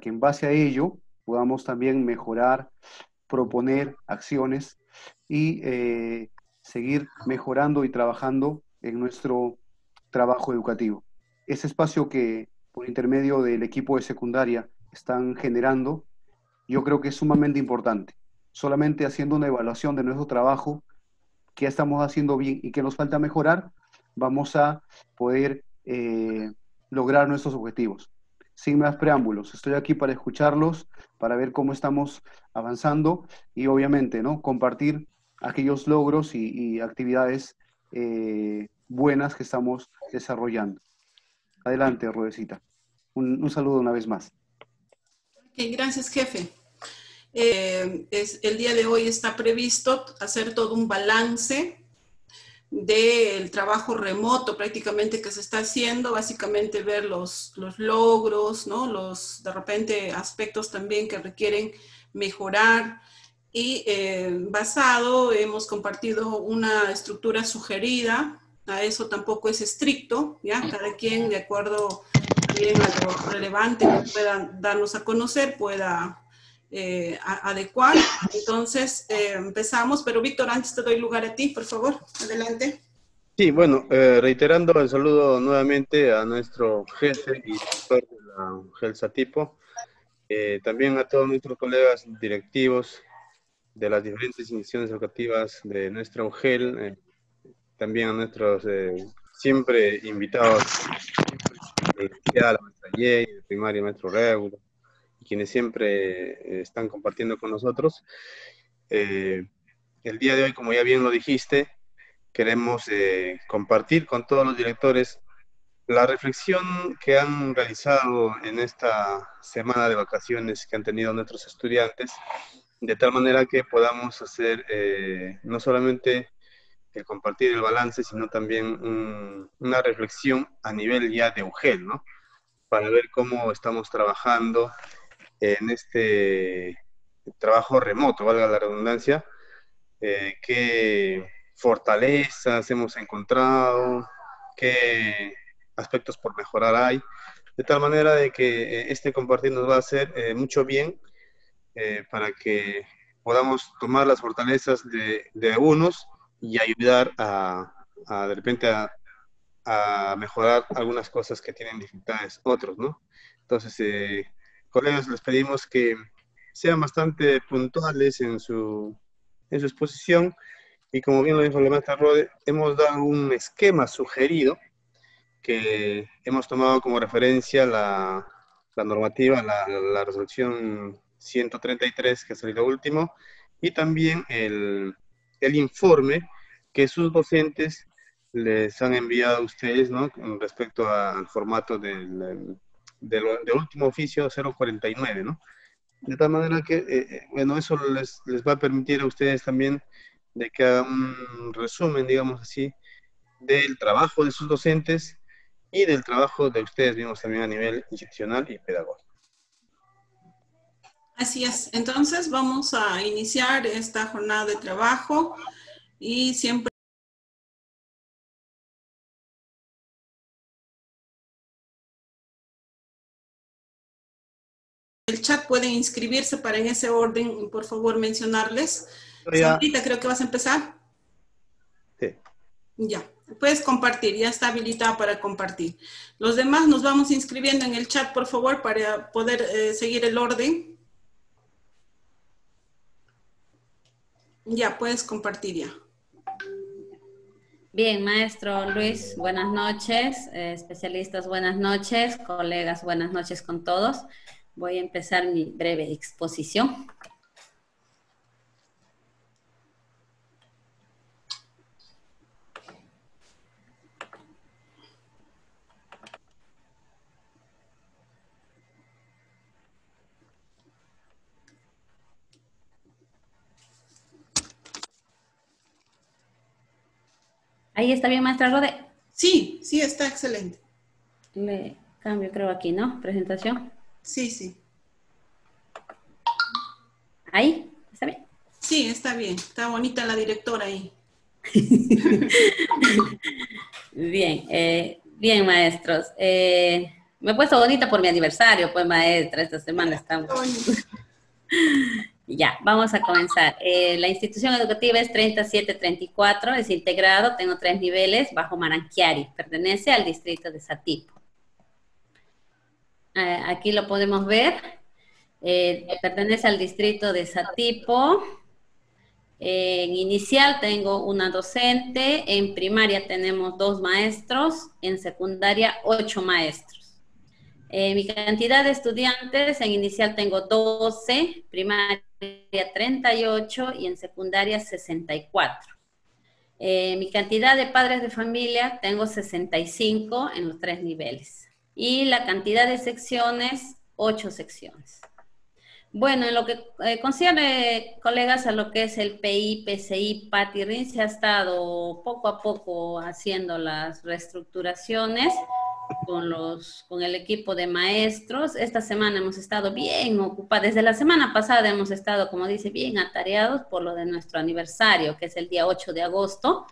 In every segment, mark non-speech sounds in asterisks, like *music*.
que en base a ello podamos también mejorar, proponer acciones y eh, seguir mejorando y trabajando en nuestro trabajo educativo. Ese espacio que por intermedio del equipo de secundaria están generando, yo creo que es sumamente importante. Solamente haciendo una evaluación de nuestro trabajo, qué estamos haciendo bien y qué nos falta mejorar, vamos a poder eh, lograr nuestros objetivos. Sin más preámbulos, estoy aquí para escucharlos, para ver cómo estamos avanzando y obviamente ¿no? compartir aquellos logros y, actividades eh, buenas que estamos desarrollando. Adelante, Rodecita. Un, saludo una vez más. gracias, jefe. Eh, es, el día de hoy está previsto hacer todo un balance del trabajo remoto prácticamente que se está haciendo, básicamente ver los, los logros, ¿no? los de repente aspectos también que requieren mejorar y eh, basado hemos compartido una estructura sugerida, a eso tampoco es estricto, ¿ya? Cada quien de acuerdo también a lo relevante que puedan darnos a conocer pueda eh, adecuar. Entonces, eh, empezamos, pero Víctor, antes te doy lugar a ti, por favor, adelante. Sí, bueno, eh, reiterando el saludo nuevamente a nuestro jefe y director de la GELSA Tipo, también a todos nuestros colegas directivos de las diferentes instituciones educativas de nuestra UGEL, también a nuestros siempre invitados, la maestra Yey, primaria maestro quienes siempre eh, están compartiendo con nosotros. Eh, el día de hoy, como ya bien lo dijiste, queremos eh, compartir con todos los directores la reflexión que han realizado en esta semana de vacaciones que han tenido nuestros estudiantes, de tal manera que podamos hacer no solamente el compartir el balance, sino también una reflexión a nivel ya de UGEL, ¿no? Para ver cómo estamos trabajando en este trabajo remoto, valga la redundancia, eh, qué fortalezas hemos encontrado, qué aspectos por mejorar hay, de tal manera de que eh, este compartir nos va a hacer eh, mucho bien para que podamos tomar las fortalezas de, de unos y ayudar a, de repente a, a, mejorar algunas cosas que tienen dificultades otros, ¿no? Entonces, colegas, les pedimos que sean bastante puntuales en su, en su exposición y como bien lo dijo la maestra hemos dado un esquema sugerido que hemos tomado como referencia la, normativa, la, resolución 133 que ha salido último y también el, el informe que sus docentes les han enviado a ustedes ¿no? respecto al formato del, del, último oficio 049, ¿no? De tal manera que, eh, eh, bueno, eso les, les, va a permitir a ustedes también de que hagan un resumen, digamos así, del trabajo de sus docentes y del trabajo de ustedes mismos también a nivel institucional y pedagógico. Así es. Entonces vamos a iniciar esta jornada de trabajo y siempre el chat pueden inscribirse para en ese orden, por favor, mencionarles. Ahorita creo que vas a empezar. Sí. Ya, puedes compartir, ya está habilitada para compartir. Los demás nos vamos inscribiendo en el chat, por favor, para poder eh, seguir el orden. Ya, puedes compartir ya. Bien, maestro Luis, buenas noches. Eh, especialistas, buenas noches. Colegas, buenas noches con todos voy a empezar mi breve exposición. Ahí está bien, maestra Rode. Sí, sí, está excelente. Le cambio, creo, aquí, ¿no? Presentación. Sí, sí. ¿Ahí? ¿Está bien? Sí, está bien. Está bonita la directora ahí. *laughs* bien, eh, bien, maestros. Eh, Me he puesto bonita por mi aniversario, pues maestra, esta semana estamos. *laughs* ya, vamos a comenzar. Eh, la institución educativa es 3734, es integrado, tengo tres niveles, bajo Maranquiari, pertenece al distrito de Satipo. Eh, aquí lo podemos ver, eh, pertenece al distrito de Satipo. En inicial tengo una docente, en primaria tenemos dos maestros, en secundaria ocho maestros. Eh, mi cantidad de estudiantes, en inicial tengo 12, primaria 38 y en secundaria 64. Eh, mi cantidad de padres de familia, tengo 65 en los tres niveles. Y la cantidad de secciones, 8 secciones. Bueno, en lo que eh, concierne, colegas, a lo que es el PI, PCI, PATI, se ha estado poco a poco haciendo las reestructuraciones con, los, con el equipo de maestros. Esta semana hemos estado bien ocupados. Desde la semana pasada hemos estado, como dice, bien atareados por lo de nuestro aniversario, que es el día 8 de agosto.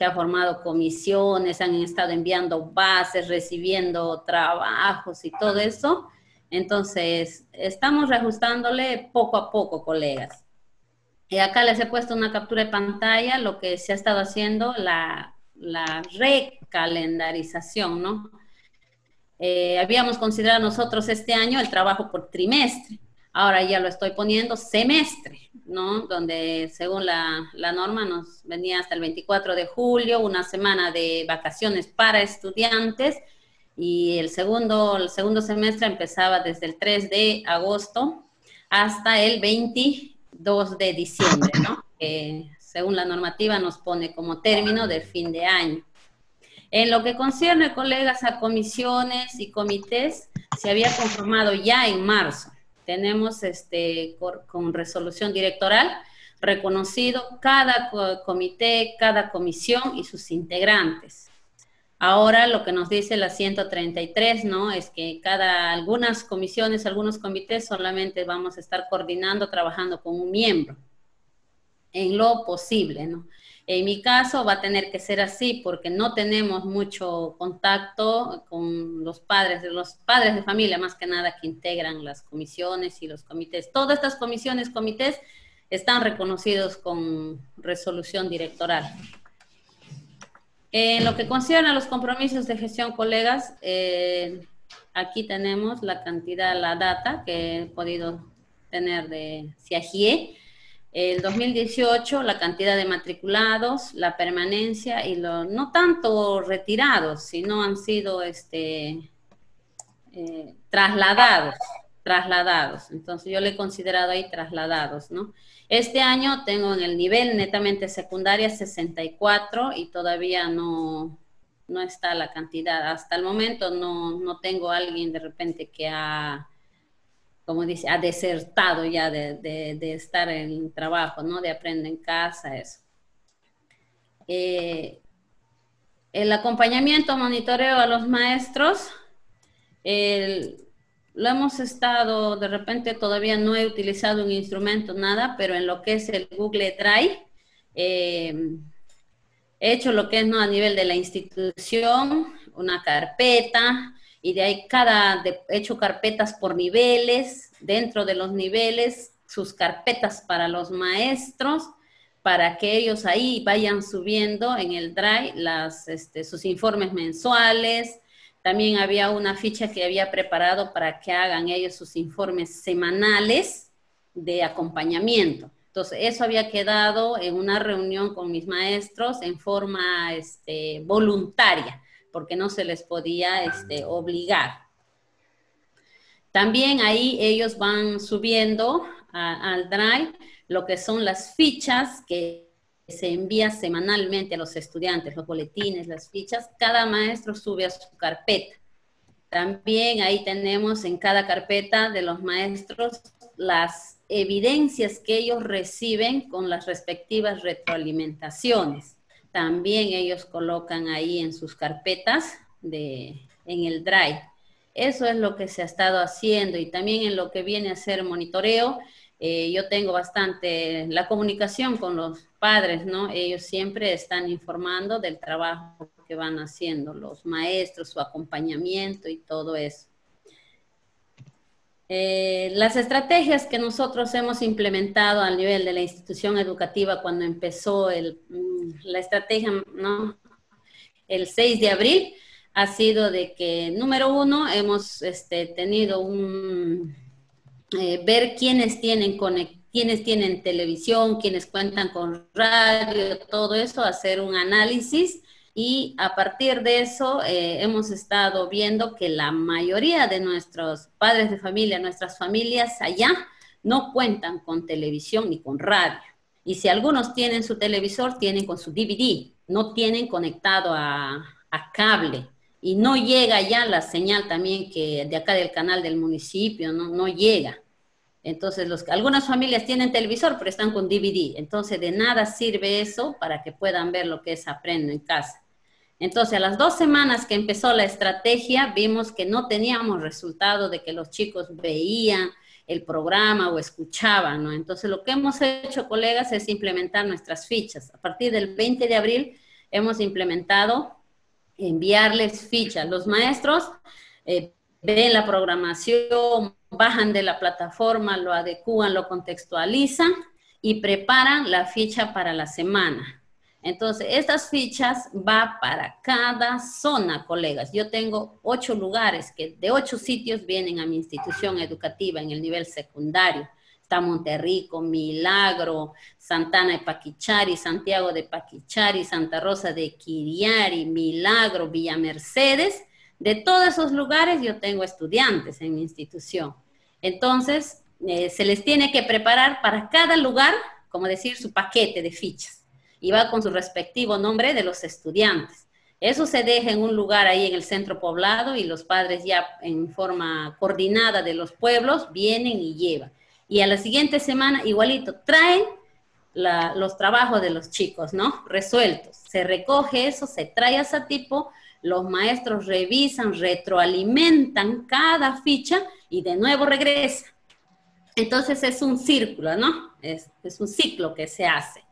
Se han formado comisiones, han estado enviando bases, recibiendo trabajos y todo eso. Entonces, estamos reajustándole poco a poco, colegas. Y acá les he puesto una captura de pantalla, lo que se ha estado haciendo, la, la recalendarización, ¿no? Eh, habíamos considerado nosotros este año el trabajo por trimestre. Ahora ya lo estoy poniendo semestre, ¿no? Donde según la, la, norma nos venía hasta el 24 de julio, una semana de vacaciones para estudiantes y el segundo, el segundo semestre empezaba desde el 3 de agosto hasta el 22 de diciembre, ¿no? *laughs* Que según la normativa nos pone como término de fin de año. En lo que concierne, colegas, a comisiones y comités, se había conformado ya en marzo. Tenemos este, con resolución directoral reconocido cada comité, cada comisión y sus integrantes. Ahora lo que nos dice la 133, ¿no? Es que cada, algunas comisiones, algunos comités solamente vamos a estar coordinando, trabajando con un miembro, en lo posible, ¿no? En mi caso va a tener que ser así porque no tenemos mucho contacto con los padres, los padres de familia más que nada que integran las comisiones y los comités. Todas estas comisiones, comités están reconocidos con resolución directoral. En lo que concierne a los compromisos de gestión, colegas, eh, aquí tenemos la cantidad, la data que he podido tener de CIAGIE. El 2018, la cantidad de matriculados, la permanencia y lo, no tanto retirados, sino han sido este, eh, trasladados, trasladados. Entonces yo le he considerado ahí trasladados, ¿no? Este año tengo en el nivel netamente secundaria 64 y todavía no, no está la cantidad. Hasta el momento no, no tengo alguien de repente que ha, como dice, ha desertado ya de, estar en trabajo, ¿no? De aprender en casa, eso. Eh, el acompañamiento, monitoreo a los maestros, lo hemos estado, de repente todavía no he utilizado un instrumento, nada, pero en lo que es el Google Drive, eh, he hecho lo que es ¿no? a nivel de la institución, una carpeta, y de ahí cada, he hecho carpetas por niveles, dentro de los niveles, sus carpetas para los maestros, para que ellos ahí vayan subiendo en el Drive las, este, sus informes mensuales, también había una ficha que había preparado para que hagan ellos sus informes semanales de acompañamiento. Entonces, eso había quedado en una reunión con mis maestros en forma este, voluntaria, porque no se les podía este, obligar. También ahí ellos van subiendo al Drive lo que son las fichas que se envía semanalmente a los estudiantes, los boletines, las fichas, cada maestro sube a su carpeta. También ahí tenemos en cada carpeta de los maestros las evidencias que ellos reciben con las respectivas retroalimentaciones. También ellos colocan ahí en sus carpetas de, en el Drive. Eso es lo que se ha estado haciendo y también en lo que viene a ser monitoreo, eh, yo tengo bastante la comunicación con los padres, ¿no? Ellos siempre están informando del trabajo que van haciendo los maestros, su acompañamiento y todo eso. Eh, las estrategias que nosotros hemos implementado a nivel de la institución educativa cuando empezó el, mm, la estrategia, ¿no? El 6 de abril, ha sido de que, número uno, hemos este, tenido un, eh, ver quiénes tienen quiénes tienen televisión, quiénes cuentan con radio, todo eso, hacer un análisis y a partir de eso eh, hemos estado viendo que la mayoría de nuestros padres de familia, nuestras familias allá, no cuentan con televisión ni con radio. Y si algunos tienen su televisor, tienen con su DVD, no tienen conectado a, cable. Y no llega ya la señal también que de acá del canal del municipio, no, no llega. Entonces, los, algunas familias tienen televisor, pero están con DVD. Entonces, de nada sirve eso para que puedan ver lo que es Aprendo en casa. Entonces, a las dos semanas que empezó la estrategia, vimos que no teníamos resultado de que los chicos veían el programa o escuchaban, ¿no? Entonces, lo que hemos hecho, colegas, es implementar nuestras fichas. A partir del 20 de abril, hemos implementado enviarles fichas. Los maestros eh, ven la programación, bajan de la plataforma, lo adecúan, lo contextualizan y preparan la ficha para la semana. Entonces, estas fichas va para cada zona, colegas. Yo tengo ocho lugares que de ocho sitios vienen a mi institución educativa en el nivel secundario. Está Monterrico, Milagro, Santana de Paquichari, Santiago de Paquichari, Santa Rosa de Quiriari, Milagro, Villa Mercedes. De todos esos lugares yo tengo estudiantes en mi institución. Entonces, eh, se les tiene que preparar para cada lugar, como decir, su paquete de fichas. Y va con su respectivo nombre de los estudiantes. Eso se deja en un lugar ahí en el centro poblado y los padres ya en forma coordinada de los pueblos vienen y llevan. Y a la siguiente semana, igualito, traen los trabajos de los chicos, ¿no? Resueltos. Se recoge eso, se trae a ese tipo, los maestros revisan, retroalimentan cada ficha y de nuevo regresa. Entonces es un círculo, ¿no? Es, un ciclo que se hace.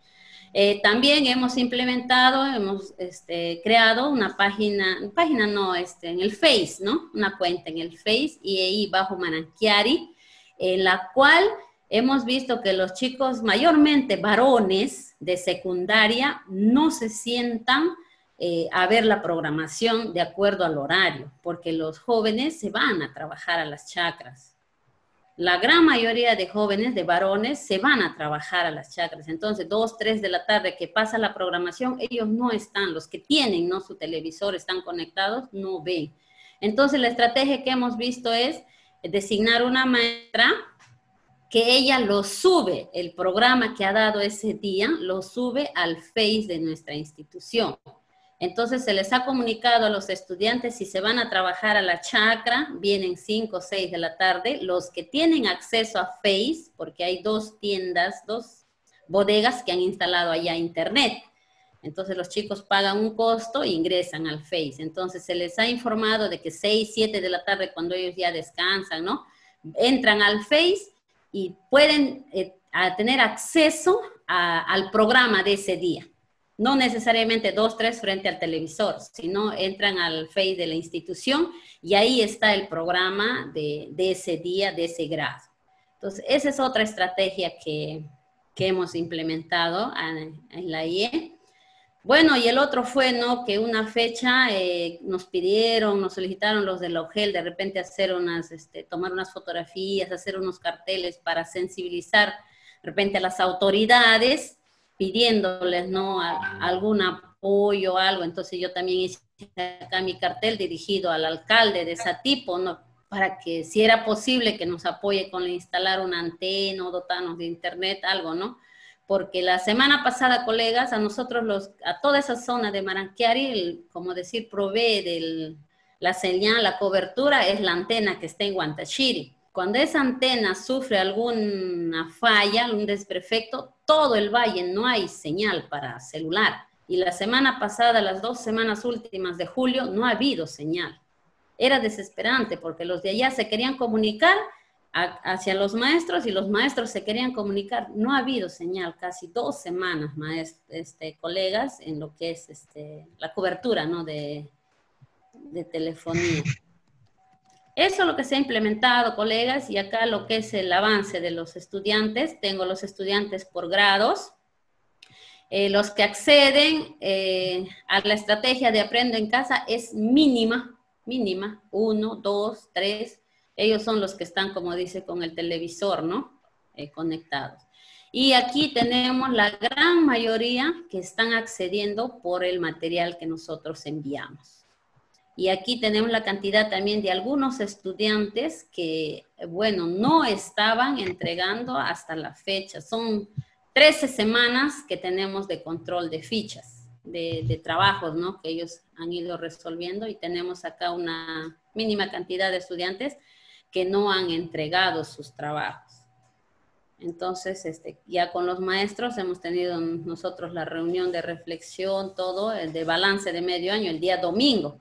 Eh, también hemos implementado, hemos este, creado una página, página no, este, en el Face, ¿no? Una cuenta en el Face y ahí bajo Mananquiari, en la cual hemos visto que los chicos, mayormente varones de secundaria, no se sientan eh, a ver la programación de acuerdo al horario, porque los jóvenes se van a trabajar a las chacras. La gran mayoría de jóvenes, de varones, se van a trabajar a las chacras. Entonces, dos, tres de la tarde que pasa la programación, ellos no están, los que tienen ¿no? su televisor, están conectados, no ven. Entonces, la estrategia que hemos visto es designar una maestra que ella lo sube, el programa que ha dado ese día, lo sube al Face de nuestra institución. Entonces se les ha comunicado a los estudiantes si se van a trabajar a la chacra, vienen 5 o 6 de la tarde, los que tienen acceso a Face, porque hay dos tiendas, dos bodegas que han instalado allá internet. Entonces los chicos pagan un costo e ingresan al Face. Entonces se les ha informado de que 6, 7 de la tarde, cuando ellos ya descansan, ¿no? Entran al Face y pueden eh, tener acceso al programa de ese día no necesariamente dos, tres frente al televisor, sino entran al Face de la institución y ahí está el programa de, ese día, de ese grado. Entonces, esa es otra estrategia que, hemos implementado en, la IE. Bueno, y el otro fue, ¿no? Que una fecha eh, nos pidieron, nos solicitaron los de la OGEL de repente hacer unas, este, tomar unas fotografías, hacer unos carteles para sensibilizar de repente a las autoridades pidiéndoles, ¿no? algún apoyo, algo. Entonces yo también hice acá mi cartel dirigido al alcalde de ese tipo, ¿no? Para que si era posible que nos apoye con instalar una antena o dotarnos de internet, algo, ¿no? Porque la semana pasada, colegas, a nosotros, los, a toda esa zona de Maranquiari, como decir, provee de la señal, la cobertura, es la antena que está en Guantachiri. Cuando esa antena sufre alguna falla, un desperfecto, todo el valle no hay señal para celular. Y la semana pasada, las dos semanas últimas de julio, no ha habido señal. Era desesperante porque los de allá se querían comunicar hacia los maestros y los maestros se querían comunicar. No ha habido señal casi dos semanas, este, colegas, en lo que es este, la cobertura ¿no? de telefonía. Eso es lo que se ha implementado, colegas, y acá lo que es el avance de los estudiantes. Tengo los estudiantes por grados. Eh, los que acceden eh, a la estrategia de Aprendo en Casa es mínima, mínima, uno, dos, tres. Ellos son los que están, como dice, con el televisor, ¿no? Eh, conectados. Y aquí tenemos la gran mayoría que están accediendo por el material que nosotros enviamos. Y aquí tenemos la cantidad también de algunos estudiantes que, bueno, no estaban entregando hasta la fecha. Son 13 semanas que tenemos de control de fichas, de, trabajos, ¿no? Que ellos han ido resolviendo y tenemos acá una mínima cantidad de estudiantes que no han entregado sus trabajos. Entonces, este, ya con los maestros hemos tenido nosotros la reunión de reflexión, todo, el de balance de medio año, el día domingo.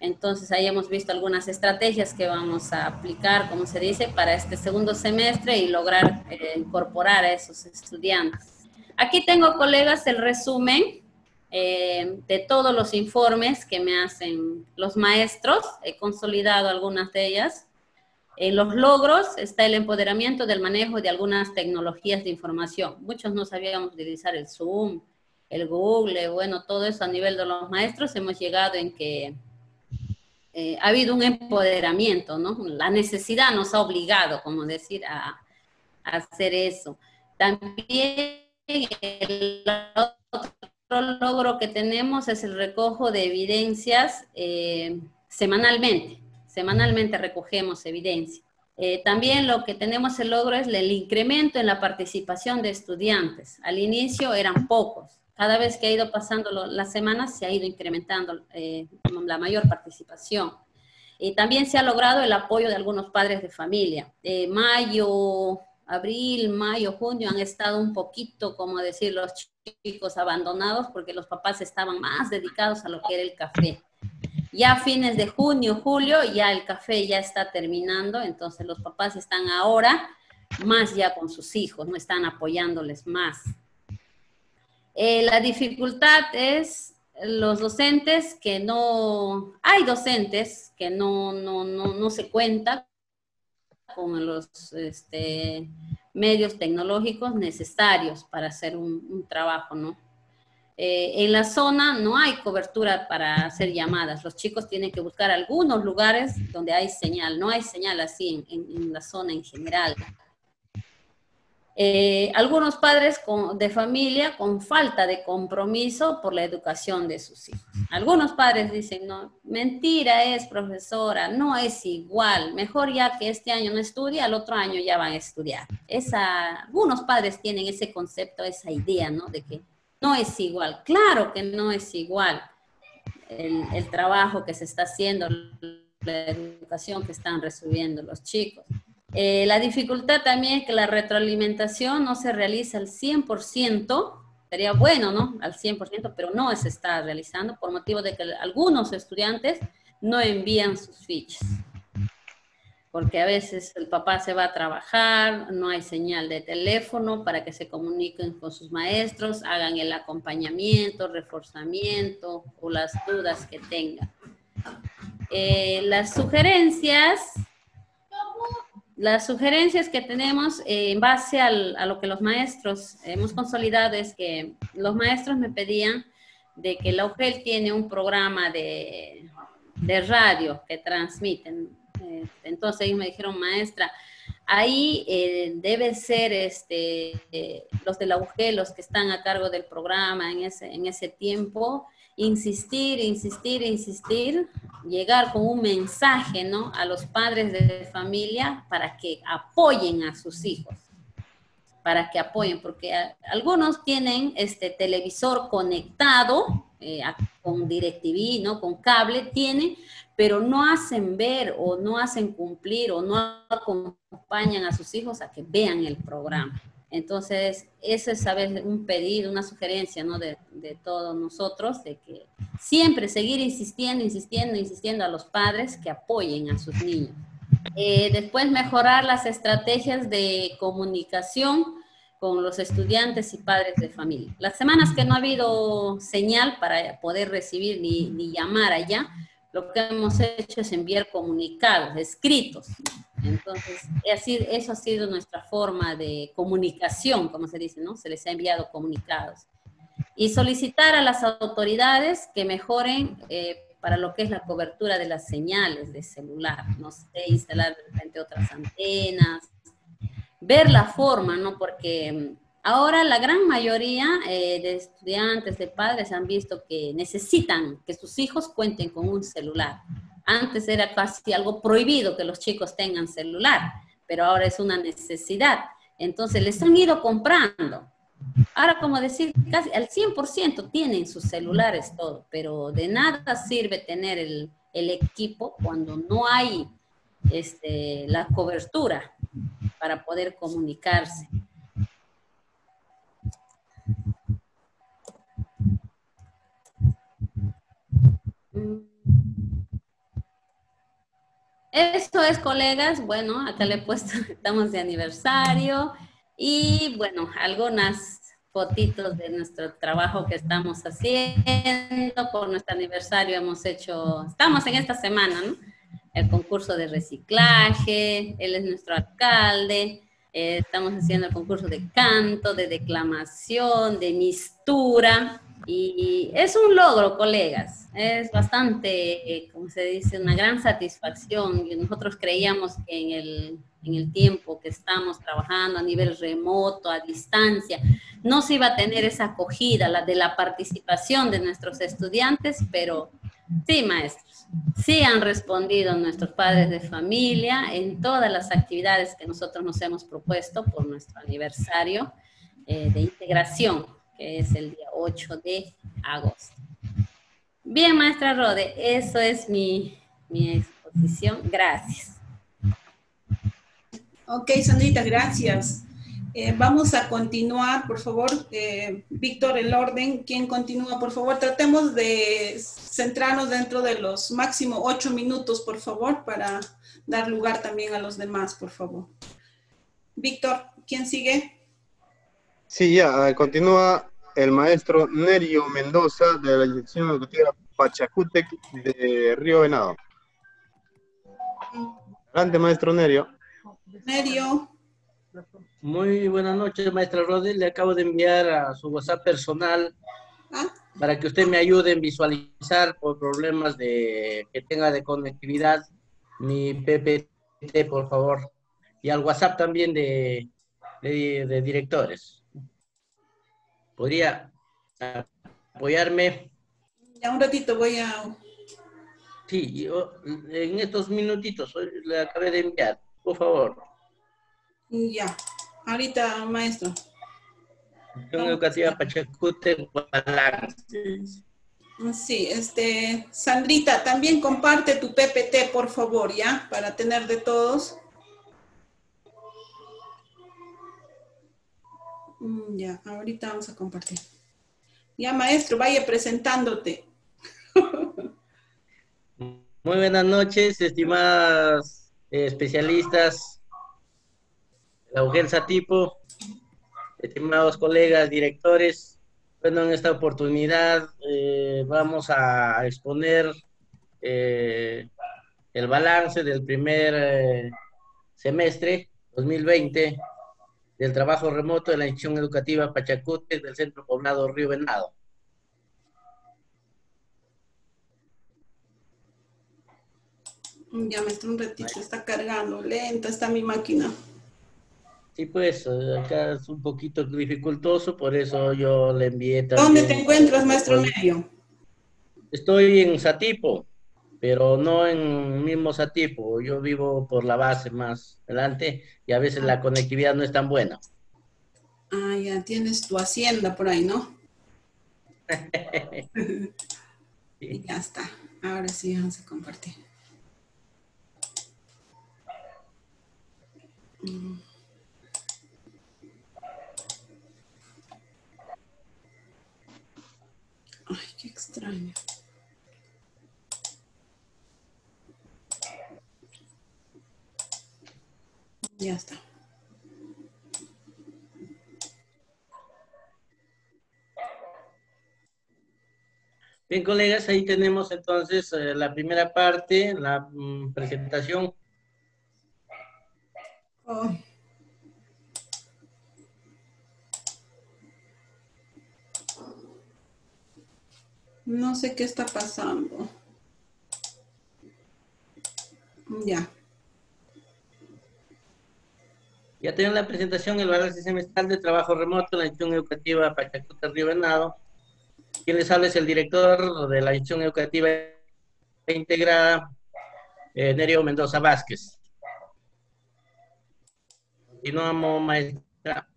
Entonces, ahí hemos visto algunas estrategias que vamos a aplicar, como se dice, para este segundo semestre y lograr eh, incorporar a esos estudiantes. Aquí tengo, colegas, el resumen eh, de todos los informes que me hacen los maestros. He consolidado algunas de ellas en los logros está el empoderamiento del manejo de algunas tecnologías de información. Muchos no sabíamos utilizar el Zoom, el Google, bueno, todo eso a nivel de los maestros hemos llegado en que eh, ha habido un empoderamiento, ¿no? La necesidad nos ha obligado, como decir, a, hacer eso. También el otro logro que tenemos es el recojo de evidencias eh, semanalmente semanalmente recogemos evidencia. Eh, también lo que tenemos el logro es el incremento en la participación de estudiantes. Al inicio eran pocos. Cada vez que ha ido pasando las semanas se ha ido incrementando eh, la mayor participación. Y también se ha logrado el apoyo de algunos padres de familia. Eh, mayo, abril, mayo, junio han estado un poquito, como decir, los chicos abandonados porque los papás estaban más dedicados a lo que era el café. Ya a fines de junio, julio, ya el café ya está terminando, entonces los papás están ahora más ya con sus hijos, no están apoyándoles más. Eh, la dificultad es los docentes que no, hay docentes que no, no, no, no se cuenta con los este, medios tecnológicos necesarios para hacer un, trabajo, ¿no? Eh, en la zona no hay cobertura para hacer llamadas. Los chicos tienen que buscar algunos lugares donde hay señal. No hay señal así en, la zona en general. Eh, algunos padres de familia con falta de compromiso por la educación de sus hijos. Algunos padres dicen, no, mentira es, profesora, no es igual. Mejor ya que este año no estudia, al otro año ya van a estudiar. Esa, algunos padres tienen ese concepto, esa idea, ¿no? De que no es igual. Claro que no es igual el, trabajo que se está haciendo, la educación que están recibiendo los chicos. Eh, la dificultad también es que la retroalimentación no se realiza al 100%, sería bueno, ¿no? Al 100%, pero no se está realizando por motivo de que algunos estudiantes no envían sus fichas porque a veces el papá se va a trabajar, no hay señal de teléfono para que se comuniquen con sus maestros, hagan el acompañamiento, reforzamiento o las dudas que tengan. Eh, las sugerencias, las sugerencias que tenemos eh, en base a lo que los maestros hemos consolidado es que los maestros me pedían de que la UGEL tiene un programa de, de radio que transmiten. Entonces ellos me dijeron, maestra, ahí eh, debe ser este, eh, los de la UG, los que están a cargo del programa en ese, en ese tiempo, insistir, insistir, insistir, llegar con un mensaje ¿no? a los padres de familia para que apoyen a sus hijos para que apoyen, porque algunos tienen este televisor conectado eh, con DirecTV, ¿no? Con cable, tienen, pero no hacen ver o no hacen cumplir o no acompañan a sus hijos a que vean el programa. Entonces, eso es, ¿sabes? Un pedido, una sugerencia, ¿no? De, de, todos nosotros, de que siempre seguir insistiendo, insistiendo, insistiendo a los padres que apoyen a sus niños. Eh, después, mejorar las estrategias de comunicación con los estudiantes y padres de familia. Las semanas que no ha habido señal para poder recibir ni, ni llamar allá, lo que hemos hecho es enviar comunicados escritos. Entonces, así, eso ha sido nuestra forma de comunicación, como se dice, ¿no? Se les ha enviado comunicados. Y solicitar a las autoridades que mejoren eh, para lo que es la cobertura de las señales de celular, no sé, instalar de repente otras antenas, ver la forma, ¿no? Porque mm, ahora la gran mayoría eh, de estudiantes, de padres han visto que necesitan que sus hijos cuenten con un celular. Antes era casi algo prohibido que los chicos tengan celular, pero ahora es una necesidad. Entonces les han ido comprando. Ahora, como decir, casi al 100% tienen sus celulares todo, pero de nada sirve tener el, equipo cuando no hay este, la cobertura para poder comunicarse. Esto es, colegas, bueno, acá le he puesto, *laughs* estamos de aniversario y bueno, algunas fotitos de nuestro trabajo que estamos haciendo. Por nuestro aniversario hemos hecho, estamos en esta semana, ¿no? El concurso de reciclaje, él es nuestro alcalde, eh, estamos haciendo el concurso de canto, de declamación, de mistura. Y es un logro, colegas. Es bastante, eh, como se dice, una gran satisfacción. Nosotros creíamos que en el, en el tiempo que estamos trabajando a nivel remoto, a distancia, no se iba a tener esa acogida, la de la participación de nuestros estudiantes, pero sí, maestros, sí han respondido nuestros padres de familia en todas las actividades que nosotros nos hemos propuesto por nuestro aniversario eh, de integración que es el día 8 de agosto. Bien, maestra Rode, eso es mi, exposición. Gracias. Ok, Sandrita, gracias. Eh, vamos a continuar, por favor. Eh, Víctor, el orden. ¿Quién continúa, por favor? Tratemos de centrarnos dentro de los máximo ocho minutos, por favor, para dar lugar también a los demás, por favor. Víctor, ¿quién sigue? Sí, ya, continúa el maestro Nerio Mendoza de la Dirección Educativa Pachacútec de Río Venado. Adelante, maestro Nerio. Nerio. Muy buenas noches, maestra Rodríguez. Le acabo de enviar a su WhatsApp personal ah. para que usted me ayude en visualizar por problemas de que tenga de conectividad mi PPT, por favor. Y al WhatsApp también de, de, directores. ¿Podría apoyarme? Ya un ratito voy a... Sí, yo, en estos minutitos le acabé de enviar, por favor. Ya, ahorita, maestro. Educativa Pachacute, Sí, este, Sandrita, también comparte tu PPT, por favor, ¿ya? Para tener de todos. Ya, ahorita vamos a compartir. Ya, maestro, vaya presentándote. *laughs* Muy buenas noches, estimadas eh, especialistas, la UGEL Satipo, estimados colegas, directores. Bueno, en esta oportunidad eh, vamos a exponer eh, el balance del primer semestre 2020 del trabajo remoto de la institución educativa Pachacute del centro poblado Río Venado. Ya me está un ratito, está cargando, lenta está mi máquina. Sí, pues acá es un poquito dificultoso, por eso yo le envié también. ¿Dónde te encuentras, maestro medio? Estoy en Satipo, pero no en mismo Satipo. Yo vivo por la base más adelante y a veces la conectividad no es tan buena. Ah, ya tienes tu hacienda por ahí, ¿no? *laughs* y ya está. Ahora sí vamos a compartir. Mm. Ay, qué extraño. Ya está. Bien, colegas, ahí tenemos entonces eh, la primera parte, la mm, presentación. Oh. No sé qué está pasando. Ya. Ya tenemos la presentación, el balance semestral de trabajo remoto en la institución educativa Pachacuta Río Venado. Quien les habla es el director de la institución educativa integrada, eh, Nerio Mendoza Vázquez. Continuamos, maestra.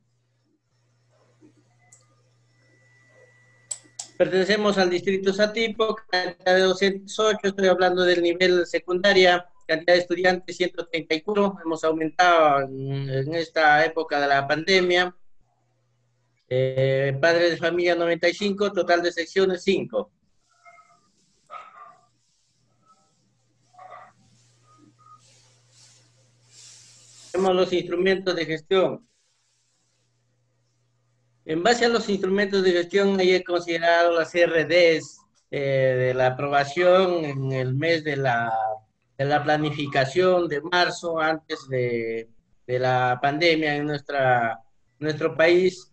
Pertenecemos al distrito Satipo, cantidad de 208, estoy hablando del nivel secundaria, cantidad de estudiantes 134, hemos aumentado en, esta época de la pandemia. Eh, padres de familia 95, total de secciones 5. Tenemos los instrumentos de gestión. En base a los instrumentos de gestión, ahí he considerado las RDs eh, de la aprobación en el mes de la, de la planificación de marzo, antes de, de la pandemia en nuestra, nuestro país.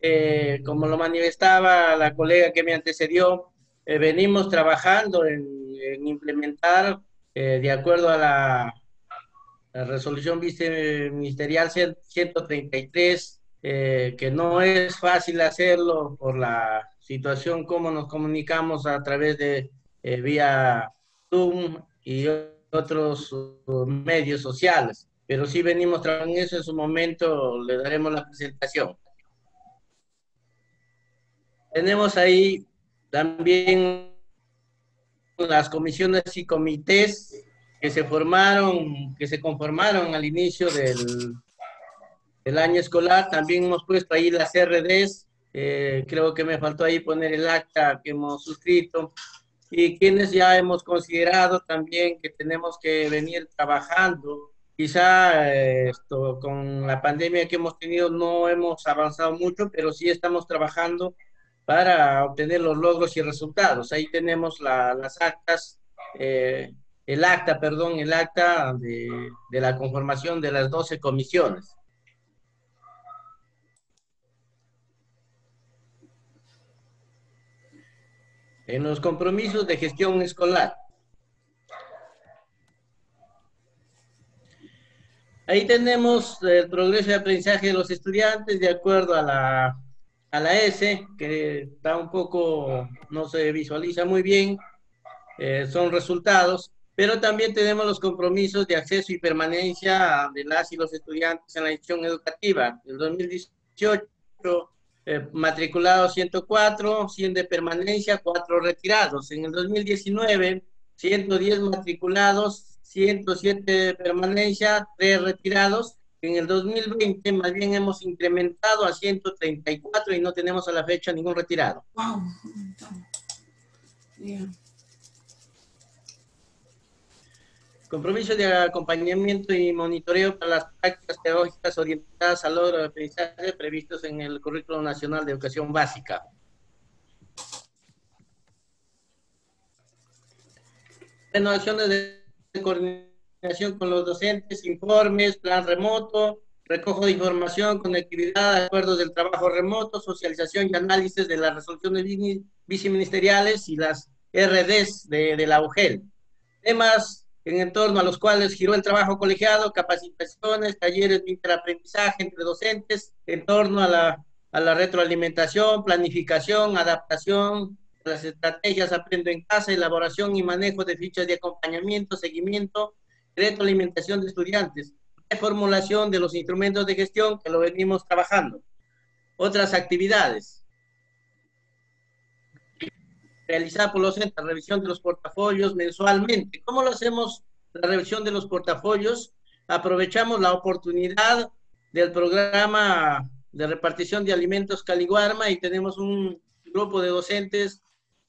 Eh, como lo manifestaba la colega que me antecedió, eh, venimos trabajando en, en implementar, de acuerdo a la, la resolución viceministerial 133, eh, que no es fácil hacerlo por la situación como nos comunicamos a través de eh, vía Zoom y otros uh, medios sociales. Pero sí venimos trabajando eso, en su momento le daremos la presentación. Tenemos ahí también las comisiones y comités que se formaron, que se conformaron al inicio del, el año escolar. También hemos puesto ahí las RDs. Eh, creo que me faltó ahí poner el acta que hemos suscrito. Y quienes ya hemos considerado también que tenemos que venir trabajando. Quizá eh, esto, con la pandemia que hemos tenido no hemos avanzado mucho, pero sí estamos trabajando para obtener los logros y resultados. Ahí tenemos las actas, eh, el acta, perdón, el acta de, de la conformación de las 12 comisiones. En los compromisos de gestión escolar. Ahí tenemos el progreso de aprendizaje de los estudiantes de acuerdo a la, a la S, que está un poco, no se visualiza muy bien, eh, son resultados, pero también tenemos los compromisos de acceso y permanencia de las y los estudiantes en la institución educativa. El 2018 matriculados 104, 100 de permanencia, 4 retirados. En el 2019, 110 matriculados, 107 de permanencia, 3 retirados. En el 2020, más bien hemos incrementado a 134 y no tenemos a la fecha ningún retirado. Wow. Compromiso de acompañamiento y monitoreo para las prácticas pedagógicas orientadas al logro de aprendizaje previstos en el Currículo Nacional de Educación Básica. Renovaciones de coordinación con los docentes, informes, plan remoto, recojo de información, conectividad, acuerdos del trabajo remoto, socialización y análisis de las resoluciones viceministeriales y las RDs de, de la UGEL. Temas en torno a los cuales giró el trabajo colegiado, capacitaciones, talleres de interaprendizaje entre docentes, en torno a la, retroalimentación, planificación, adaptación, las estrategias Aprendo en Casa, elaboración y manejo de fichas de acompañamiento, seguimiento, retroalimentación de estudiantes, formulación de los instrumentos de gestión que lo venimos trabajando. Otras actividades, realizada por los centros, revisión de los portafolios mensualmente. ¿Cómo lo hacemos la revisión de los portafolios? Aprovechamos la oportunidad del programa de repartición de alimentos Caliguarma y tenemos un grupo de docentes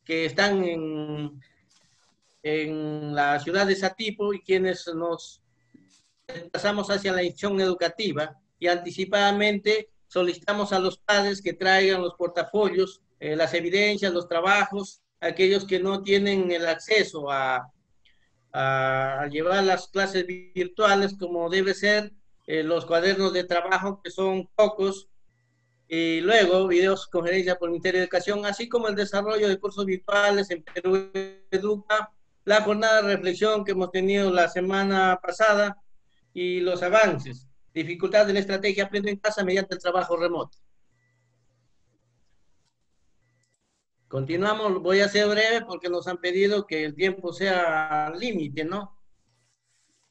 que están en, en la ciudad de Satipo y quienes nos pasamos hacia la institución educativa y anticipadamente solicitamos a los padres que traigan los portafolios, eh, las evidencias, los trabajos aquellos que no tienen el acceso a, llevar las clases virtuales como debe ser, eh, los cuadernos de trabajo que son pocos, y luego videos conferencias por el Ministerio de Educación, así como el desarrollo de cursos virtuales en Perú Educa, la jornada de reflexión que hemos tenido la semana pasada y los avances, dificultad de la estrategia Aprendo en Casa mediante el trabajo remoto. Continuamos, voy a ser breve porque nos han pedido que el tiempo sea límite, ¿no?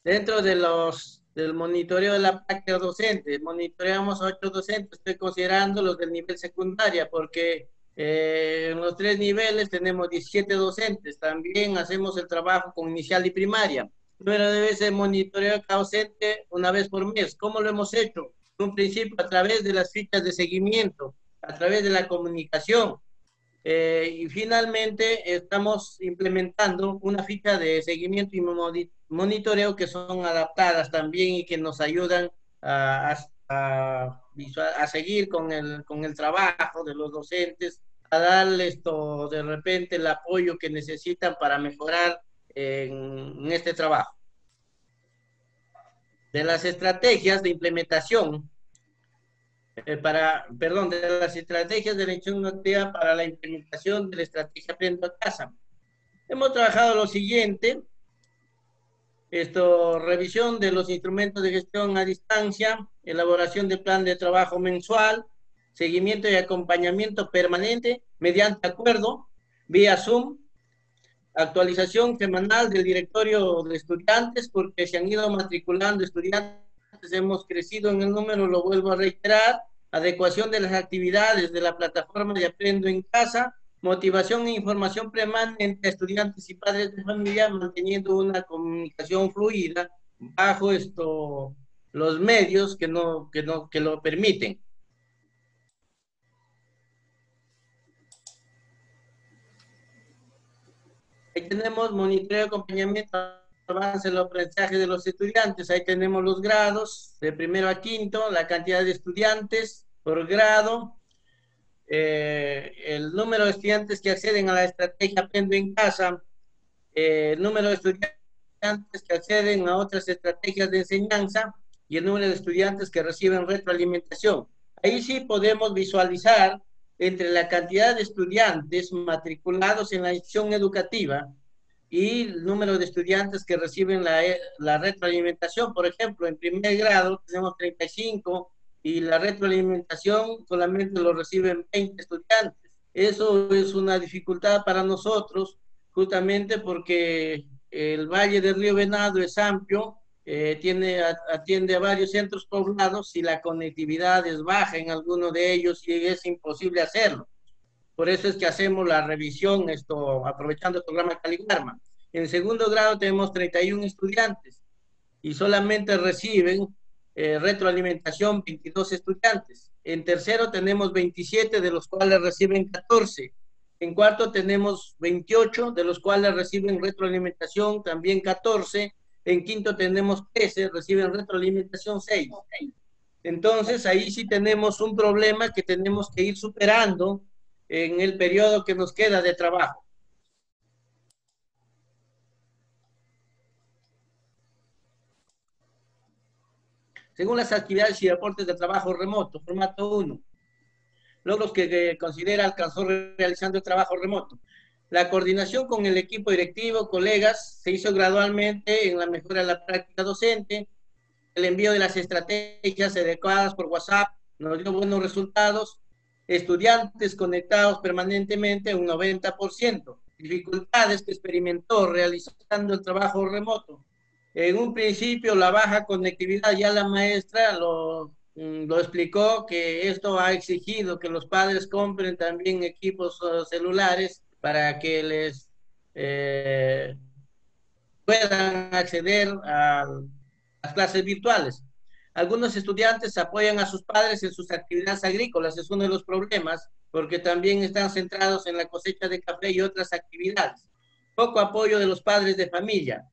Dentro de los del monitoreo de la práctica docente. Monitoreamos a ocho docentes, estoy considerando los del nivel secundaria, porque eh, en los tres niveles tenemos 17 docentes. También hacemos el trabajo con inicial y primaria. Número de veces monitoreo cada docente una vez por mes. ¿Cómo lo hemos hecho? En un principio a través de las fichas de seguimiento, a través de la comunicación. Eh, y finalmente estamos implementando una ficha de seguimiento y monitoreo que son adaptadas también y que nos ayudan a, a, seguir con el, con el trabajo de los docentes, a darles de repente el apoyo que necesitan para mejorar en, este trabajo. De las estrategias de implementación, eh, para, perdón, de las estrategias de la acción para la implementación de la estrategia Aprendo a Casa. Hemos trabajado lo siguiente, esto, revisión de los instrumentos de gestión a distancia, elaboración de plan de trabajo mensual, seguimiento y acompañamiento permanente mediante acuerdo vía Zoom, actualización semanal del directorio de estudiantes porque se han ido matriculando estudiantes, hemos crecido en el número, lo vuelvo a reiterar, adecuación de las actividades de la plataforma de Aprendo en Casa, motivación e información permanente a estudiantes y padres de familia, manteniendo una comunicación fluida bajo esto, los medios que, no, que, no, que lo permiten. Ahí tenemos monitoreo, acompañamiento, avance el aprendizaje de los estudiantes. Ahí tenemos los grados, de primero a quinto, la cantidad de estudiantes por grado, eh, el número de estudiantes que acceden a la estrategia Aprendo en Casa, eh, el número de estudiantes que acceden a otras estrategias de enseñanza y el número de estudiantes que reciben retroalimentación. Ahí sí podemos visualizar entre la cantidad de estudiantes matriculados en la institución educativa y el número de estudiantes que reciben la, la retroalimentación. Por ejemplo, en primer grado tenemos 35, y la retroalimentación solamente lo reciben 20 estudiantes. Eso es una dificultad para nosotros, justamente porque el Valle del Río Venado es amplio, eh, tiene, atiende a varios centros poblados y la conectividad es baja en alguno de ellos y es imposible hacerlo. Por eso es que hacemos la revisión, esto, aprovechando el programa Caligarma. En segundo grado tenemos 31 estudiantes y solamente reciben eh, retroalimentación 22 estudiantes. En tercero tenemos 27, de los cuales reciben 14. En cuarto tenemos 28, de los cuales reciben retroalimentación también 14. En quinto tenemos 13, reciben retroalimentación 6. Entonces ahí sí tenemos un problema que tenemos que ir superando en el periodo que nos queda de trabajo. según las actividades y reportes de trabajo remoto, formato 1. Logros que, que considera alcanzó realizando el trabajo remoto. La coordinación con el equipo directivo, colegas, se hizo gradualmente en la mejora de la práctica docente. El envío de las estrategias adecuadas por WhatsApp nos dio buenos resultados. Estudiantes conectados permanentemente, un 90%. Dificultades que experimentó realizando el trabajo remoto en un principio, la baja conectividad, ya la maestra lo, mm, lo explicó, que esto ha exigido que los padres compren también equipos uh, celulares para que les eh, puedan acceder a las clases virtuales. Algunos estudiantes apoyan a sus padres en sus actividades agrícolas, es uno de los problemas, porque también están centrados en la cosecha de café y otras actividades. Poco apoyo de los padres de familia.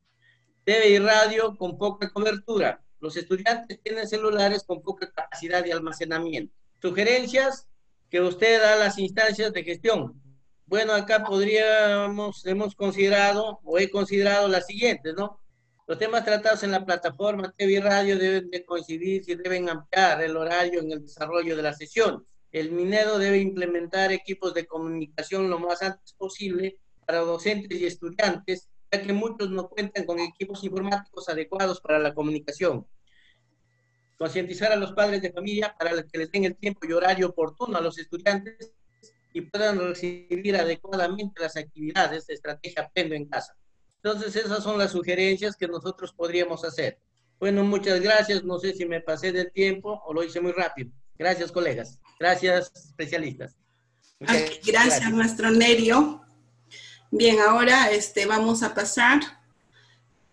TV y radio con poca cobertura. Los estudiantes tienen celulares con poca capacidad de almacenamiento. Sugerencias que usted da a las instancias de gestión. bueno, acá podríamos, hemos considerado o he considerado las siguientes, ¿no? Los temas tratados en la plataforma TV radio deben de coincidir y deben ampliar el horario en el desarrollo de la sesión. El Minedo debe implementar equipos de comunicación lo más antes posible para docentes y estudiantes, ya que muchos no cuentan con equipos informáticos adecuados para la comunicación. Concientizar a los padres de familia para que les den el tiempo y horario oportuno a los estudiantes y puedan recibir adecuadamente las actividades de estrategia Aprendo en Casa. Entonces, esas son las sugerencias que nosotros podríamos hacer. Bueno, muchas gracias. No sé si me pasé del tiempo o lo hice muy rápido. Gracias, colegas. Gracias, especialistas. gracias, gracias, maestro Nerio. Bien, ahora este, vamos a pasar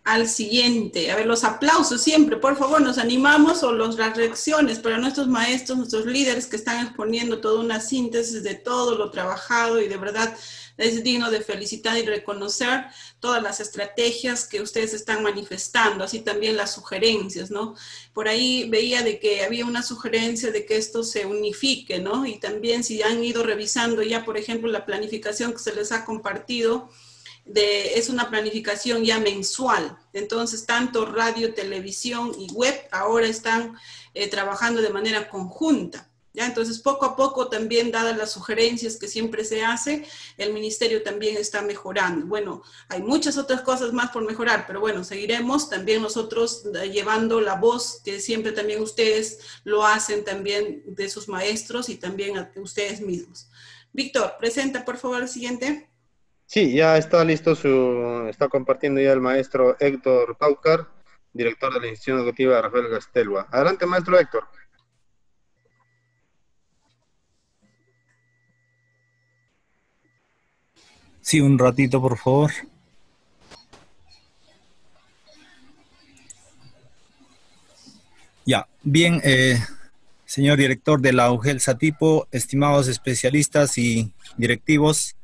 al siguiente. A ver, los aplausos siempre, por favor, nos animamos o los, las reacciones para nuestros maestros, nuestros líderes que están exponiendo toda una síntesis de todo lo trabajado y de verdad es digno de felicitar y reconocer todas las estrategias que ustedes están manifestando, así también las sugerencias, ¿no? Por ahí veía de que había una sugerencia de que esto se unifique, ¿no? Y también si han ido revisando ya, por ejemplo, la planificación que se les ha compartido, es una planificación ya mensual. Entonces, tanto radio, televisión y web ahora están eh, trabajando de manera conjunta. ¿Ya? Entonces, poco a poco también, dadas las sugerencias que siempre se hace, el ministerio también está mejorando. Bueno, hay muchas otras cosas más por mejorar, pero bueno, seguiremos también nosotros eh, llevando la voz que siempre también ustedes lo hacen también de sus maestros y también a ustedes mismos. Víctor, presenta por favor el siguiente. Sí, ya está listo su, está compartiendo ya el maestro Héctor Paucar, director de la institución educativa Rafael Gastelua. Adelante, maestro Héctor. Sí, un ratito, por favor. Ya, bien, eh, señor director de la UGEL Satipo, estimados especialistas y directivos,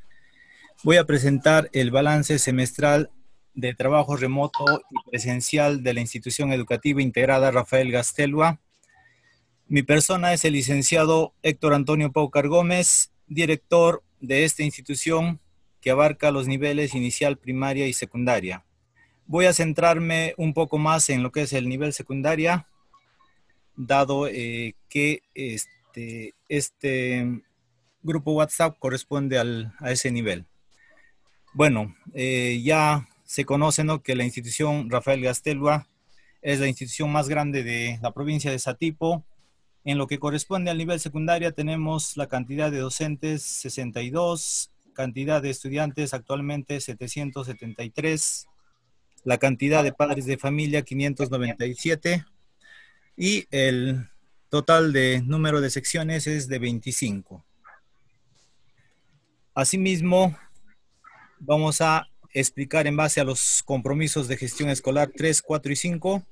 Voy a presentar el balance semestral de trabajo remoto y presencial de la institución educativa integrada Rafael Gastelua. Mi persona es el licenciado Héctor Antonio Paucar Gómez, director de esta institución que abarca los niveles inicial, primaria y secundaria. Voy a centrarme un poco más en lo que es el nivel secundaria, dado eh, que este, este grupo WhatsApp corresponde a ese nivel. Bueno, eh, ya se conoce que la institución Rafael Gastelua es la institución más grande de la provincia de Satipo. En lo que corresponde al nivel secundaria tenemos la cantidad de docentes 62, cantidad de estudiantes actualmente 773, la cantidad de padres de familia 597 y el total de número de secciones es de 25. Asimismo, vamos a explicar en base a los compromisos de gestión escolar 3, 4 y 5,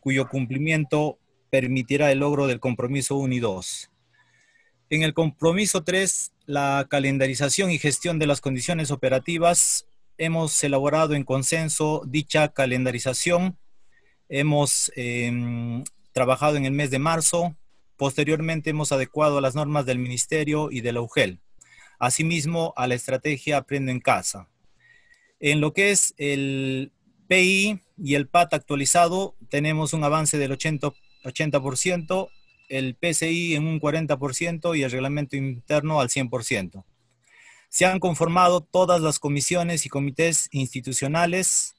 cuyo cumplimiento permitirá el logro del compromiso 1 y 2. En el compromiso 3, la calendarización y gestión de las condiciones operativas, hemos elaborado en consenso dicha calendarización. Hemos em, trabajado en el mes de marzo. Posteriormente hemos adecuado las normas del Ministerio y de la UGEL. Asimismo, a la estrategia Aprendo en Casa. En lo que es el PI y el PAT actualizado, tenemos un avance del 80%, 80% el PCI en un 40% y el reglamento interno al 100%. Se han conformado todas las comisiones y comités institucionales,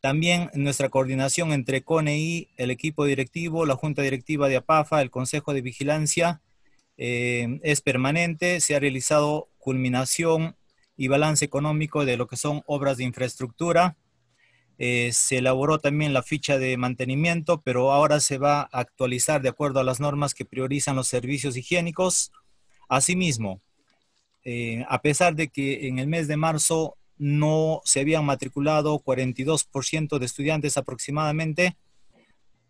también nuestra coordinación entre CONEI, el equipo directivo, la junta directiva de APAFA, el consejo de vigilancia, eh, es permanente, se ha realizado culminación y balance económico de lo que son obras de infraestructura. Eh, se elaboró también la ficha de mantenimiento, pero ahora se va a actualizar de acuerdo a las normas que priorizan los servicios higiénicos. Asimismo, eh, a pesar de que en el mes de marzo no se habían matriculado 42% de estudiantes aproximadamente,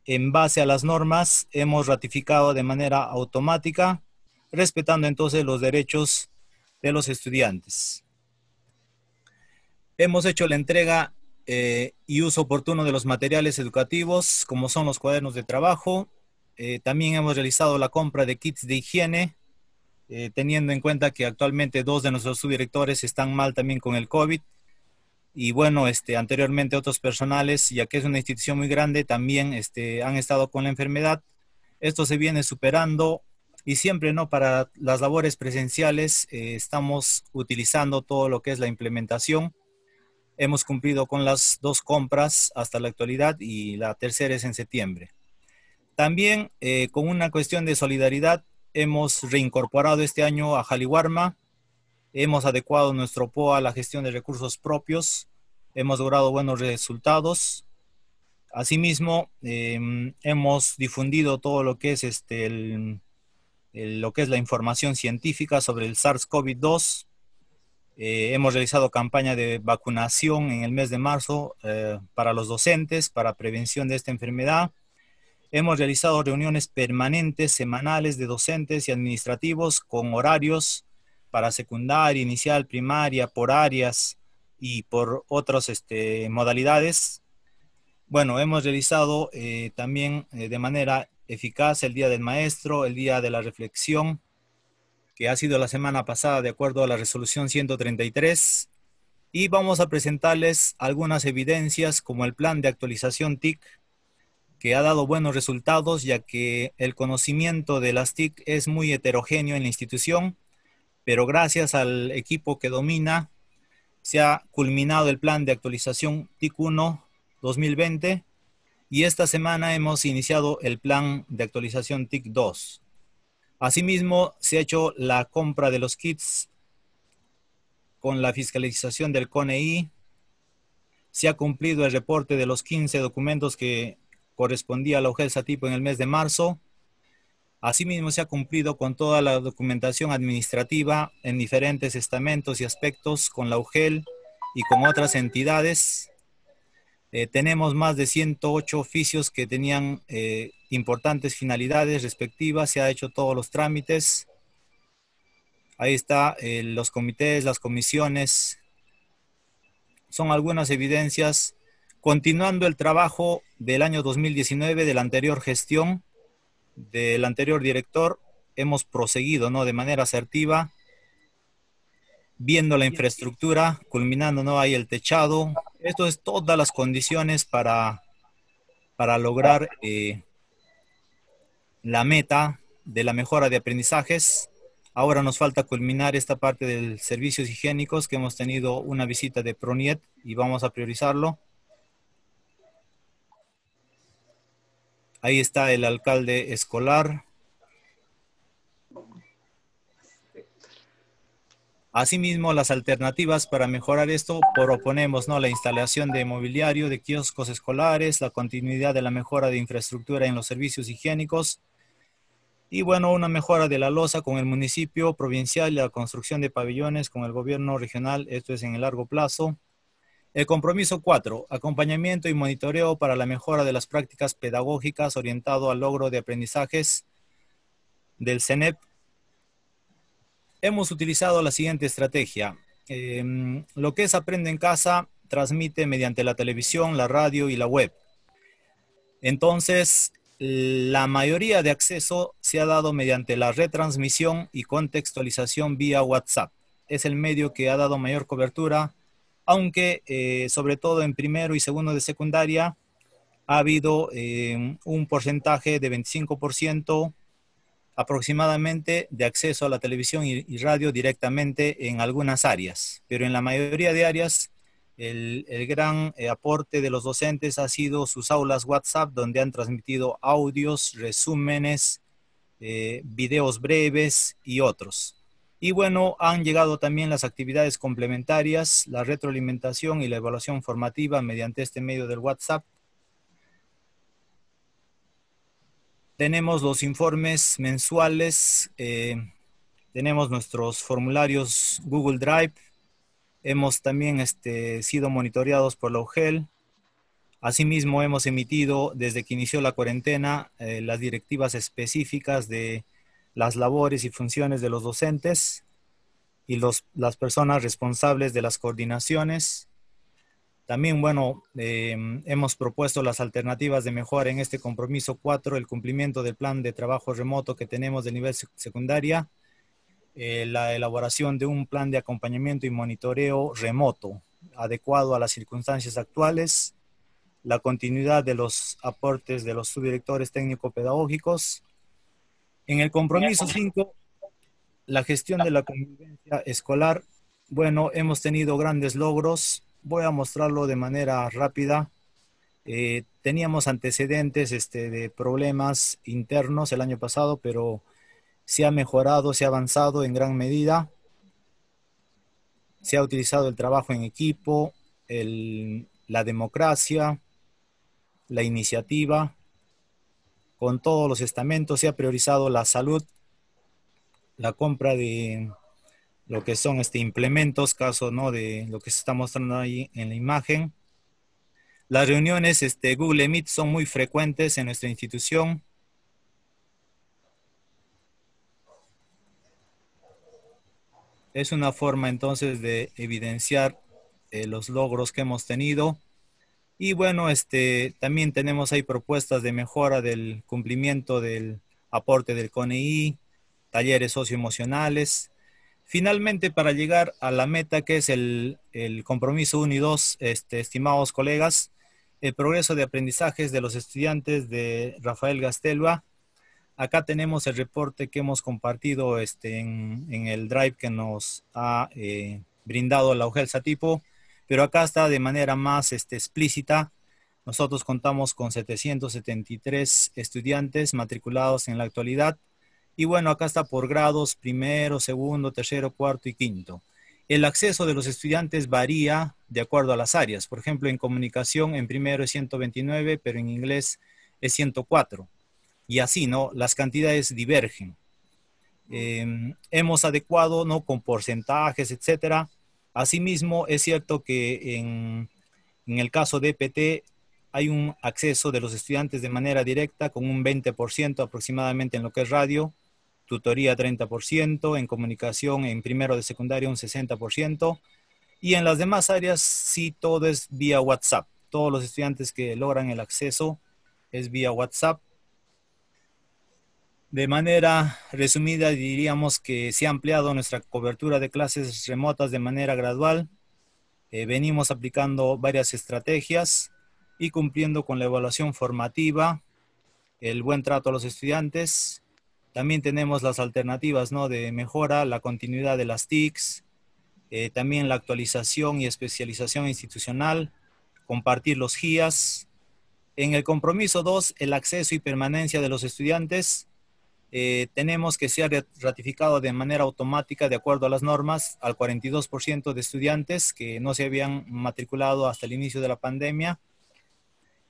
en base a las normas hemos ratificado de manera automática respetando entonces los derechos de los estudiantes. Hemos hecho la entrega eh, y uso oportuno de los materiales educativos, como son los cuadernos de trabajo. Eh, también hemos realizado la compra de kits de higiene, eh, teniendo en cuenta que actualmente dos de nuestros subdirectores están mal también con el COVID. Y bueno, este, anteriormente otros personales, ya que es una institución muy grande, también este, han estado con la enfermedad. Esto se viene superando y siempre, ¿no? Para las labores presenciales eh, estamos utilizando todo lo que es la implementación. Hemos cumplido con las dos compras hasta la actualidad y la tercera es en septiembre. También eh, con una cuestión de solidaridad, hemos reincorporado este año a Jaliwarma, hemos adecuado nuestro POA a la gestión de recursos propios, hemos logrado buenos resultados. Asimismo, em, hemos difundido todo lo que es este, lo que es la información científica sobre el SARS-CoV-2. Eh, hemos realizado campaña de vacunación en el mes de marzo eh, para los docentes, para prevención de esta enfermedad. Hemos realizado reuniones permanentes, semanales de docentes y administrativos con horarios para secundaria, inicial, primaria, por áreas y por otras este, modalidades. Bueno, hemos realizado eh, también de manera eficaz el Día del Maestro, el Día de la Reflexión, que ha sido la semana pasada de acuerdo a la resolución 133. Y vamos a presentarles algunas evidencias como el plan de actualización TIC que ha dado buenos resultados ya que el conocimiento de las TIC es muy heterogéneo en la institución, pero gracias al equipo que domina se ha culminado el plan de actualización TIC 1 2020 y esta semana hemos iniciado el plan de actualización TIC 2. Asimismo, se ha hecho la compra de los kits con la fiscalización del CONEI. Se ha cumplido el reporte de los 15 documentos que correspondía a la UGEL Satipo en el mes de marzo. Asimismo, se ha cumplido con toda la documentación administrativa en diferentes estamentos y aspectos con la UGEL y con otras entidades. Eh, tenemos más de 108 oficios que tenían eh, importantes finalidades respectivas. Se ha hecho todos los trámites. Ahí está eh, los comités, las comisiones. Son algunas evidencias continuando el trabajo del año 2019 de la anterior gestión, del anterior director, hemos proseguido ¿no? de manera asertiva, viendo la infraestructura, culminando ¿no? ahí el techado. Esto es todas las condiciones para, para lograr eh, la meta de la mejora de aprendizajes. Ahora nos falta culminar esta parte de servicios higiénicos que hemos tenido una visita de PRONIET y vamos a priorizarlo. Ahí está el alcalde escolar. Asimismo, las alternativas para mejorar esto proponemos ¿no? la instalación de mobiliario, de kioscos escolares, la continuidad de la mejora de infraestructura en los servicios higiénicos y bueno, una mejora de la losa con el municipio provincial y la construcción de pabellones con el gobierno regional, esto es en el largo plazo. El compromiso 4, acompañamiento y monitoreo para la mejora de las prácticas pedagógicas orientado al logro de aprendizajes del CENEP. Hemos utilizado la siguiente estrategia. Em, lo que es Aprende en Casa transmite mediante la televisión, la radio y la web. Entonces, la mayoría de acceso se ha dado mediante la retransmisión y contextualización vía WhatsApp. Es el medio que ha dado mayor cobertura aunque eh, sobre todo en primero y segundo de secundaria ha habido eh, un porcentaje de 25% aproximadamente de acceso a la televisión y, radio directamente en algunas áreas, pero en la mayoría de áreas el, gran eh, aporte de los docentes ha sido sus aulas WhatsApp, donde han transmitido audios, resúmenes, videos breves y otros. Y bueno, han llegado también las actividades complementarias, la retroalimentación y la evaluación formativa mediante este medio del WhatsApp. Tenemos los informes mensuales, eh, tenemos nuestros formularios Google Drive, hemos también este, sido monitoreados por la UGEL. Asimismo, hemos emitido desde que inició la cuarentena eh, las directivas específicas de las labores y funciones de los docentes y los, las personas responsables de las coordinaciones. También, bueno, em, hemos propuesto las alternativas de mejora en este compromiso 4, el cumplimiento del plan de trabajo remoto que tenemos de nivel secundaria eh, la elaboración de un plan de acompañamiento y monitoreo remoto adecuado a las circunstancias actuales, la continuidad de los aportes de los subdirectores técnico-pedagógicos. En el compromiso 5, la gestión de la convivencia escolar. Bueno, hemos tenido grandes logros. Voy a mostrarlo de manera rápida. Eh, teníamos antecedentes este, de problemas internos el año pasado, pero se ha mejorado, se ha avanzado en gran medida. Se ha utilizado el trabajo en equipo, la democracia, la iniciativa. Con todos los estamentos se ha priorizado la salud, la compra de lo que son este implementos, caso ¿no? de lo que se está mostrando ahí en la imagen. Las reuniones este, Google Meet son muy frecuentes en nuestra institución. Es una forma entonces de evidenciar eh, los logros que hemos tenido. Y bueno, este, también tenemos ahí propuestas de mejora del cumplimiento del aporte del CONEI, talleres socioemocionales. Finalmente, para llegar a la meta que es el, compromiso 1 y 2, este, estimados colegas, el progreso de aprendizajes de los estudiantes de Rafael Gastelua Acá tenemos el reporte que hemos compartido este, en, el drive que nos ha eh, brindado la UGEL Satipo, pero acá está de manera más este, explícita. Nosotros contamos con 773 estudiantes matriculados en la actualidad. Y bueno, acá está por grados, primero, segundo, tercero, cuarto y quinto. El acceso de los estudiantes varía de acuerdo a las áreas. Por ejemplo, en comunicación en primero es 129, pero en inglés es 104 y así, ¿no? Las cantidades divergen. Em, hemos adecuado, ¿no? Con porcentajes, etcétera. Asimismo, es cierto que en, en el caso de EPT hay un acceso de los estudiantes de manera directa con un 20% aproximadamente en lo que es radio, tutoría 30%, en comunicación en primero de secundaria un 60%, y en las demás áreas sí todo es vía WhatsApp. Todos los estudiantes que logran el acceso es vía WhatsApp de manera resumida, diríamos que se ha ampliado nuestra cobertura de clases remotas de manera gradual. Eh, venimos aplicando varias estrategias y cumpliendo con la evaluación formativa, el buen trato a los estudiantes. También tenemos las alternativas ¿no? de mejora, la continuidad de las TICs, eh, también la actualización y especialización institucional, compartir los GIAs. En el compromiso 2, el acceso y permanencia de los estudiantes eh, tenemos que ser ratificado de manera automática de acuerdo a las normas al 42% de estudiantes que no se habían matriculado hasta el inicio de la pandemia.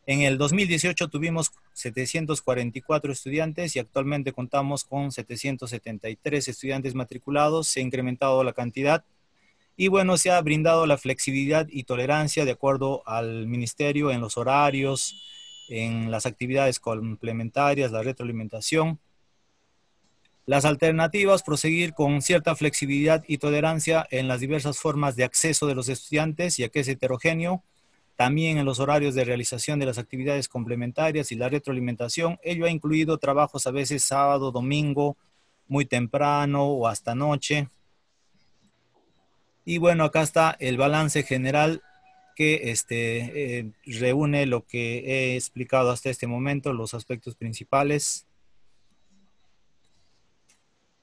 En el 2018 tuvimos 744 estudiantes y actualmente contamos con 773 estudiantes matriculados. Se ha incrementado la cantidad y bueno, se ha brindado la flexibilidad y tolerancia de acuerdo al ministerio en los horarios, en las actividades complementarias, la retroalimentación. Las alternativas, proseguir con cierta flexibilidad y tolerancia en las diversas formas de acceso de los estudiantes, ya que es heterogéneo, también en los horarios de realización de las actividades complementarias y la retroalimentación. Ello ha incluido trabajos a veces sábado, domingo, muy temprano o hasta noche. Y bueno, acá está el balance general que este, eh, reúne lo que he explicado hasta este momento, los aspectos principales.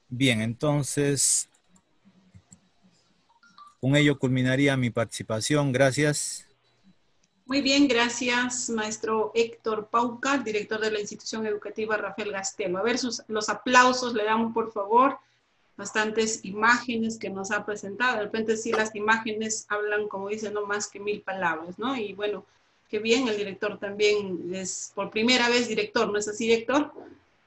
Bien, entonces, con ello culminaría mi participación. Gracias. Muy bien, gracias, maestro Héctor Pauca, director de la institución educativa Rafael Gastelo. A ver, sus, los aplausos le damos, por favor. Bastantes imágenes que nos ha presentado. De repente sí, las imágenes hablan, como dicen, no más que mil palabras, ¿no? Y bueno, qué bien, el director también es por primera vez director, ¿no es así, director?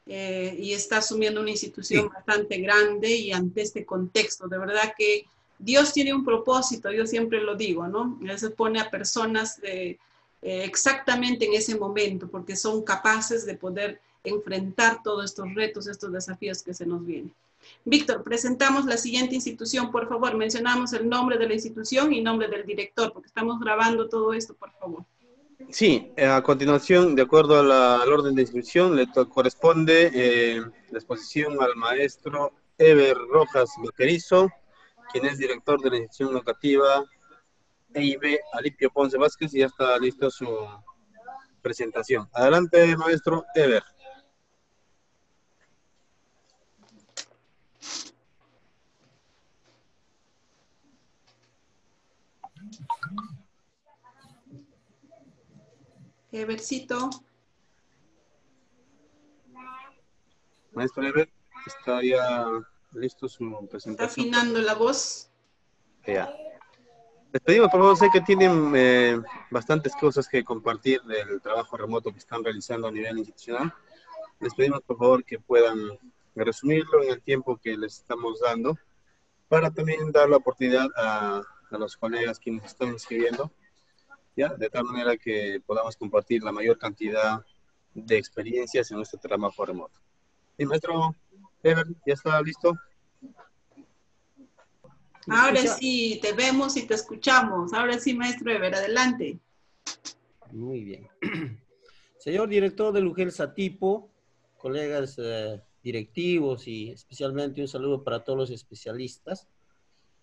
Eh, y está asumiendo una institución bastante grande y ante este contexto. De verdad que Dios tiene un propósito, yo siempre lo digo, ¿no? Él se pone a personas eh, exactamente en ese momento porque son capaces de poder enfrentar todos estos retos, estos desafíos que se nos vienen. Víctor, presentamos la siguiente institución, por favor. Mencionamos el nombre de la institución y nombre del director, porque estamos grabando todo esto, por favor. Sí, eh, a continuación, de acuerdo al orden de inscripción, le corresponde eh, la exposición al maestro Ever Rojas Vaquerizo, quien es director de la institución educativa EIB Alipio Ponce Vázquez y ya está listo su presentación. Adelante, maestro Ever. Evercito. Maestro Ever, está ya listo su presentación. Está afinando la voz. Ya. Les pedimos, por favor, sé que tienen eh, bastantes cosas que compartir del trabajo remoto que están realizando a nivel institucional. Les pedimos, por favor, que puedan resumirlo en el tiempo que les estamos dando para también dar la oportunidad a, a los colegas quienes están inscribiendo, ¿ya? de tal manera que podamos compartir la mayor cantidad de experiencias en nuestro trabajo remoto. Y maestro Ever, ¿ya está listo? Ahora sí, te vemos y te escuchamos. Ahora sí, maestro Ever, adelante. Muy bien. *clears throat* Señor director del UGEL Satipo, colegas eh, directivos y especialmente un saludo para todos los especialistas.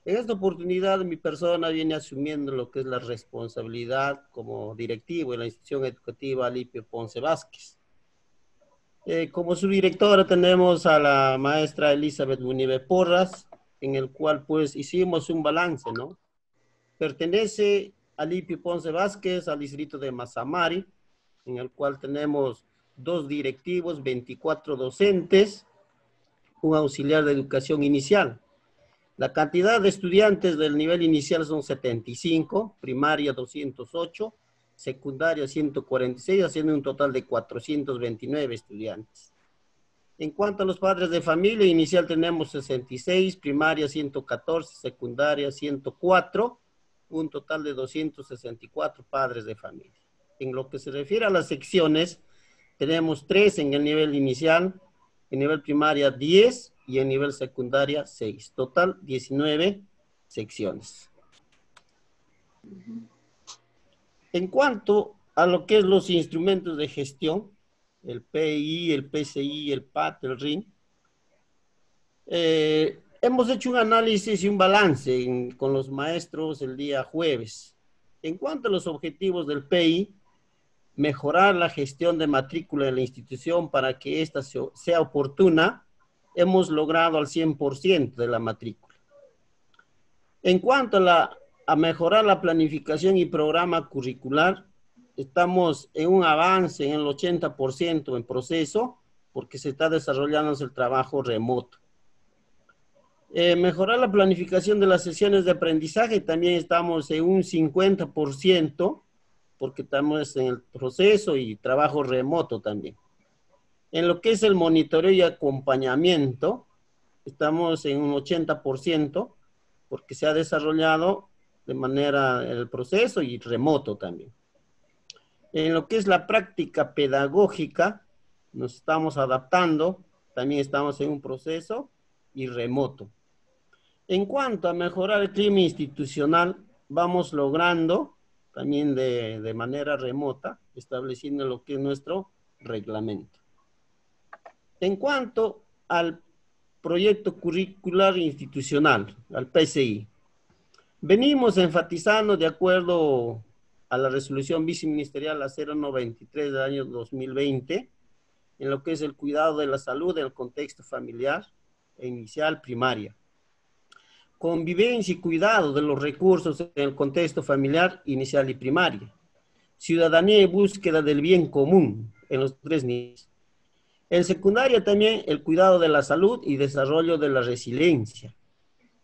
En esta oportunidad mi persona viene asumiendo lo que es la responsabilidad como directivo en la institución educativa Alipio Ponce Vázquez. Eh, como subdirectora tenemos a la maestra Elizabeth Munive Porras, en el cual pues hicimos un balance, ¿no? Pertenece a Lipio Ponce Vázquez, al distrito de Mazamari, en el cual tenemos dos directivos, 24 docentes, un auxiliar de educación inicial. La cantidad de estudiantes del nivel inicial son 75, primaria 208, secundaria 146, haciendo un total de 429 estudiantes. En cuanto a los padres de familia, inicial tenemos 66, primaria 114, secundaria 104, un total de 264 padres de familia. En lo que se refiere a las secciones, tenemos tres en el nivel inicial, en nivel primaria 10 y en nivel secundaria 6. Total 19 secciones. En cuanto a lo que es los instrumentos de gestión, el PI, el PCI, el PAT, el RIN. Eh, hemos hecho un análisis y un balance con los maestros el día jueves. En cuanto a los objetivos del PI, mejorar la gestión de matrícula de la institución para que ésta sea oportuna, hemos logrado al 100% de la matrícula. En cuanto a, la, a mejorar la planificación y programa curricular, estamos en un avance en el 80% en proceso porque se está desarrollando el trabajo remoto. Eh, mejorar la planificación de las sesiones de aprendizaje, también estamos en un 50% porque estamos en el proceso y trabajo remoto también. En lo que es el monitoreo y acompañamiento, estamos en un 80% porque se ha desarrollado de manera el proceso y remoto también. En lo que es la práctica pedagógica, nos estamos adaptando, también estamos en un proceso y remoto. En cuanto a mejorar el clima institucional, vamos logrando también de, de manera remota, estableciendo lo que es nuestro reglamento. En cuanto al proyecto curricular institucional, al PCI, venimos enfatizando de acuerdo a la resolución viceministerial a 093 del año 2020, en lo que es el cuidado de la salud en el contexto familiar e inicial primaria. Convivencia y cuidado de los recursos en el contexto familiar inicial y primaria. Ciudadanía y búsqueda del bien común en los tres niveles. En secundaria también el cuidado de la salud y desarrollo de la resiliencia.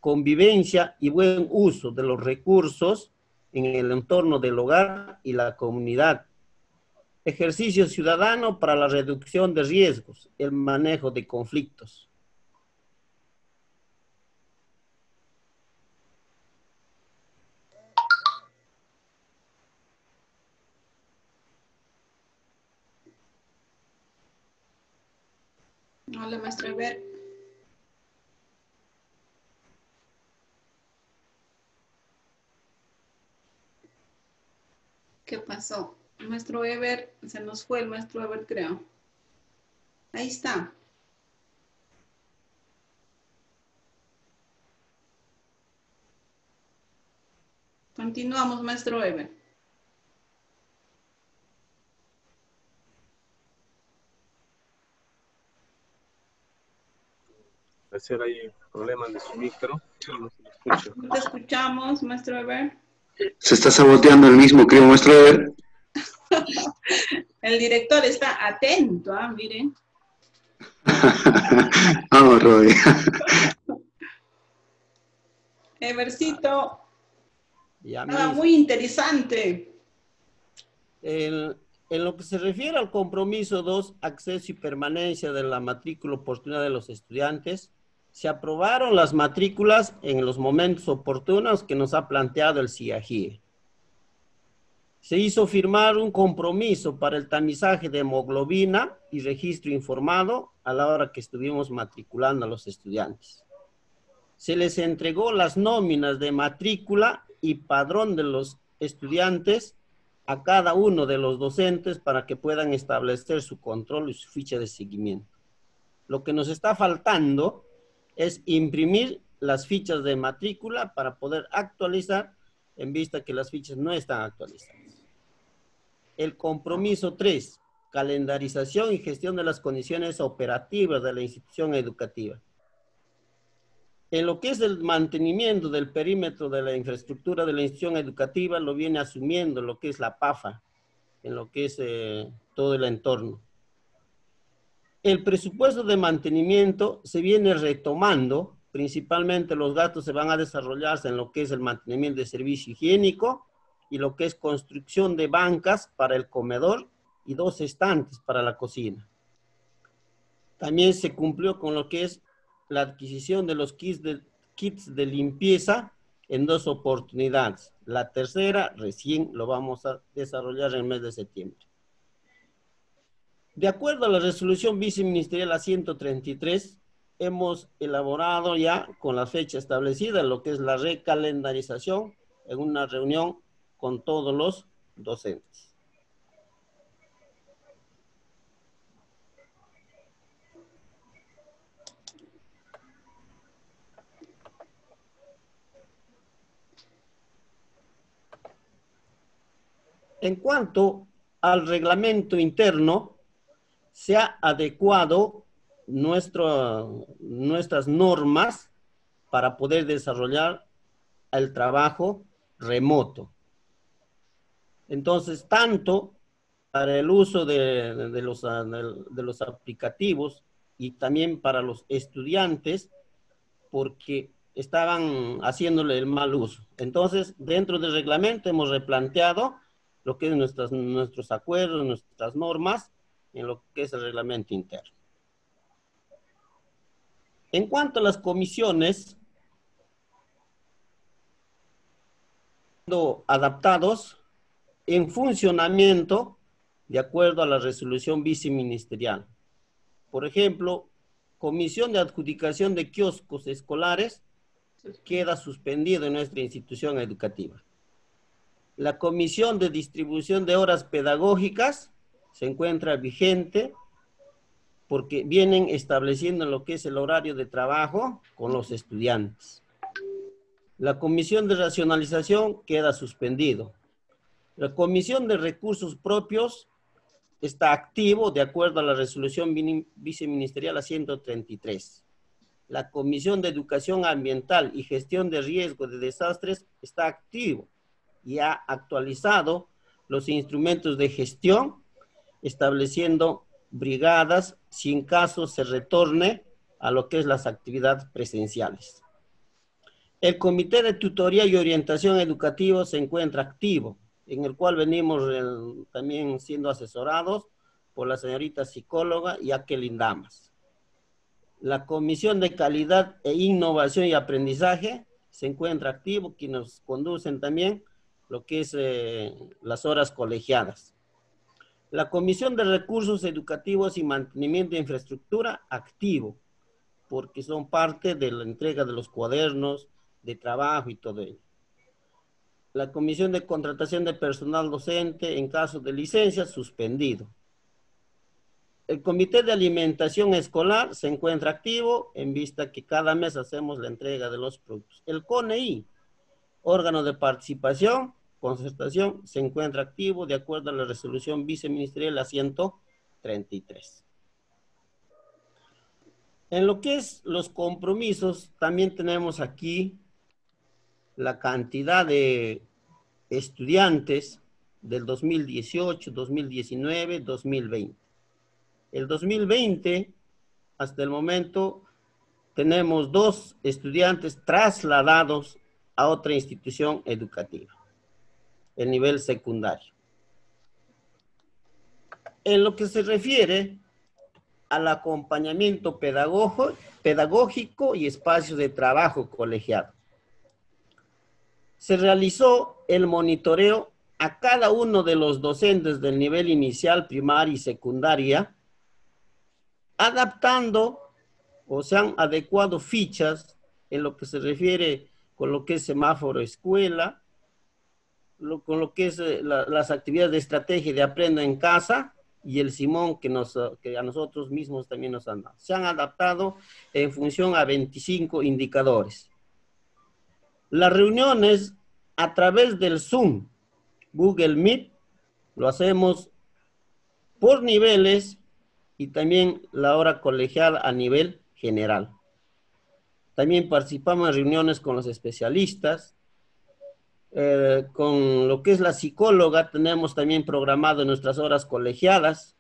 Convivencia y buen uso de los recursos en el entorno del hogar y la comunidad. Ejercicio ciudadano para la reducción de riesgos, el manejo de conflictos. Hola, maestra Ver. ¿Qué pasó? Nuestro Ever, se nos fue el maestro Ever, creo. Ahí está. Continuamos, maestro Ever. Parecer hay problemas de su micro. No te escuchamos, maestro Ever. Se está saboteando el mismo, creo, maestro Eber. *laughs* El director está atento, ¿ah? Miren. *laughs* Vamos, Roy. *laughs* Ya, nada mis- muy interesante. En, en lo que se refiere al compromiso 2, acceso y permanencia de la matrícula oportuna de los estudiantes, se aprobaron las matrículas en los momentos oportunos que nos ha planteado el CIAGIE. Se hizo firmar un compromiso para el tamizaje de hemoglobina y registro informado a la hora que estuvimos matriculando a los estudiantes. Se les entregó las nóminas de matrícula y padrón de los estudiantes a cada uno de los docentes para que puedan establecer su control y su ficha de seguimiento. Lo que nos está faltando es imprimir las fichas de matrícula para poder actualizar en vista que las fichas no están actualizadas. El compromiso 3, calendarización y gestión de las condiciones operativas de la institución educativa. En lo que es el mantenimiento del perímetro de la infraestructura de la institución educativa, lo viene asumiendo lo que es la PAFA, en lo que es eh, todo el entorno. El presupuesto de mantenimiento se viene retomando, principalmente los gastos se van a desarrollarse en lo que es el mantenimiento de servicio higiénico y lo que es construcción de bancas para el comedor y dos estantes para la cocina. También se cumplió con lo que es la adquisición de los kits de, kits de limpieza en dos oportunidades. La tercera recién lo vamos a desarrollar en el mes de septiembre. De acuerdo a la resolución viceministerial a 133, hemos elaborado ya con la fecha establecida lo que es la recalendarización en una reunión con todos los docentes. En cuanto al reglamento interno, se ha adecuado nuestro- nuestras normas para poder desarrollar el trabajo remoto. Entonces, tanto para el uso de, de los, de los aplicativos y también para los estudiantes, porque estaban haciéndole el mal uso. Entonces, dentro del reglamento hemos replanteado lo que es nuestras, nuestros acuerdos, nuestras normas, en lo que es el reglamento interno. En cuanto a las comisiones, adaptados en funcionamiento de acuerdo a la resolución viceministerial. Por ejemplo, comisión de adjudicación de kioscos escolares queda suspendido en nuestra institución educativa. La comisión de distribución de horas pedagógicas se encuentra vigente porque vienen estableciendo lo que es el horario de trabajo con los estudiantes. La comisión de racionalización queda suspendido. La comisión de recursos propios está activo de acuerdo a la resolución viceministerial a 133. La comisión de educación ambiental y gestión de riesgo de desastres está activo y ha actualizado los instrumentos de gestión, estableciendo brigadas si en caso se retorne a lo que es las actividades presenciales. El Comité de Tutoría y Orientación Educativa se encuentra activo, en el cual venimos también siendo asesorados por la señorita psicóloga Jacqueline Damas. La Comisión de Calidad e Innovación y Aprendizaje se encuentra activo, que nos conducen también lo que es eh, las horas colegiadas. La Comisión de Recursos Educativos y Mantenimiento de Infraestructura, activo, porque son parte de la entrega de los cuadernos, de trabajo y todo ello. La Comisión de Contratación de Personal Docente, en caso de licencia, suspendido. El Comité de Alimentación Escolar se encuentra activo en vista que cada mes hacemos la entrega de los productos. El CONEI, órgano de participación, concertación, se encuentra activo de acuerdo a la resolución viceministerial a 133. En lo que es los compromisos, también tenemos aquí la cantidad de estudiantes del 2018, 2019, 2020. El 2020, hasta el momento, tenemos dos estudiantes trasladados a otra institución educativa, el nivel secundario. En lo que se refiere al acompañamiento pedagógico y espacios de trabajo colegiado. Se realizó el monitoreo a cada uno de los docentes del nivel inicial, primaria y secundaria, adaptando o se han adecuado fichas en lo que se refiere con lo que es semáforo escuela, con lo que es eh, las actividades de estrategia de aprendo en casa y el Simón que, nos, que a nosotros mismos también nos han dado. Se han adaptado en función a 25 indicadores. Las reuniones a través del Zoom, Google Meet, lo hacemos por niveles y también la hora colegial a nivel general. También participamos en reuniones con los especialistas. Eh, con lo que es la psicóloga, tenemos también programado nuestras horas colegiadas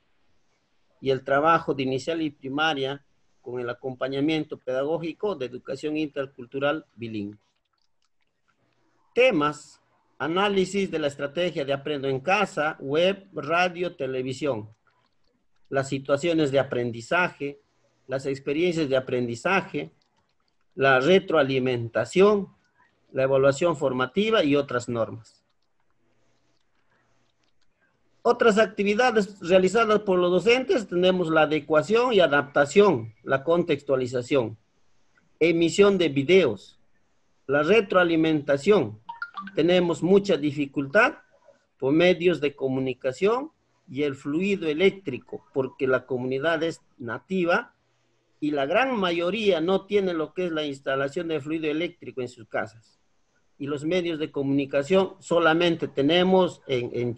y el trabajo de inicial y primaria con el acompañamiento pedagógico de educación intercultural bilingüe. Temas, análisis de la estrategia de aprendo en casa, web, radio, televisión, las situaciones de aprendizaje, las experiencias de aprendizaje, la retroalimentación, la evaluación formativa y otras normas. Otras actividades realizadas por los docentes tenemos la adecuación y adaptación, la contextualización, emisión de videos, la retroalimentación. Tenemos mucha dificultad por medios de comunicación y el fluido eléctrico, porque la comunidad es nativa y la gran mayoría no tiene lo que es la instalación de fluido eléctrico en sus casas. Y los medios de comunicación solamente tenemos en, en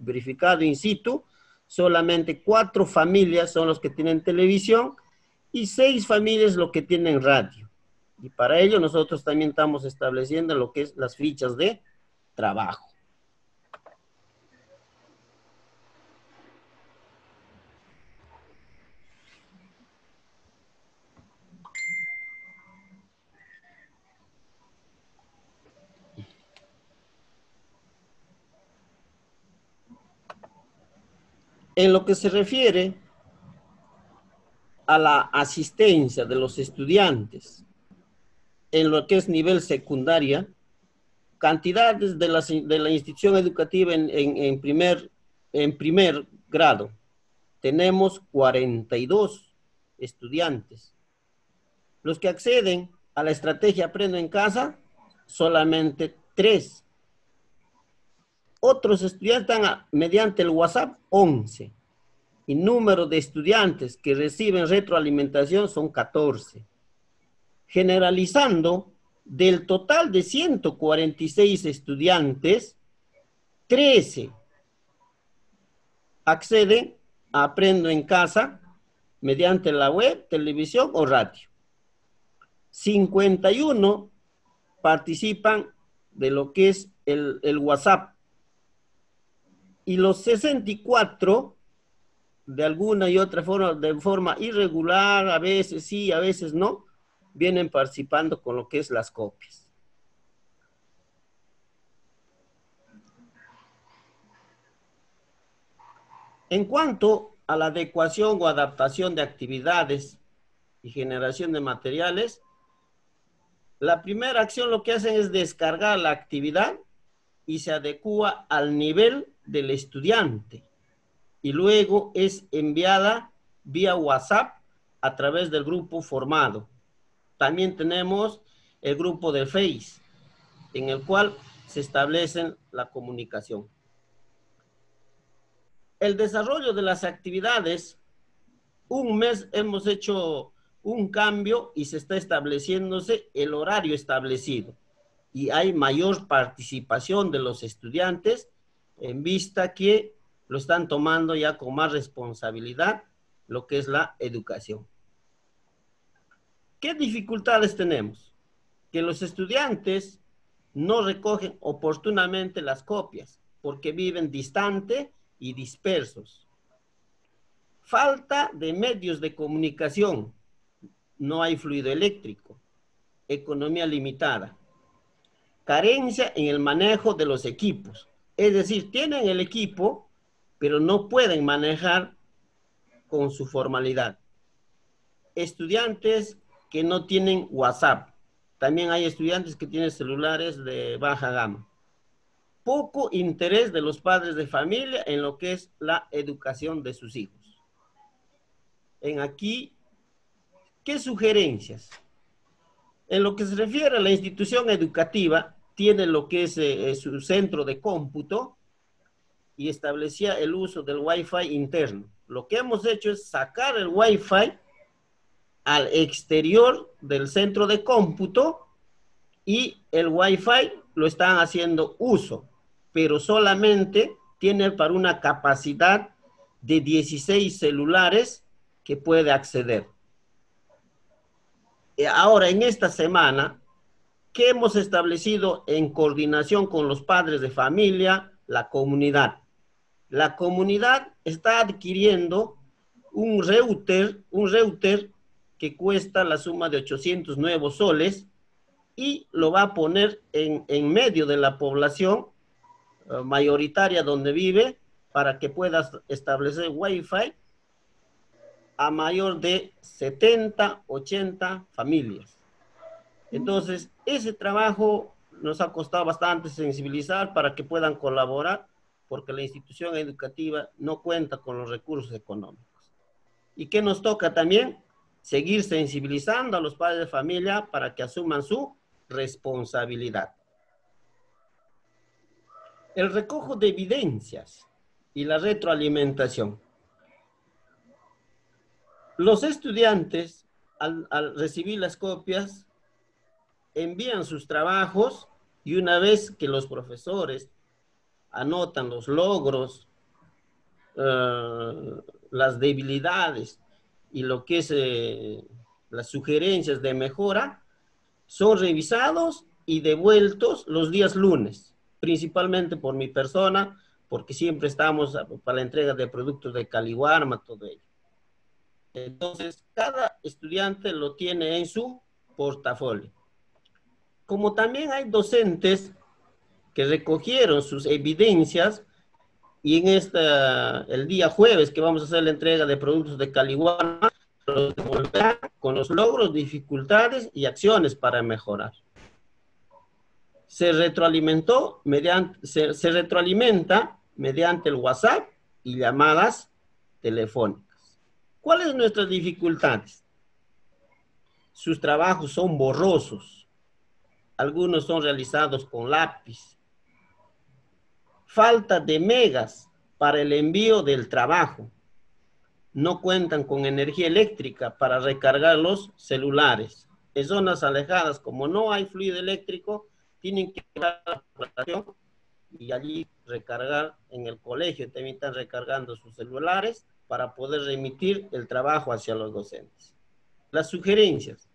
verificado in situ, solamente cuatro familias son los que tienen televisión y seis familias lo que tienen radio. Y para ello nosotros también estamos estableciendo lo que es las fichas de trabajo. En lo que se refiere a la asistencia de los estudiantes en lo que es nivel secundaria, cantidades de la, de la institución educativa en, en, primer, en primer grado, tenemos 42 estudiantes. Los que acceden a la estrategia Aprendo en Casa, solamente 3 otros estudiantes están mediante el WhatsApp 11. Y número de estudiantes que reciben retroalimentación son 14. Generalizando, del total de 146 estudiantes, 13 acceden a Aprendo en Casa mediante la web, televisión o radio. 51 participan de lo que es el, el WhatsApp y los 64, de alguna y otra forma, de forma irregular, a veces sí, a veces no, vienen participando con lo que es las copias. En cuanto a la adecuación o adaptación de actividades y generación de materiales, la primera acción lo que hacen es descargar la actividad y se adecua al nivel del estudiante y luego es enviada vía WhatsApp a través del grupo formado. También tenemos el grupo de Face, en el cual se establece la comunicación. El desarrollo de las actividades, un mes hemos hecho un cambio y se está estableciéndose el horario establecido y hay mayor participación de los estudiantes en vista que lo están tomando ya con más responsabilidad lo que es la educación. ¿Qué dificultades tenemos? Que los estudiantes no recogen oportunamente las copias porque viven distante y dispersos. Falta de medios de comunicación. No hay fluido eléctrico. Economía limitada. Carencia en el manejo de los equipos. Es decir, tienen el equipo, pero no pueden manejar con su formalidad. Estudiantes que no tienen WhatsApp. También hay estudiantes que tienen celulares de baja gama. Poco interés de los padres de familia en lo que es la educación de sus hijos. En aquí, ¿qué sugerencias? En lo que se refiere a la institución educativa, tiene lo que es eh, su centro de cómputo y establecía el uso del Wi-Fi interno. Lo que hemos hecho es sacar el Wi-Fi al exterior del centro de cómputo y el Wi-Fi lo están haciendo uso, pero solamente tiene para una capacidad de 16 celulares que puede acceder. Eh, ahora, en esta semana, ¿qué hemos establecido en coordinación con los padres de familia, la comunidad? La comunidad está adquiriendo un router, un router que cuesta la suma de 800 nuevos soles y lo va a poner en, medio de la población eh, mayoritaria donde vive para que pueda establecer wifi a mayor de 70, 80 familias. Entonces, ese trabajo nos ha costado bastante sensibilizar para que puedan colaborar, porque la institución educativa no cuenta con los recursos económicos. ¿Y qué nos toca también? seguir sensibilizando a los padres de familia para que asuman su responsabilidad. El recojo de evidencias y la retroalimentación. Los estudiantes, al, recibir las copias, envían sus trabajos y una vez que los profesores anotan los logros, eh, las debilidades y lo que es eh, las sugerencias de mejora son revisados y devueltos los días lunes, principalmente por mi persona, porque siempre estamos para la entrega de productos de Caliwarma, todo ello. Entonces, cada estudiante lo tiene en su portafolio. Como también hay docentes que recogieron sus evidencias y en esta, el día jueves que vamos a hacer la entrega de productos de Caliwana, con los logros, dificultades y acciones para mejorar. Se retroalimentó mediante, se, retroalimenta mediante el WhatsApp y llamadas telefónicas. ¿Cuáles son nuestras dificultades? Sus trabajos son borrosos. Algunos son realizados con lápiz, falta de megas para el envío del trabajo. No cuentan con energía eléctrica para recargar los celulares. En zonas alejadas, como no hay fluido eléctrico, tienen que ir a la población y allí recargar en el colegio. También están recargando sus celulares para poder remitir el trabajo hacia los docentes. Las sugerencias.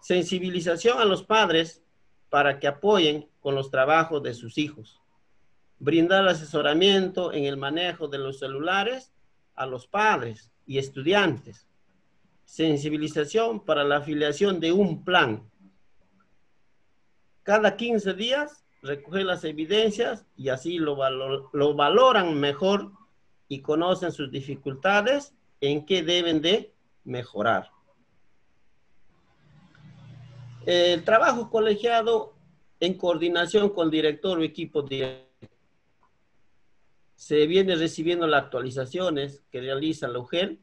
Sensibilización a los padres para que apoyen con los trabajos de sus hijos brindar asesoramiento en el manejo de los celulares a los padres y estudiantes, sensibilización para la afiliación de un plan. Cada 15 días recoger las evidencias y así lo, lo valoran mejor y conocen sus dificultades en qué deben de mejorar. El trabajo colegiado en coordinación con director o equipo de se viene recibiendo las actualizaciones que realiza la UGEL,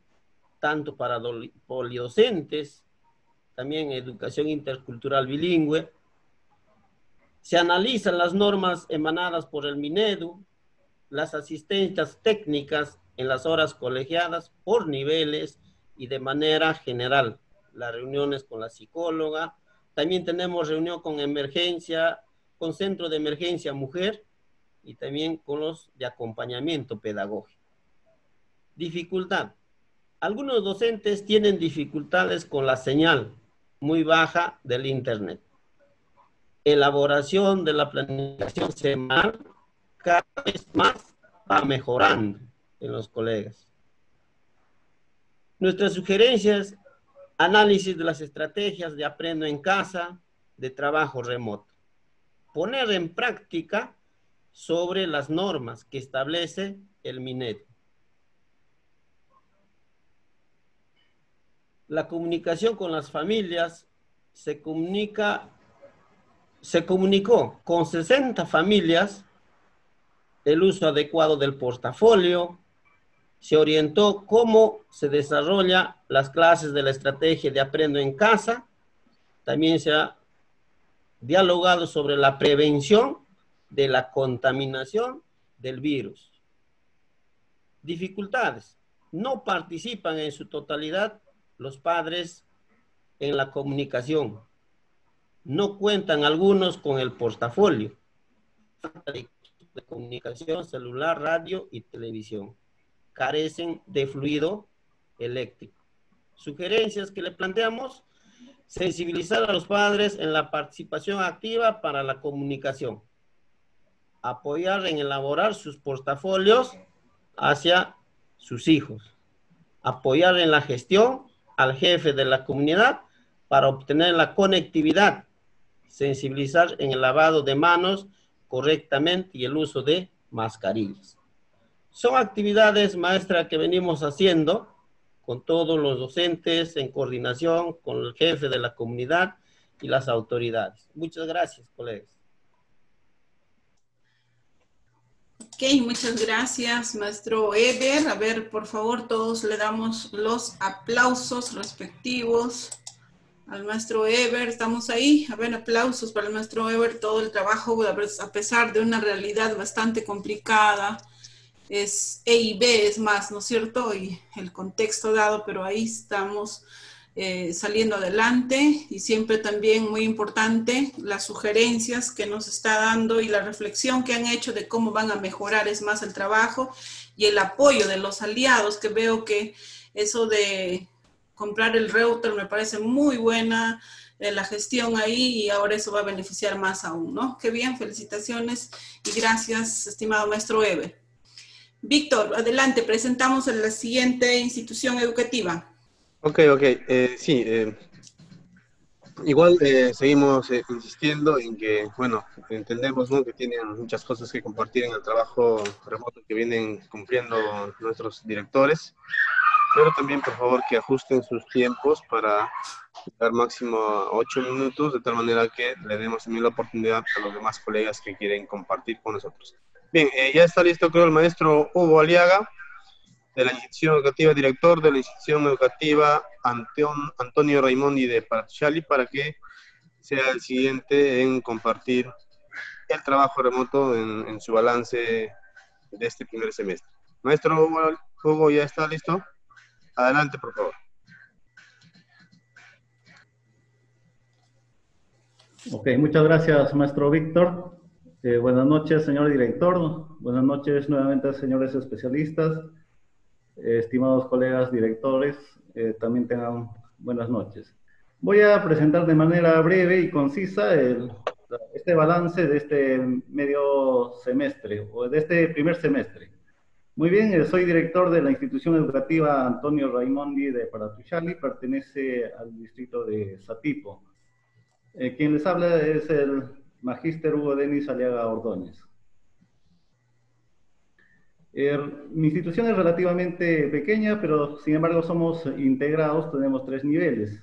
tanto para polidocentes, también educación intercultural bilingüe. Se analizan las normas emanadas por el MINEDU, las asistencias técnicas en las horas colegiadas por niveles y de manera general. Las reuniones con la psicóloga. También tenemos reunión con emergencia con centro de emergencia mujer y también con los de acompañamiento pedagógico. Dificultad. Algunos docentes tienen dificultades con la señal muy baja del Internet. Elaboración de la planificación semanal cada vez más va mejorando en los colegas. Nuestras sugerencias, análisis de las estrategias de aprendo en casa, de trabajo remoto. Poner en práctica sobre las normas que establece el MINET. La comunicación con las familias se comunica, se comunicó con 60 familias el uso adecuado del portafolio, se orientó cómo se desarrolla las clases de la estrategia de aprendo en casa, también se ha dialogado sobre la prevención de la contaminación del virus. Dificultades. No participan en su totalidad los padres en la comunicación. No cuentan algunos con el portafolio. de comunicación celular, radio y televisión. Carecen de fluido eléctrico. Sugerencias que le planteamos, sensibilizar a los padres en la participación activa para la comunicación apoyar en elaborar sus portafolios hacia sus hijos, apoyar en la gestión al jefe de la comunidad para obtener la conectividad, sensibilizar en el lavado de manos correctamente y el uso de mascarillas. Son actividades maestras que venimos haciendo con todos los docentes en coordinación con el jefe de la comunidad y las autoridades. Muchas gracias, colegas. Ok, muchas gracias, maestro Eber. A ver, por favor, todos le damos los aplausos respectivos al maestro Eber. Estamos ahí. A ver, aplausos para el maestro Eber. Todo el trabajo, a pesar de una realidad bastante complicada, es E y B, es más, ¿no es cierto? Y el contexto dado, pero ahí estamos eh, saliendo adelante y siempre también muy importante las sugerencias que nos está dando y la reflexión que han hecho de cómo van a mejorar es más el trabajo y el apoyo de los aliados que veo que eso de comprar el router me parece muy buena eh, la gestión ahí y ahora eso va a beneficiar más aún, ¿no? Qué bien, felicitaciones y gracias, estimado maestro Eber. Víctor, adelante, presentamos a la siguiente institución educativa. Ok, ok. Eh, sí, eh, igual eh, seguimos insistiendo en que, bueno, entendemos que tienen muchas cosas que compartir en el trabajo remoto que vienen cumpliendo nuestros directores, pero también, por favor, que ajusten sus tiempos para dar máximo ocho minutos, de tal manera que le demos también la oportunidad a los demás colegas que quieren compartir con nosotros. Bien, ya está listo, creo, el maestro Hugo Aliaga de la institución educativa, director de la institución educativa Antonio Raimondi de Parachali, para que sea el siguiente en compartir el trabajo remoto en, su balance de este primer semestre. Maestro Hugo, ¿ya está listo? Adelante, por favor. Ok, muchas gracias, maestro Víctor. Eh, buenas noches, señor director. Buenas noches nuevamente, señores especialistas. Eh, estimados colegas directores, eh, también tengan buenas noches. Voy a presentar de manera breve y concisa este balance de este medio semestre, o de este primer semestre. Muy bien, eh, soy director de la institución educativa Antonio Raimondi de Paratuchali, pertenece al distrito de Satipo. quien les habla es el magíster Hugo Denis Aliaga Ordóñez. Eh, mi institución es relativamente pequeña, pero sin embargo somos integrados, tenemos tres niveles.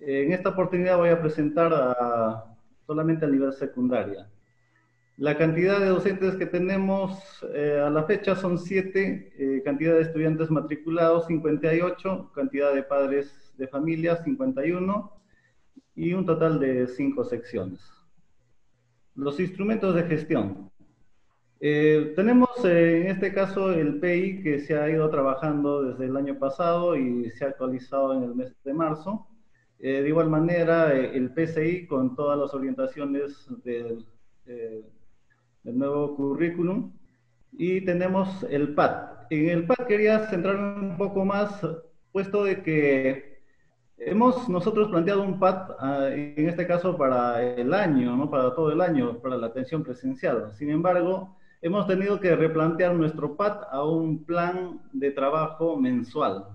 en esta oportunidad voy a presentar solamente al nivel secundaria. La cantidad de docentes que tenemos eh, a la fecha son siete, eh, cantidad de estudiantes matriculados 58, cantidad de padres de familia 51 y un total de cinco secciones. Los instrumentos de gestión. Eh, tenemos eh, en este caso el PI que se ha ido trabajando desde el año pasado y se ha actualizado en el mes de marzo. Eh, de igual manera, el PCI con todas las orientaciones del eh, el nuevo currículum. Y tenemos el PAD. En el PAD quería centrarme un poco más, puesto de que hemos nosotros planteado un PAD, ah, en este caso para el año, ¿no? para todo el año, para la atención presencial. Sin embargo, hemos tenido que replantear nuestro PAD a un plan de trabajo mensual.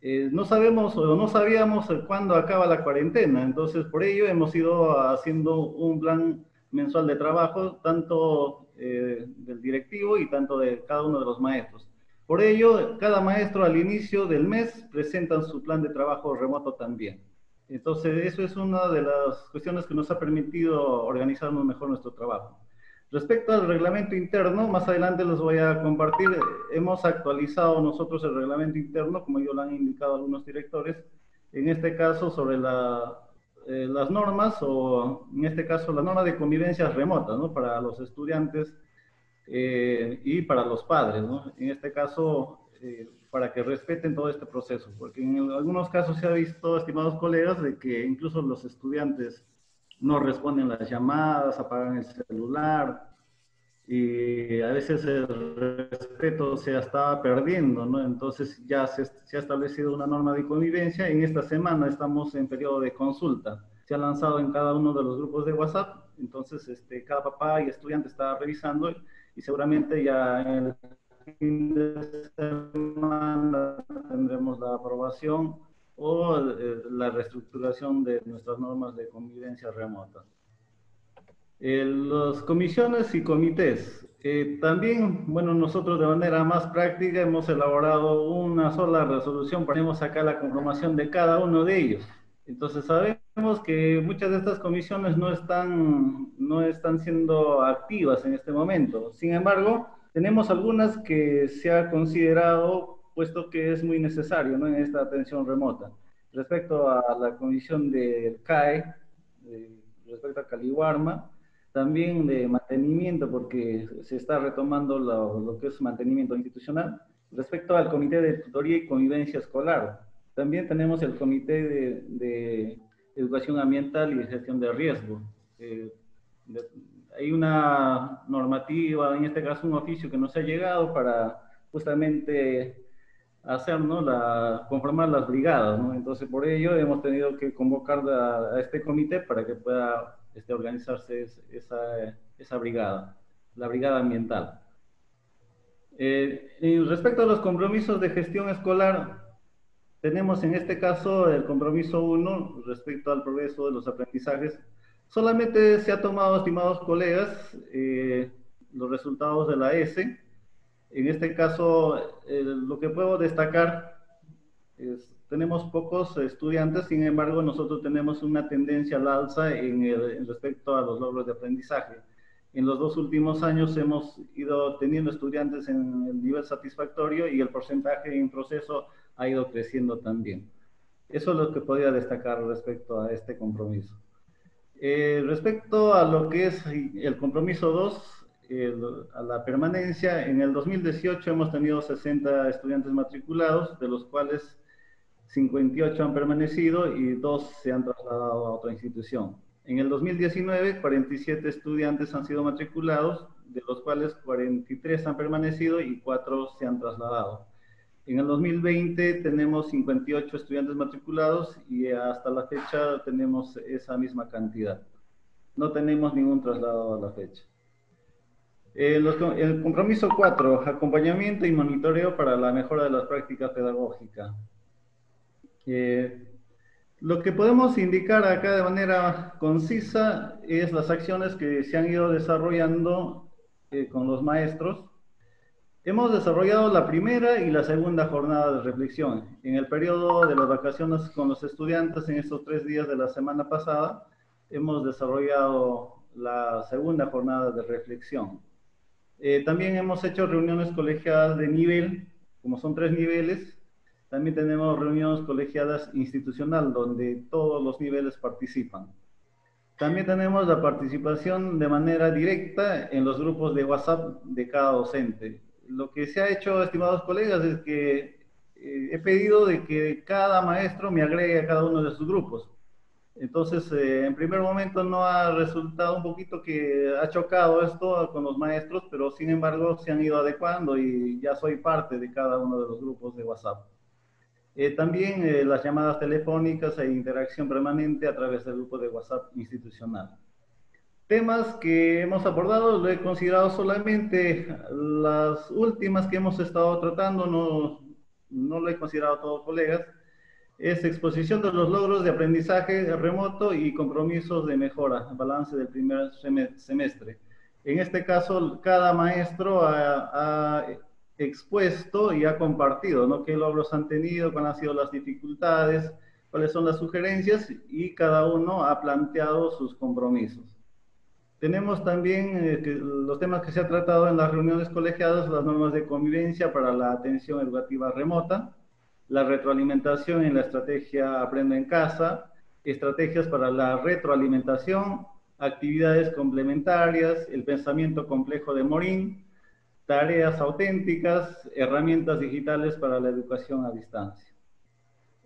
Eh, no sabemos o no sabíamos cuándo acaba la cuarentena, entonces por ello hemos ido haciendo un plan mensual de trabajo, tanto eh, del directivo y tanto de cada uno de los maestros. Por ello, cada maestro al inicio del mes presenta su plan de trabajo remoto también. Entonces, eso es una de las cuestiones que nos ha permitido organizarnos mejor nuestro trabajo. Respecto al reglamento interno, más adelante les voy a compartir, hemos actualizado nosotros el reglamento interno, como yo lo han indicado algunos directores, en este caso sobre eh, las normas, o en este caso la norma de convivencia remota, ¿no? Para los estudiantes eh, y para los padres, ¿no? En este caso, eh, para que respeten todo este proceso, porque en algunos casos se ha visto, estimados colegas, de que incluso los estudiantes no responden las llamadas, apagan el celular y a veces el respeto se estaba perdiendo, ¿no? Entonces ya se, se, ha establecido una norma de convivencia. En esta semana estamos en periodo de consulta. Se ha lanzado en cada uno de los grupos de WhatsApp. Entonces este, cada papá y estudiante está revisando y seguramente ya en el fin de semana tendremos la aprobación o eh, la reestructuración de nuestras normas de convivencia remota. Eh, las comisiones y comités. Eh, también, bueno, nosotros de manera más práctica hemos elaborado una sola resolución, ponemos acá la conformación de cada uno de ellos. Entonces sabemos que muchas de estas comisiones no están, no están siendo activas en este momento. Sin embargo, tenemos algunas que se ha considerado puesto que es muy necesario ¿no? en esta atención remota. Respecto a la condición del CAE, respecto a Caliwarma, también de mantenimiento, porque se está retomando lo, lo, que es mantenimiento institucional. Respecto al Comité de Tutoría y Convivencia Escolar, también tenemos el Comité de, de Educación Ambiental y Gestión de Riesgo. Eh, de, hay una normativa, en este caso un oficio que nos ha llegado para justamente hacer, ¿no? La, conformar las brigadas, ¿no? Entonces, por ello hemos tenido que convocar a, a este comité para que pueda este, organizarse esa, esa brigada, la brigada ambiental. Eh, y respecto a los compromisos de gestión escolar, tenemos en este caso el compromiso 1 respecto al progreso de los aprendizajes. Solamente se ha tomado, estimados colegas, eh, los resultados de la S, en este caso, eh, lo que puedo destacar es, tenemos pocos estudiantes, sin embargo, nosotros tenemos una tendencia al alza en, el, respecto a los logros de aprendizaje. En los dos últimos años hemos ido teniendo estudiantes en el nivel satisfactorio y el porcentaje en proceso ha ido creciendo también. Eso es lo que podría destacar respecto a este compromiso. Eh, respecto a lo que es el compromiso 2, a la permanencia. En el 2018 hemos tenido 60 estudiantes matriculados, de los cuales 58 han permanecido y dos se han trasladado a otra institución. En el 2019, 47 estudiantes han sido matriculados, de los cuales 43 han permanecido y 4 se han trasladado. En el 2020 tenemos 58 estudiantes matriculados y hasta la fecha tenemos esa misma cantidad. No tenemos ningún traslado a la fecha. Eh, el compromiso 4, acompañamiento y monitoreo para la mejora de las prácticas pedagógicas. Eh, lo que podemos indicar acá de manera concisa es las acciones que se han ido desarrollando eh, con los maestros. Hemos desarrollado la primera y la segunda jornada de reflexión. En el periodo de las vacaciones con los estudiantes, en estos tres días de la semana pasada, hemos desarrollado la segunda jornada de reflexión. Eh, también hemos hecho reuniones colegiadas de nivel, como son tres niveles. También tenemos reuniones colegiadas institucional, donde todos los niveles participan. También tenemos la participación de manera directa en los grupos de WhatsApp de cada docente. Lo que se ha hecho, estimados colegas, es que eh, he pedido de que cada maestro me agregue a cada uno de sus grupos. Entonces, eh, en primer momento no ha resultado un poquito que ha chocado esto con los maestros, pero sin embargo se han ido adecuando y ya soy parte de cada uno de los grupos de WhatsApp. Eh, también eh, las llamadas telefónicas e interacción permanente a través del grupo de WhatsApp institucional. Temas que hemos abordado, lo he considerado solamente las últimas que hemos estado tratando, no, no lo he considerado todo, colegas, es exposición de los logros de aprendizaje remoto y compromisos de mejora, balance del primer semestre. En este caso, cada maestro ha, expuesto y ha compartido, ¿no? ¿Qué logros han tenido, cuáles han sido las dificultades, cuáles son las sugerencias y cada uno ha planteado sus compromisos. Tenemos también eh, los temas que se han tratado en las reuniones colegiadas, las normas de convivencia para la atención educativa remota, la retroalimentación en la estrategia Aprende en Casa, estrategias para la retroalimentación, actividades complementarias, el pensamiento complejo de Morín, tareas auténticas, herramientas digitales para la educación a distancia.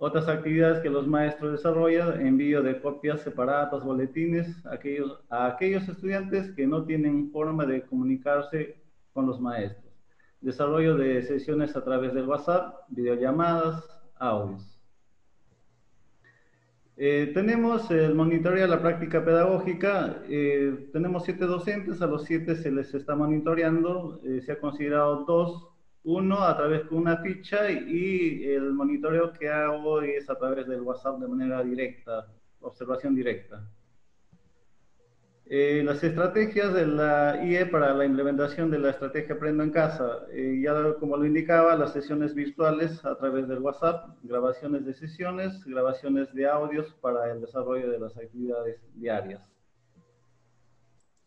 Otras actividades que los maestros desarrollan, envío de copias separadas, boletines a aquellos, a aquellos estudiantes que no tienen forma de comunicarse con los maestros desarrollo de sesiones a través del WhatsApp, videollamadas, audios. Eh, tenemos el monitoreo de la práctica pedagógica. Eh, tenemos siete docentes, a los siete se les está monitoreando. Eh, se ha considerado dos, uno a través de una ficha y el monitoreo que hago es a través del WhatsApp de manera directa, observación directa. Eh, las estrategias de la IE para la implementación de la estrategia Aprendo en Casa, eh, ya como lo indicaba, las sesiones virtuales a través del WhatsApp, grabaciones de sesiones, grabaciones de audios para el desarrollo de las actividades diarias.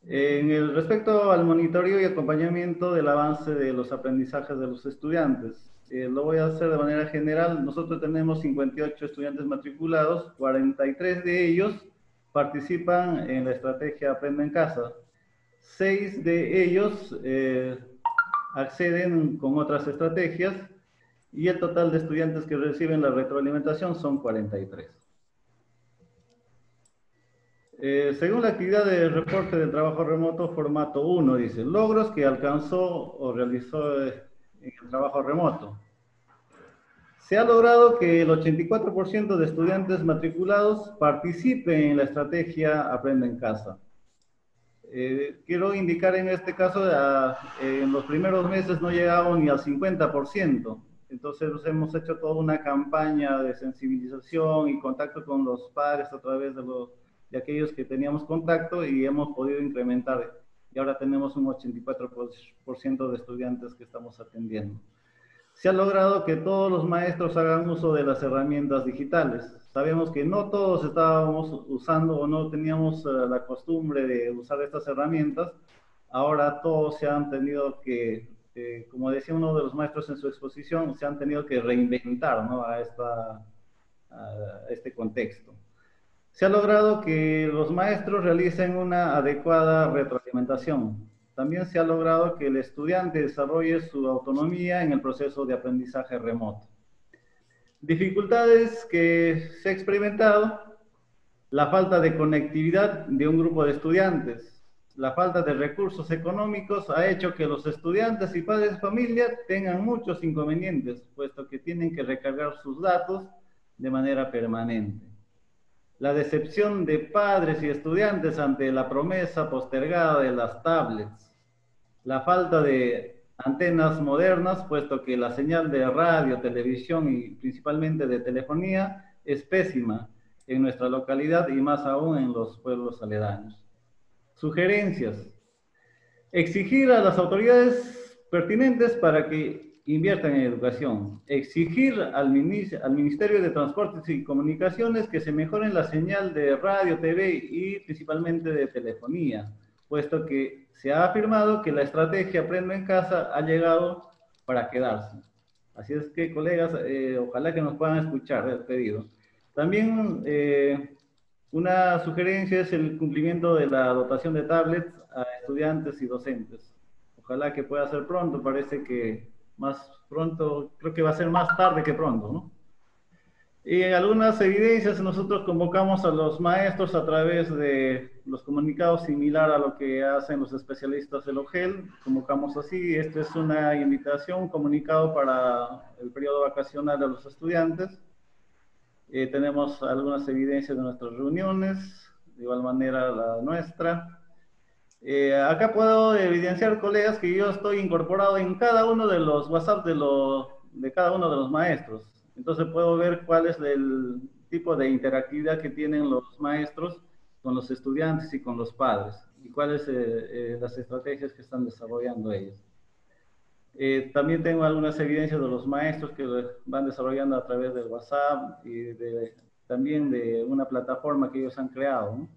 En el respecto al monitoreo y acompañamiento del avance de los aprendizajes de los estudiantes, eh, lo voy a hacer de manera general. Nosotros tenemos 58 estudiantes matriculados, 43 de ellos participan en la estrategia Aprende en Casa. Seis de ellos eh, acceden con otras estrategias y el total de estudiantes que reciben la retroalimentación son 43. Eh, según la actividad de reporte de trabajo remoto, formato 1, dice, logros que alcanzó o realizó eh, en el trabajo remoto. Se ha logrado que el 84% de estudiantes matriculados participen en la estrategia Aprende en Casa. Eh, quiero indicar en este caso, en los primeros meses no llegamos ni al 50%. Entonces hemos hecho toda una campaña de sensibilización y contacto con los padres a través de, los, de aquellos que teníamos contacto y hemos podido incrementar. Y ahora tenemos un 84% de estudiantes que estamos atendiendo se ha logrado que todos los maestros hagan uso de las herramientas digitales. Sabemos que no todos estábamos usando o no teníamos eh, la costumbre de usar estas herramientas. Ahora todos se han tenido que, eh, como decía uno de los maestros en su exposición, se han tenido que reinventar ¿no? a, esta, a este contexto. Se ha logrado que los maestros realicen una adecuada retroalimentación también se ha logrado que el estudiante desarrolle su autonomía en el proceso de aprendizaje remoto. Dificultades que se ha experimentado, la falta de conectividad de un grupo de estudiantes, la falta de recursos económicos ha hecho que los estudiantes y padres de familia tengan muchos inconvenientes, puesto que tienen que recargar sus datos de manera permanente. La decepción de padres y estudiantes ante la promesa postergada de las tablets, la falta de antenas modernas, puesto que la señal de radio, televisión y principalmente de telefonía es pésima en nuestra localidad y más aún en los pueblos aledaños. Sugerencias. Exigir a las autoridades pertinentes para que inviertan en educación. Exigir al, Ministerio de Transportes y Comunicaciones que se mejoren la señal de radio, TV y principalmente de telefonía puesto que se ha afirmado que la estrategia Aprendo en Casa ha llegado para quedarse. Así es que, colegas, eh, ojalá que nos puedan escuchar el pedido. También eh, una sugerencia es el cumplimiento de la dotación de tablets a estudiantes y docentes. Ojalá que pueda ser pronto, parece que más pronto, creo que va a ser más tarde que pronto, ¿no? Y algunas evidencias nosotros convocamos a los maestros a través de los comunicados similar a lo que hacen los especialistas del OGEL. Convocamos así, esta es una invitación, un comunicado para el periodo vacacional de los estudiantes. Eh, tenemos algunas evidencias de nuestras reuniones, de igual manera la nuestra. Eh, acá puedo evidenciar, colegas, que yo estoy incorporado en cada uno de los WhatsApp de, de cada uno de los maestros. Entonces puedo ver cuál es el tipo de interactividad que tienen los maestros con los estudiantes y con los padres y cuáles eh, eh, las estrategias que están desarrollando ellos. Eh, también tengo algunas evidencias de los maestros que van desarrollando a través del WhatsApp y también de una plataforma que ellos han creado.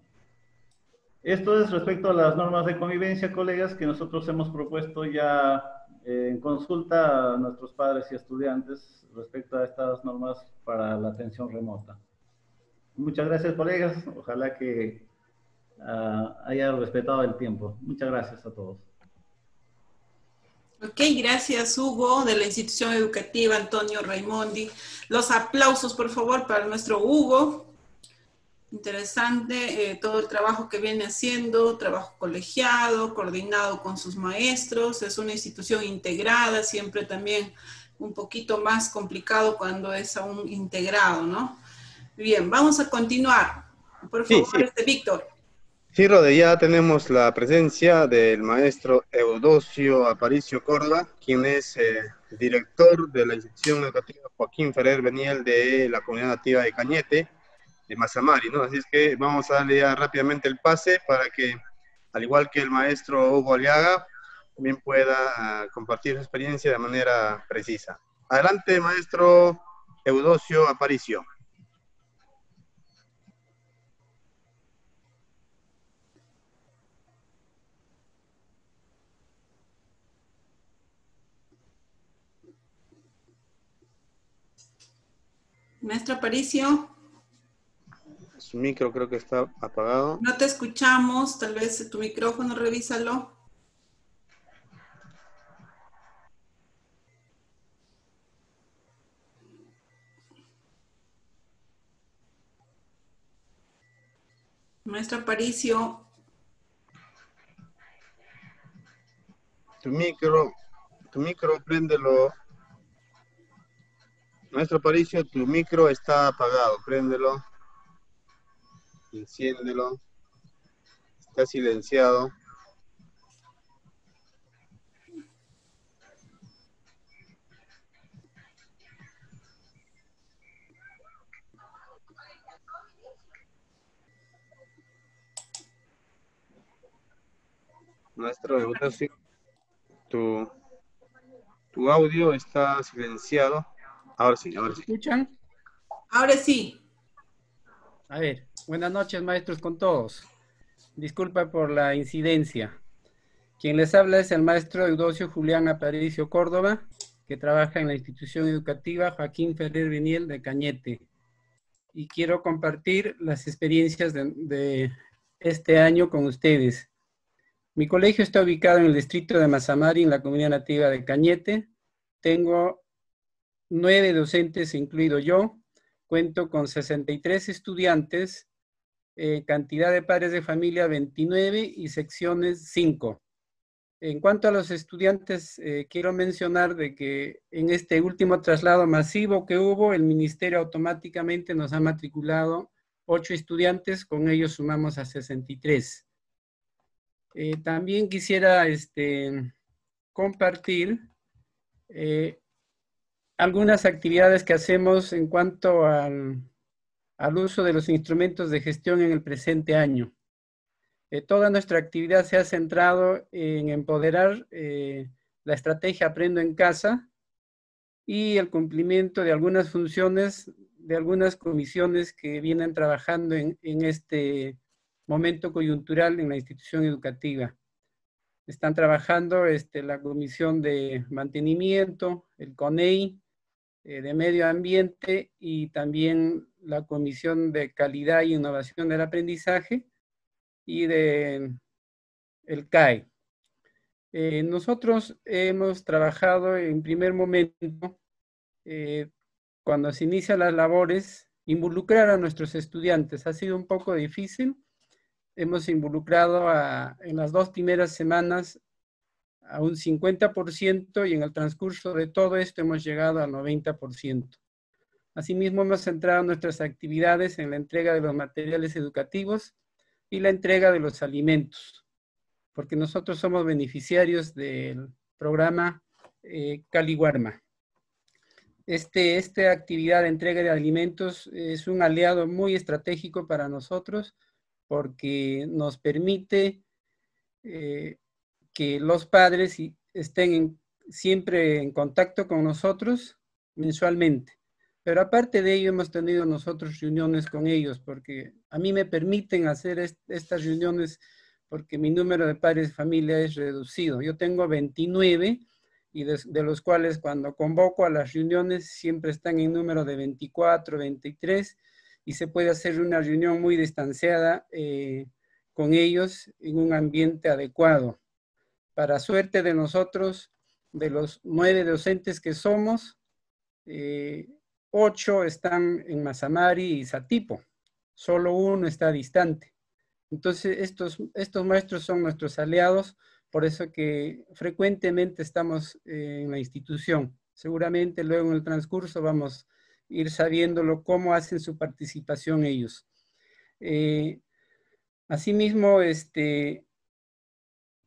Esto es respecto a las normas de convivencia, colegas, que nosotros hemos propuesto ya en consulta a nuestros padres y estudiantes respecto a estas normas para la atención remota. Muchas gracias, colegas. Ojalá que uh, haya respetado el tiempo. Muchas gracias a todos. Ok, gracias Hugo de la institución educativa Antonio Raimondi. Los aplausos, por favor, para nuestro Hugo. Interesante eh, todo el trabajo que viene haciendo, trabajo colegiado, coordinado con sus maestros. Es una institución integrada, siempre también un poquito más complicado cuando es aún integrado, ¿no? Bien, vamos a continuar. Por favor, este Víctor. Sí, Rode, ya tenemos la presencia del maestro Eudosio Aparicio Córdoba, quien es eh, director de la institución educativa Joaquín Ferrer Beniel de la comunidad nativa de Cañete, de Mazamari, ¿no? Así es que vamos a darle ya rápidamente el pase para que, al igual que el maestro Hugo Aliaga, también pueda ah, compartir su experiencia de manera precisa. Adelante, maestro Eudosio Aparicio. Maestro Aparicio. Su micro creo que está apagado. No te escuchamos, tal vez tu micrófono, revísalo. Maestro Aparicio. Tu micro, tu micro, préndelo. Maestro Aparicio, tu micro está apagado, préndelo. Enciéndelo. Está silenciado. Maestro tu, tu audio está silenciado. Ahora sí, ahora sí. ¿Escuchan? Ahora sí. A ver, buenas noches maestros con todos. Disculpa por la incidencia. Quien les habla es el maestro Eudosio Julián Aparicio Córdoba, que trabaja en la institución educativa Joaquín Ferrer Beniel de Cañete. Y quiero compartir las experiencias de, de este año con ustedes. Mi colegio está ubicado en el distrito de Mazamari, en la comunidad nativa de Cañete. Tengo nueve docentes, incluido yo. Cuento con 63 estudiantes, eh, cantidad de padres de familia 29 y secciones 5. En cuanto a los estudiantes, eh, quiero mencionar de que en este último traslado masivo que hubo, el ministerio automáticamente nos ha matriculado 8 estudiantes, con ellos sumamos a 63. Eh, también quisiera este, compartir algunas actividades que hacemos en cuanto al, uso de los instrumentos de gestión en el presente año. Eh, toda nuestra actividad se ha centrado en empoderar la estrategia Aprendo en Casa y el cumplimiento de algunas funciones de algunas comisiones que vienen trabajando en, en este momento coyuntural en la institución educativa. Están trabajando este, la Comisión de Mantenimiento, el CONEI, eh, de Medio Ambiente y también la Comisión de Calidad y Innovación del Aprendizaje y de el CAE. Eh, nosotros hemos trabajado en primer momento eh, cuando se inician las labores, involucrar a nuestros estudiantes. Ha sido un poco difícil. Hemos involucrado en las dos primeras semanas a un 50% y en el transcurso de todo esto hemos llegado al 90%. Asimismo, hemos centrado nuestras actividades en la entrega de los materiales educativos y la entrega de los alimentos, porque nosotros somos beneficiarios del programa eh, Caliwarma. Este, esta actividad de entrega de alimentos es un aliado muy estratégico para nosotros porque nos permite eh, que los padres estén siempre en contacto con nosotros mensualmente. Pero aparte de ello, hemos tenido nosotros reuniones con ellos, porque a mí me permiten hacer estas reuniones porque mi número de padres de familia es reducido. Yo tengo 29 y de, los cuales cuando convoco a las reuniones siempre están en número de 24, 23 y se puede hacer una reunión muy distanciada eh, con ellos en un ambiente adecuado. Para suerte de nosotros, de los nueve docentes que somos, eh, ocho están en Mazamari y Satipo, solo uno está distante. Entonces, estos, estos maestros son nuestros aliados, por eso que frecuentemente estamos eh, en la institución. Seguramente luego en el transcurso vamos a ir sabiéndolo cómo hacen su participación ellos. Eh, asimismo, este,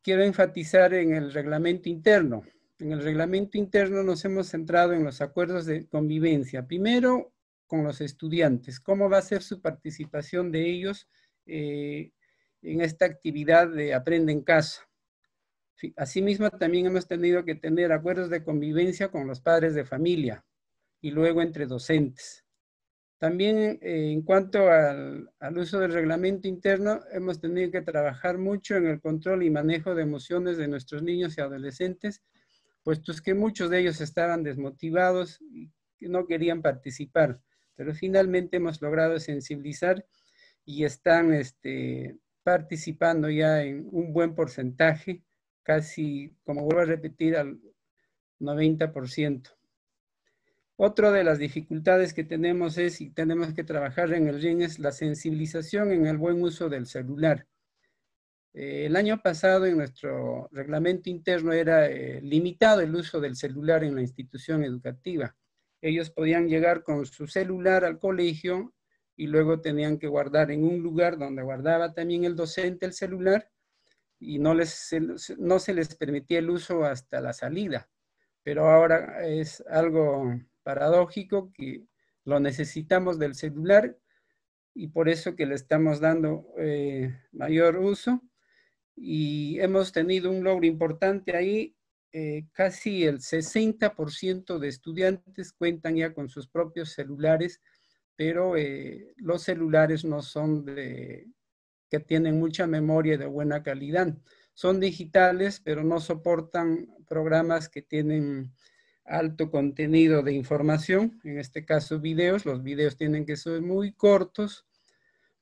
quiero enfatizar en el reglamento interno. En el reglamento interno nos hemos centrado en los acuerdos de convivencia. Primero, con los estudiantes, cómo va a ser su participación de ellos eh, en esta actividad de Aprende en Casa. Asimismo, también hemos tenido que tener acuerdos de convivencia con los padres de familia y luego entre docentes. También eh, en cuanto al, uso del reglamento interno, hemos tenido que trabajar mucho en el control y manejo de emociones de nuestros niños y adolescentes, puesto que muchos de ellos estaban desmotivados y no querían participar, pero finalmente hemos logrado sensibilizar y están este, participando ya en un buen porcentaje, casi, como vuelvo a repetir, al 90%. Otra de las dificultades que tenemos es, y tenemos que trabajar en el RIN, es la sensibilización en el buen uso del celular. Eh, el año pasado en nuestro reglamento interno era eh, limitado el uso del celular en la institución educativa. Ellos podían llegar con su celular al colegio y luego tenían que guardar en un lugar donde guardaba también el docente el celular y no, les, no se les permitía el uso hasta la salida. Pero ahora es algo paradójico que lo necesitamos del celular y por eso que le estamos dando eh, mayor uso. Y hemos tenido un logro importante ahí. Eh, casi el 60% de estudiantes cuentan ya con sus propios celulares, pero eh, los celulares no son de que tienen mucha memoria de buena calidad. Son digitales, pero no soportan programas que tienen alto contenido de información, en este caso videos, los videos tienen que ser muy cortos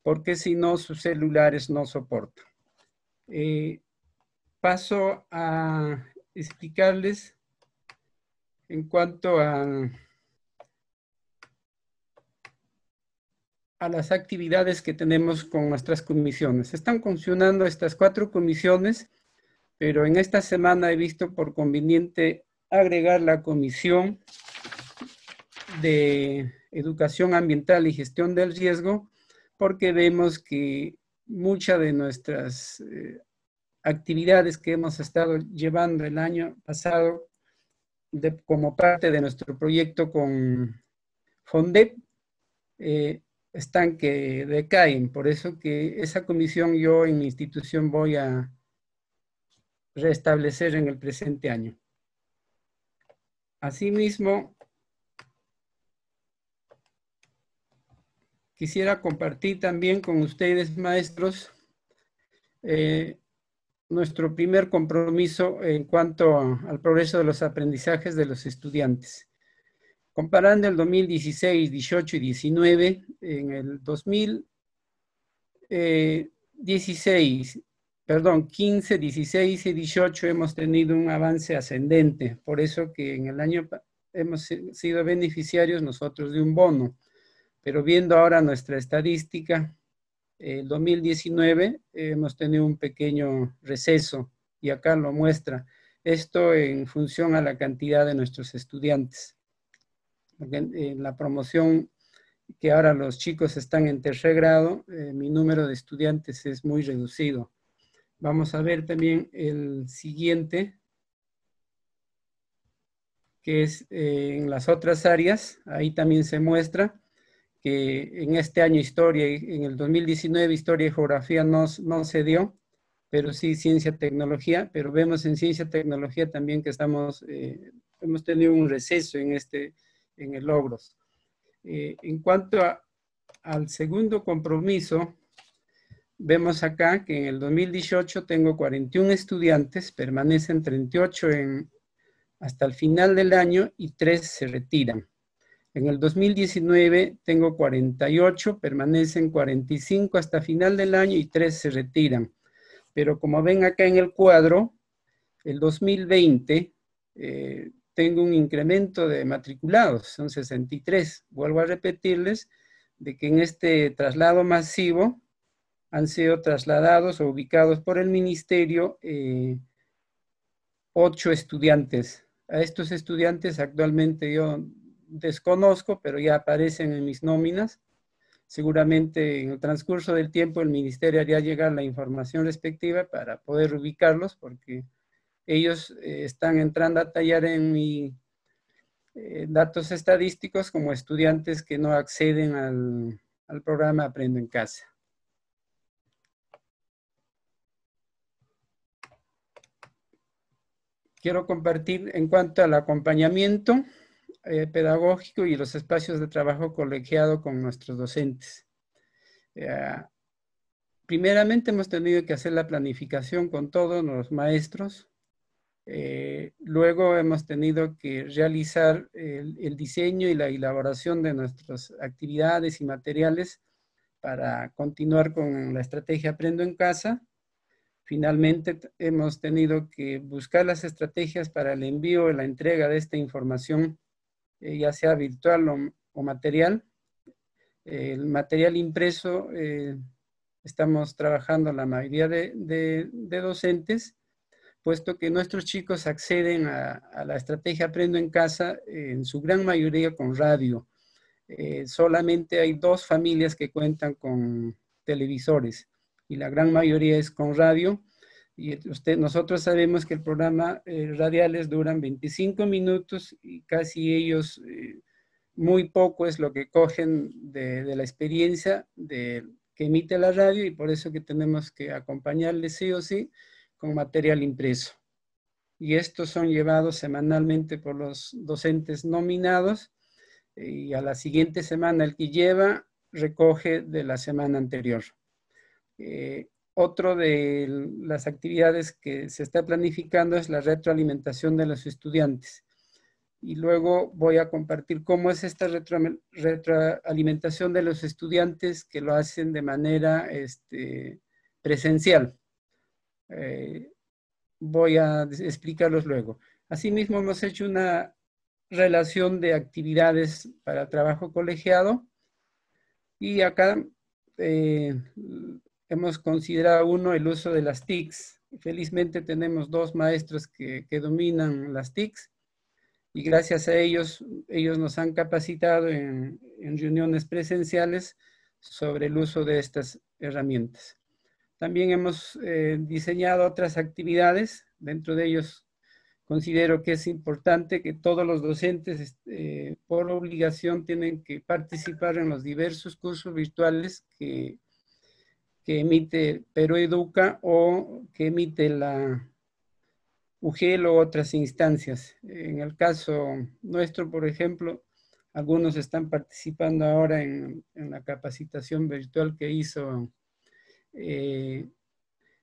porque si no sus celulares no soportan. Eh, paso a explicarles en cuanto a, a las actividades que tenemos con nuestras comisiones. Están funcionando estas cuatro comisiones, pero en esta semana he visto por conveniente agregar la Comisión de Educación Ambiental y Gestión del Riesgo, porque vemos que muchas de nuestras eh, actividades que hemos estado llevando el año pasado como parte de nuestro proyecto con FONDEP eh, están que decaen. Por eso que esa comisión yo en mi institución voy a restablecer en el presente año. Asimismo, quisiera compartir también con ustedes, maestros, eh, nuestro primer compromiso en cuanto al progreso de los aprendizajes de los estudiantes. Comparando el 2016, 18 y 19, en el 2016 perdón, 15, 16 y 18 hemos tenido un avance ascendente. Por eso que en el año hemos sido beneficiarios nosotros de un bono. Pero viendo ahora nuestra estadística, el 2019 hemos tenido un pequeño receso y acá lo muestra. Esto en función a la cantidad de nuestros estudiantes. en, la promoción que ahora los chicos están en tercer grado, eh, mi número de estudiantes es muy reducido. Vamos a ver también el siguiente, que es eh, en las otras áreas. Ahí también se muestra que en este año historia, en el 2019 historia y geografía no, no se dio, pero sí ciencia tecnología, pero vemos en ciencia tecnología también que estamos, eh, hemos tenido un receso en, este, en el logros. Eh, en cuanto al segundo compromiso, vemos acá que en el 2018 tengo 41 estudiantes, permanecen 38 en, hasta el final del año y 3 se retiran. En el 2019 tengo 48, permanecen 45 hasta final del año y 3 se retiran. Pero como ven acá en el cuadro, el 2020 eh, tengo un incremento de matriculados, son 63. Vuelvo a repetirles de que en este traslado masivo han sido trasladados o ubicados por el ministerio eh, ocho estudiantes. A estos estudiantes actualmente yo desconozco, pero ya aparecen en mis nóminas. Seguramente en el transcurso del tiempo el ministerio haría llegar la información respectiva para poder ubicarlos, porque ellos eh, están entrando a tallar en mis eh, datos estadísticos como estudiantes que no acceden al, al programa Aprendo en Casa. Quiero compartir en cuanto al acompañamiento eh, pedagógico y los espacios de trabajo colegiado con nuestros docentes. Eh, primeramente hemos tenido que hacer la planificación con todos los maestros. Eh, luego hemos tenido que realizar el, el, diseño y la elaboración de nuestras actividades y materiales para continuar con la estrategia Aprendo en Casa Finalmente, hemos tenido que buscar las estrategias para el envío y la entrega de esta información, eh, ya sea virtual o, material. el material impreso, eh, estamos trabajando la mayoría de, docentes, puesto que nuestros chicos acceden a, la estrategia Aprendo en Casa en su gran mayoría con radio. Eh, solamente hay dos familias que cuentan con televisores y la gran mayoría es con radio. Y usted, nosotros sabemos que el programa eh, radiales duran 25 minutos y casi ellos, eh, muy poco es lo que cogen de, de, la experiencia de, que emite la radio y por eso que tenemos que acompañarles sí o sí con material impreso. Y estos son llevados semanalmente por los docentes nominados y a la siguiente semana el que lleva recoge de la semana anterior. Eh, otro de las actividades que se está planificando es la retroalimentación de los estudiantes. Y luego voy a compartir cómo es esta retroalimentación de los estudiantes que lo hacen de manera este, presencial. Eh, voy a explicarlos luego. Asimismo, hemos hecho una relación de actividades para trabajo colegiado y acá eh, hemos considerado uno el uso de las TICs. Felizmente tenemos dos maestros que, dominan las TICs y gracias a ellos, ellos nos han capacitado en, reuniones presenciales sobre el uso de estas herramientas. También hemos eh, diseñado otras actividades, dentro de ellos considero que es importante que todos los docentes eh, por obligación tienen que participar en los diversos cursos virtuales que que emite Perú Educa o que emite la UGEL o otras instancias. En el caso nuestro, por ejemplo, algunos están participando ahora en, la capacitación virtual que hizo eh,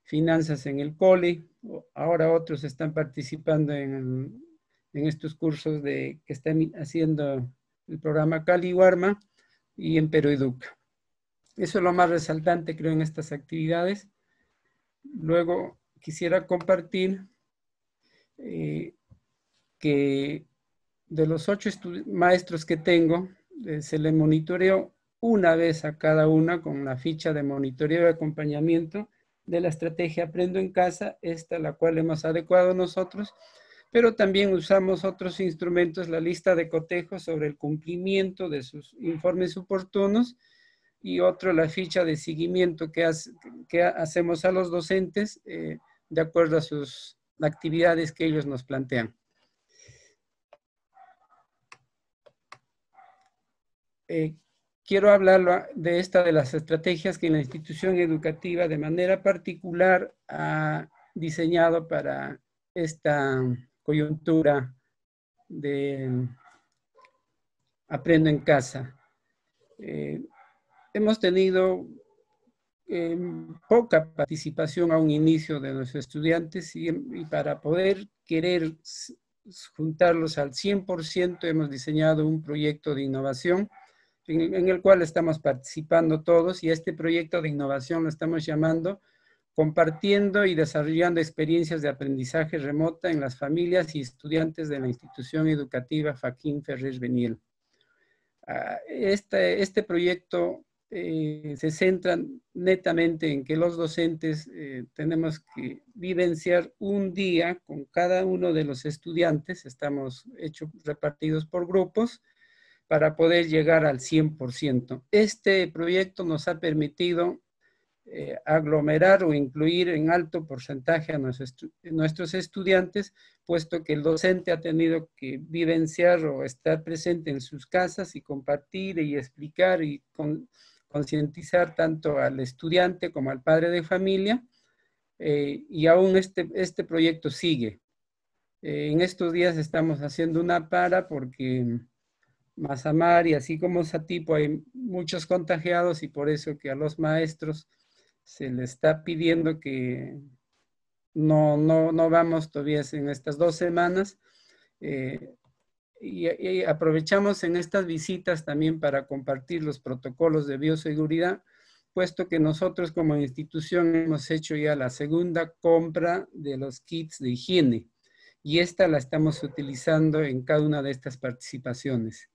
Finanzas en el COLE, ahora otros están participando en, estos cursos de, que están haciendo el programa Cali Warma y en Perú Educa. Eso es lo más resaltante, creo, en estas actividades. Luego quisiera compartir eh, que de los ocho maestros que tengo, eh, se le monitoreó una vez a cada una con la ficha de monitoreo y acompañamiento de la estrategia Aprendo en Casa, esta la cual hemos adecuado nosotros, pero también usamos otros instrumentos, la lista de cotejos sobre el cumplimiento de sus informes oportunos y otro la ficha de seguimiento que, hacemos a los docentes eh, de acuerdo a sus actividades que ellos nos plantean. Eh, quiero hablar de esta de las estrategias que la institución educativa de manera particular ha diseñado para esta coyuntura de aprendo en casa. Eh, hemos tenido eh, poca participación a un inicio de los estudiantes y, para poder querer juntarlos al 100% hemos diseñado un proyecto de innovación en, en, el cual estamos participando todos y este proyecto de innovación lo estamos llamando compartiendo y desarrollando experiencias de aprendizaje remota en las familias y estudiantes de la institución educativa Faquín Ferrer Beniel. Ah, este, este proyecto eh, se centra netamente en que los docentes eh, tenemos que vivenciar un día con cada uno de los estudiantes, estamos repartidos por grupos, para poder llegar al 100%. Este proyecto nos ha permitido eh, aglomerar o incluir en alto porcentaje a nuestros, estudiantes, puesto que el docente ha tenido que vivenciar o estar presente en sus casas y compartir y explicar y concientizar tanto al estudiante como al padre de familia. Eh, y aún este, este proyecto sigue. Eh, en estos días estamos haciendo una para porque Mazamar y así como Satipo hay muchos contagiados y por eso que a los maestros se le está pidiendo que no, no, no vamos todavía en estas dos semanas. Eh, y, aprovechamos en estas visitas también para compartir los protocolos de bioseguridad, puesto que nosotros como institución hemos hecho ya la segunda compra de los kits de higiene y esta la estamos utilizando en cada una de estas participaciones.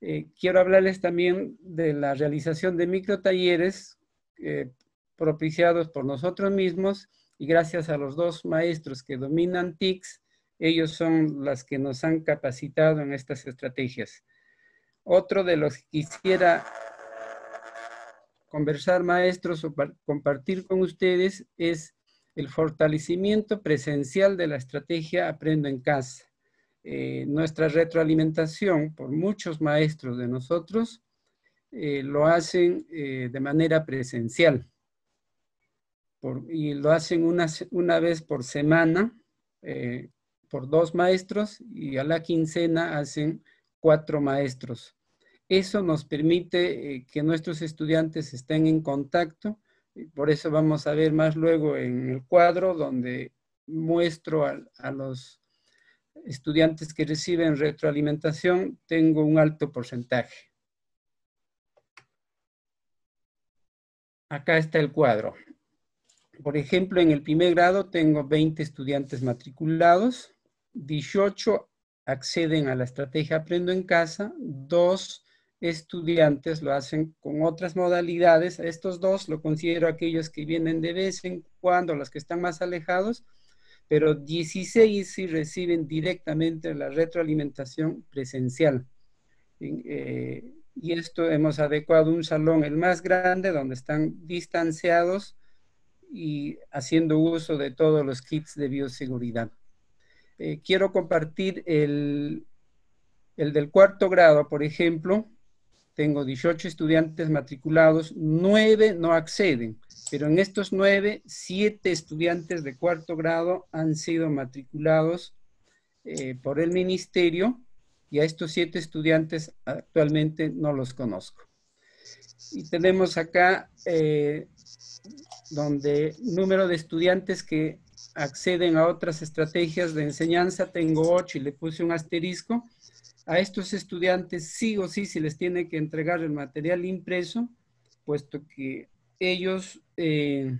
Eh, quiero hablarles también de la realización de microtalleres eh, propiciados por nosotros mismos y gracias a los dos maestros que dominan TICS, ellos son las que nos han capacitado en estas estrategias. Otro de los que quisiera conversar, maestros, o compartir con ustedes es el fortalecimiento presencial de la estrategia Aprendo en Casa. Eh, nuestra retroalimentación por muchos maestros de nosotros eh, lo hacen eh, de manera presencial y lo hacen una, una, vez por semana por dos maestros y a la quincena hacen cuatro maestros. Eso nos permite eh, que nuestros estudiantes estén en contacto. Por eso vamos a ver más luego en el cuadro donde muestro a, a los estudiantes que reciben retroalimentación, tengo un alto porcentaje. Acá está el cuadro. Por ejemplo, en el primer grado tengo 20 estudiantes matriculados, 18 acceden a la estrategia Aprendo en Casa, dos estudiantes lo hacen con otras modalidades. Estos dos lo considero aquellos que vienen de vez en cuando, los que están más alejados, pero 16 sí reciben directamente la retroalimentación presencial. Eh, y esto hemos adecuado un salón, el más grande, donde están distanciados y haciendo uso de todos los kits de bioseguridad. Eh, quiero compartir el, el del cuarto grado, por ejemplo. Tengo 18 estudiantes matriculados, 9 no acceden, pero en estos 9, 7 estudiantes de cuarto grado han sido matriculados eh, por el ministerio y a estos 7 estudiantes actualmente no los conozco. Y tenemos acá eh, donde número de estudiantes que acceden a otras estrategias de enseñanza, tengo ocho y le puse un asterisco. A estos estudiantes sí o sí se les tiene que entregar el material impreso, puesto que ellos eh,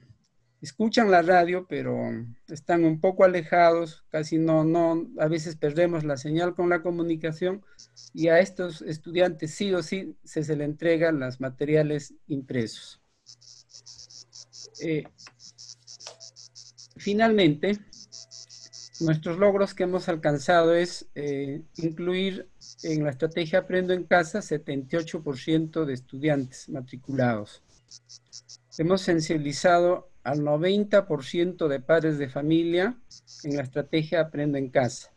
escuchan la radio, pero están un poco alejados, casi no, no, a veces perdemos la señal con la comunicación y a estos estudiantes sí o sí se, se le entregan los materiales impresos. Eh, finalmente, nuestros logros que hemos alcanzado es eh, incluir en la estrategia Aprendo en Casa 78% de estudiantes matriculados. Hemos sensibilizado al 90% de padres de familia en la estrategia Aprendo en Casa.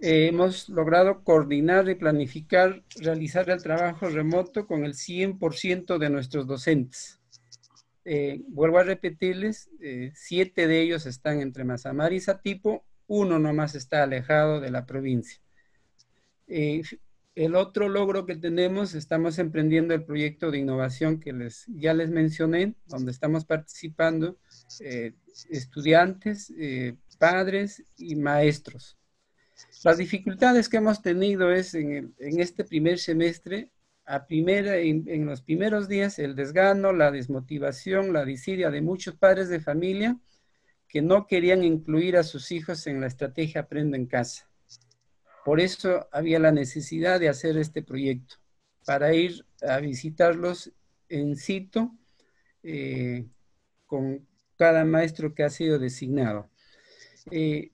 Eh, hemos logrado coordinar y planificar, realizar el trabajo remoto con el 100% de nuestros docentes. Eh, vuelvo a repetirles, eh, siete de ellos están entre Mazamar y Satipo, uno nomás está alejado de la provincia. El otro logro que tenemos, estamos emprendiendo el proyecto de innovación que les, ya les mencioné, donde estamos participando eh, estudiantes, eh, padres y maestros. Las dificultades que hemos tenido es en, este primer semestre, a primera, en, los primeros días, el desgano, la desmotivación, la disidia de muchos padres de familia que no querían incluir a sus hijos en la estrategia Aprendo en Casa. Por eso había la necesidad de hacer este proyecto, para ir a visitarlos en sitio eh, con cada maestro que ha sido designado. Eh,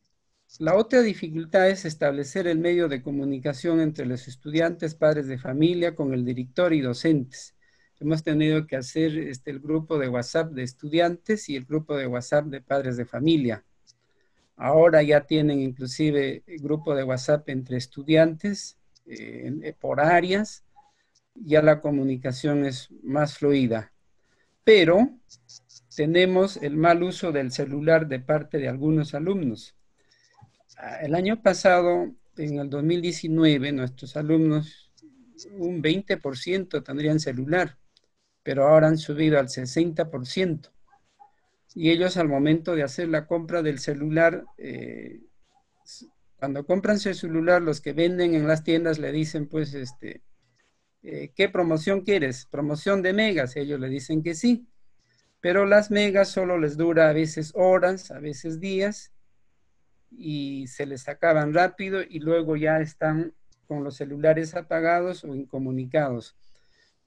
la otra dificultad es establecer el medio de comunicación entre los estudiantes, padres de familia, con el director y docentes. Hemos tenido que hacer este, el grupo de WhatsApp de estudiantes y el grupo de WhatsApp de padres de familia. Ahora ya tienen inclusive grupo de WhatsApp entre estudiantes eh, eh, por áreas. Ya la comunicación es más fluida. Pero tenemos el mal uso del celular de parte de algunos alumnos. El año pasado, en el 2019, nuestros alumnos, un 20% tendrían celular, pero ahora han subido al 60% y ellos al momento de hacer la compra del celular, eh, cuando compran su celular, los que venden en las tiendas le dicen, pues, este, eh, ¿qué promoción quieres? ¿Promoción de megas? Ellos le dicen que sí, pero las megas solo les dura a veces horas, a veces días, y se les acaban rápido y luego ya están con los celulares apagados o incomunicados.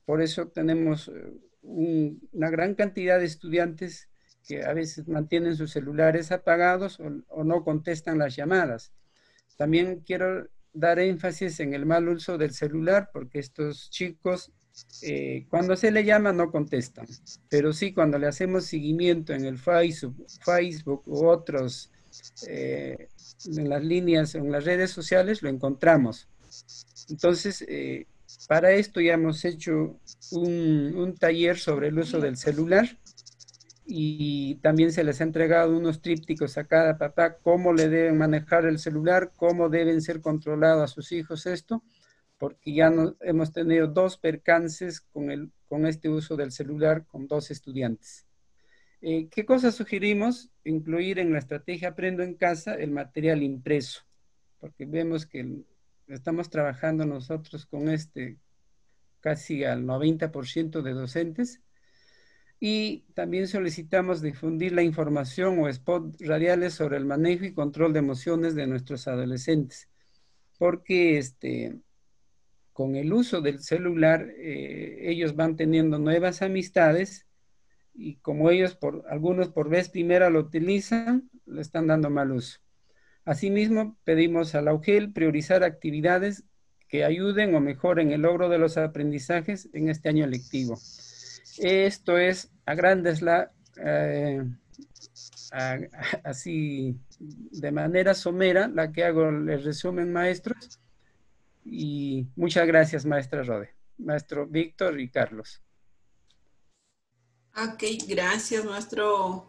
Por eso tenemos eh, una gran cantidad de estudiantes que a veces mantienen sus celulares apagados o, no contestan las llamadas. También quiero dar énfasis en el mal uso del celular porque estos chicos eh, cuando se le llama no contestan, pero sí cuando le hacemos seguimiento en el Facebook, Facebook u otros, eh, en las líneas, en las redes sociales, lo encontramos. Entonces, eh, para esto ya hemos hecho un, un, taller sobre el uso del celular y también se les ha entregado unos trípticos a cada papá, cómo le deben manejar el celular, cómo deben ser controlados a sus hijos esto, porque ya hemos tenido dos percances con, el, con este uso del celular con dos estudiantes. Eh, ¿Qué cosas sugerimos? Incluir en la estrategia Aprendo en Casa el material impreso, porque vemos que estamos trabajando nosotros con este casi al 90% de docentes, y también solicitamos difundir la información o spot radiales sobre el manejo y control de emociones de nuestros adolescentes, porque este, con el uso del celular eh, ellos van teniendo nuevas amistades y como ellos, por, algunos por vez primera lo utilizan, le están dando mal uso. Asimismo, pedimos a la UGEL priorizar actividades que ayuden o mejoren el logro de los aprendizajes en este año lectivo. Esto es a grandes la, eh, *laughs* así de manera somera, la que hago el resumen, maestros. Y muchas gracias, maestra Rode, maestro Víctor y Carlos. Ok, gracias, maestro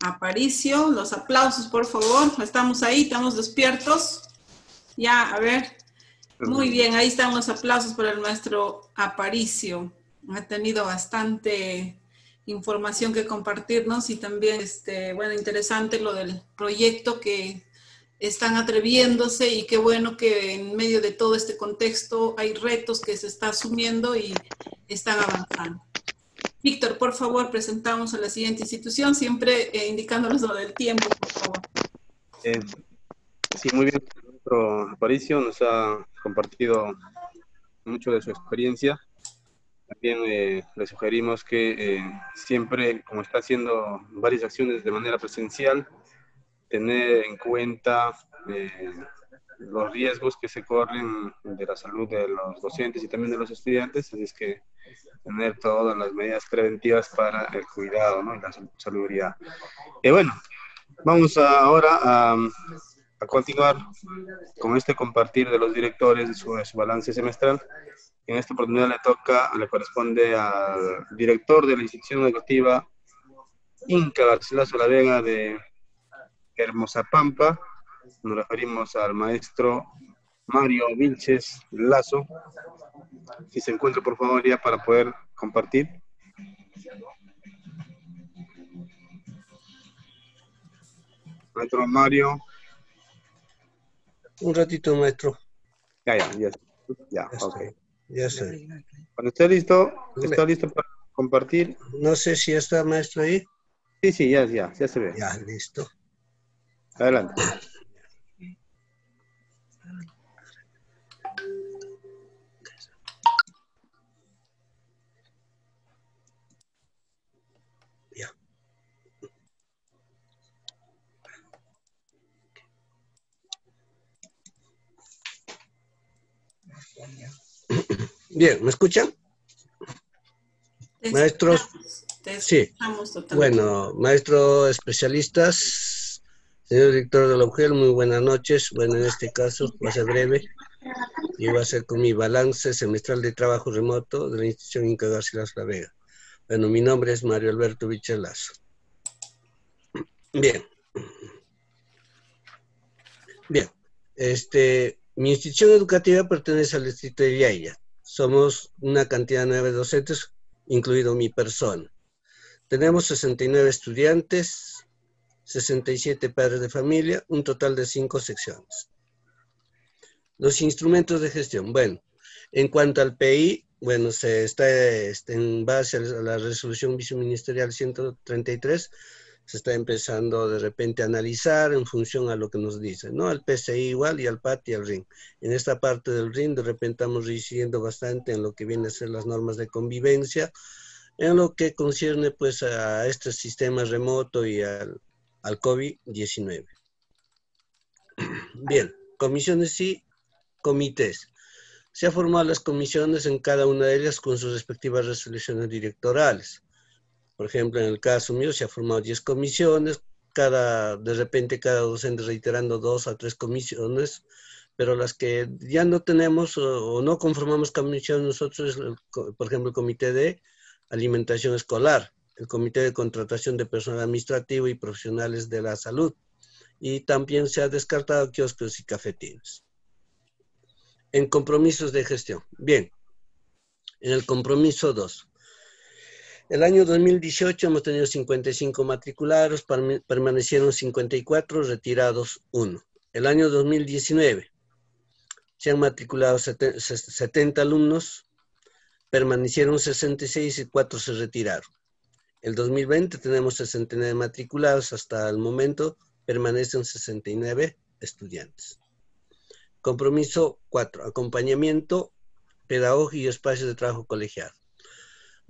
Aparicio. Los aplausos, por favor. Estamos ahí, estamos despiertos. Ya, a ver. Muy bien, ahí están los aplausos para el maestro Aparicio ha tenido bastante información que compartirnos y también, este, bueno, interesante lo del proyecto que están atreviéndose y qué bueno que en medio de todo este contexto hay retos que se está asumiendo y están avanzando. Víctor, por favor, presentamos a la siguiente institución, siempre eh, indicándonos lo del tiempo, por favor. Eh, sí, muy bien. Nuestro Aparicio nos ha compartido mucho de su experiencia. También eh, le sugerimos que eh, siempre, como está haciendo varias acciones de manera presencial, tener en cuenta los riesgos que se corren de la salud de los docentes y también de los estudiantes, así es que tener todas las medidas preventivas para el cuidado y la salubridad. Y bueno, vamos ahora a, a, continuar con este compartir de los directores de su, de su balance semestral. En esta oportunidad le toca, le corresponde al director de la institución educativa Inca Garcilaso La Vega de Hermosa Pampa. Nos referimos al maestro Mario Vilches Lazo. Si se encuentra, por favor, ya para poder compartir. Maestro Mario. Un ratito, maestro. Ya, ya, ya. Ya, ok. Ya sé. Cuando esté listo, está listo para compartir. No sé si está maestro ahí. Sí, sí, ya, ya, ya se ve. Ya, listo. Adelante. Bien, ¿me escuchan? Te Maestros, te sí. totalmente. Bueno, maestro especialistas, señor director de la UGEL, muy buenas noches. Bueno, en este caso va a ser breve y va a ser con mi balance semestral de trabajo remoto de la institución Inca Garcilas La Vega. Bueno, mi nombre es Mario Alberto Vichelazo. Bien. Bien. Este, mi institución educativa pertenece al distrito de Yaya. Somos una cantidad de nueve docentes, incluido mi persona. Tenemos 69 estudiantes, 67 padres de familia, un total de cinco secciones. Los instrumentos de gestión. Bueno, en cuanto al PI, bueno, se está este, en base a la resolución viceministerial 133, se está empezando de repente a analizar en función a lo que nos dice, ¿no? Al PCI igual y al PAT y al RIN. En esta parte del RIN de repente estamos reincidiendo bastante en lo que viene a ser las normas de convivencia, en lo que concierne pues a este sistema remoto y al, al COVID-19. Bien, comisiones y comités. Se han formado las comisiones en cada una de ellas con sus respectivas resoluciones directorales. Por ejemplo, en el caso mío se ha formado 10 comisiones, cada, de repente cada docente reiterando dos a tres comisiones, pero las que ya no tenemos o, no conformamos comisión nosotros, el, por ejemplo, el comité de alimentación escolar, el comité de contratación de personal administrativo y profesionales de la salud, y también se ha descartado kioscos y cafetines. En compromisos de gestión. Bien, en el compromiso 2. El año 2018 hemos tenido 55 matriculados, permanecieron 54, retirados 1. El año 2019 se han matriculado 70 alumnos, permanecieron 66 y 4 se retiraron. El 2020 tenemos 69 matriculados, hasta el momento permanecen 69 estudiantes. Compromiso 4. Acompañamiento pedagógico y espacios de trabajo colegiado.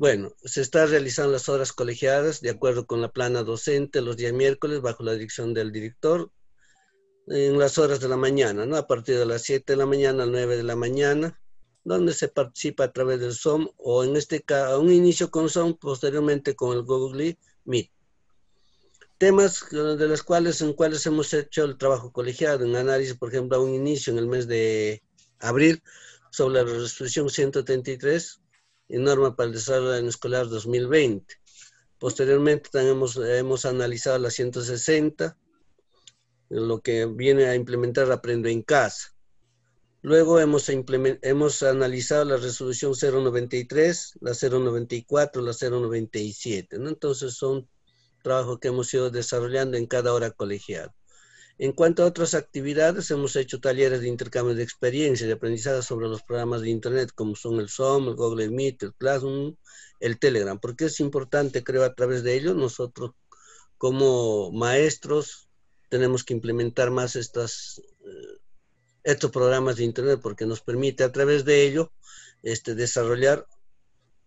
Bueno, se están realizando las horas colegiadas de acuerdo con la plana docente los días miércoles bajo la dirección del director en las horas de la mañana, ¿no? A partir de las 7 de la mañana a 9 de la mañana, donde se participa a través del Zoom o en este caso, un inicio con Zoom, posteriormente con el Google Meet. Temas de los cuales, en cuales hemos hecho el trabajo colegiado, en análisis, por ejemplo, a un inicio en el mes de abril sobre la resolución 133 y norma para el desarrollo escolar 2020. Posteriormente también hemos, analizado la 160, lo que viene a implementar Aprendo en Casa. Luego hemos, hemos analizado la resolución 093, la 094, la 097. ¿no? Entonces son trabajos que hemos ido desarrollando en cada hora colegiada. En cuanto a otras actividades, hemos hecho talleres de intercambio de experiencia, de aprendizaje sobre los programas de Internet, como son el Zoom, el Google Meet, el Classroom, el Telegram, porque es importante, creo, a través de ello, nosotros como maestros tenemos que implementar más eh, estos programas de Internet, porque nos permite a través de ello este, desarrollar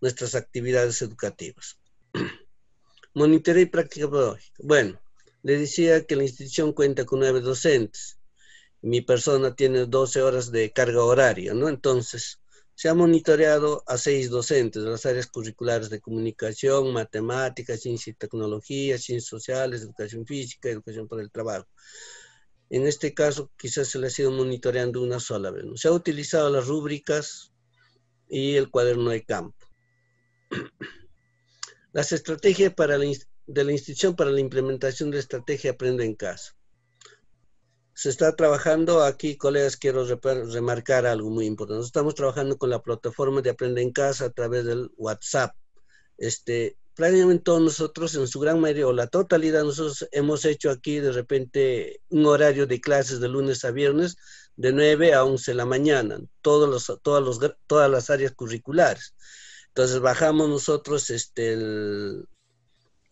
nuestras actividades educativas. *clears throat* Monitoreo y práctica pedagógica. Bueno, le decía que la institución cuenta con nueve docentes. Mi persona tiene 12 horas de carga horaria, ¿no? Entonces, se ha monitoreado a seis docentes de las áreas curriculares de comunicación, matemáticas, ciencia y tecnología, ciencias sociales, educación física, educación para el trabajo. En este caso, quizás se le ha sido monitoreando una sola vez. ¿no? Se ha utilizado las rúbricas y el cuaderno de campo. *clears throat* Las estrategias para la, de la institución para la implementación de estrategia Aprende en Casa. Se está trabajando aquí, colegas, quiero remarcar algo muy importante. Estamos trabajando con la plataforma de Aprende en Casa a través del WhatsApp. Este, prácticamente todos nosotros, en su gran mayoría o la totalidad, nosotros hemos hecho aquí de repente un horario de clases de lunes a viernes de 9 a 11 de la mañana, todos los, todos los, todas las áreas curriculares. Entonces bajamos nosotros este, el,